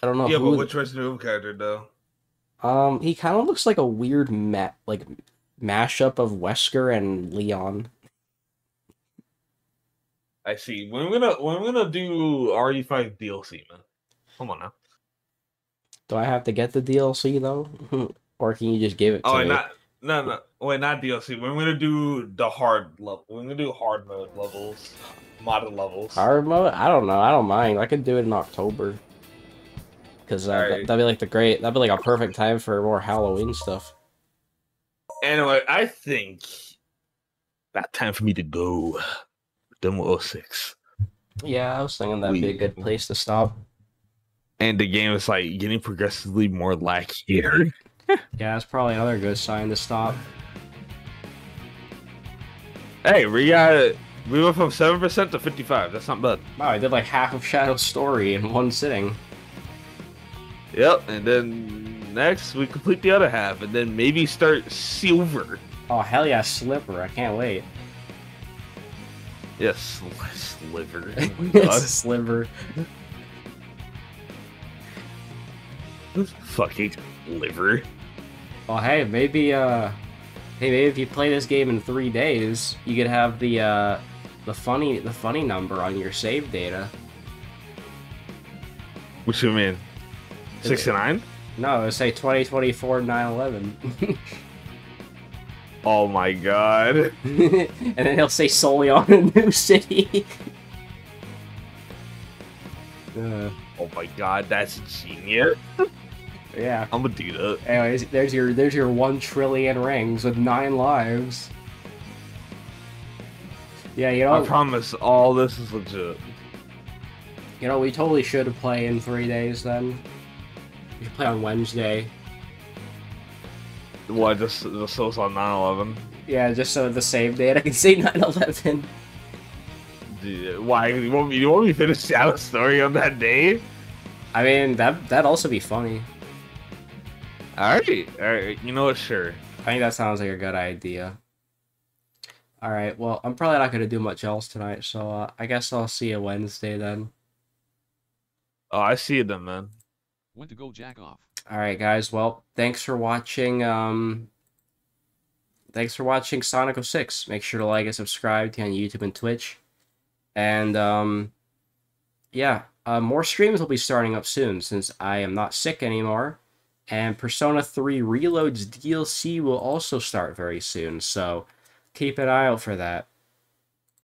I don't know yeah, but which Resident Evil character though? Um, he kind of looks like a weird ma- like mashup of Wesker and Leon. I see. When we're gonna when we're gonna do RE5 DLC, man. Come on now. Do I have to get the DLC though, or can you just give it to Oh, me? not no no wait not DLC. We're gonna do the hard level. We're gonna do hard mode levels, modded levels. Hard mode? I don't know. I don't mind. I can do it in October. Cause uh, Alright. that'd be like the great. That'd be like a perfect time for more Halloween stuff. Anyway, I think that time for me to go. Demo 06. Yeah, I was thinking that'd be a good place to stop. And the game is like getting progressively more lackier. Yeah, that's probably another good sign to stop. Hey, we got it. we went from seven percent to fifty five. That's not bad. Wow, I did like half of Shadow's story in one sitting. Yep, and then next we complete the other half, and then maybe start silver. Oh hell yeah, Slipper! I can't wait. Yes, sliver. Oh my god. Sliver. Fucking liver. Oh hey, maybe uh, hey maybe if you play this game in three days, you could have the uh, the funny the funny number on your save data. What you mean? Sixty nine? No, it'd say 2024 911. Oh my god. and then he'll say Soleanna new city. uh, Oh my god, that's genius. Yeah. I'm gonna do that. Anyways, there's your there's your one trillion rings with nine lives. Yeah, you know. I promise all this is legit. you know, we totally should play in three days. Then we should play on Wednesday. Why just just so it's on 9-11? Yeah, just so the same date I can say 9/11. Dude, Why you want me you want me to finish out a story on that day? I mean, that that'd also be funny. Alright, alright, you know what, sure. I think that sounds like a good idea. All right, well, I'm probably not gonna do much else tonight, so uh, I guess I'll see you Wednesday then. Oh, I see you then, man. When to go jack off. All right, guys. Well, thanks for watching. Um, thanks for watching Sonic 06. Make sure to like and subscribe to on YouTube and Twitch. And um, yeah, uh, more streams will be starting up soon since I am not sick anymore. And Persona 3 Reloads DLC will also start very soon, so keep an eye out for that.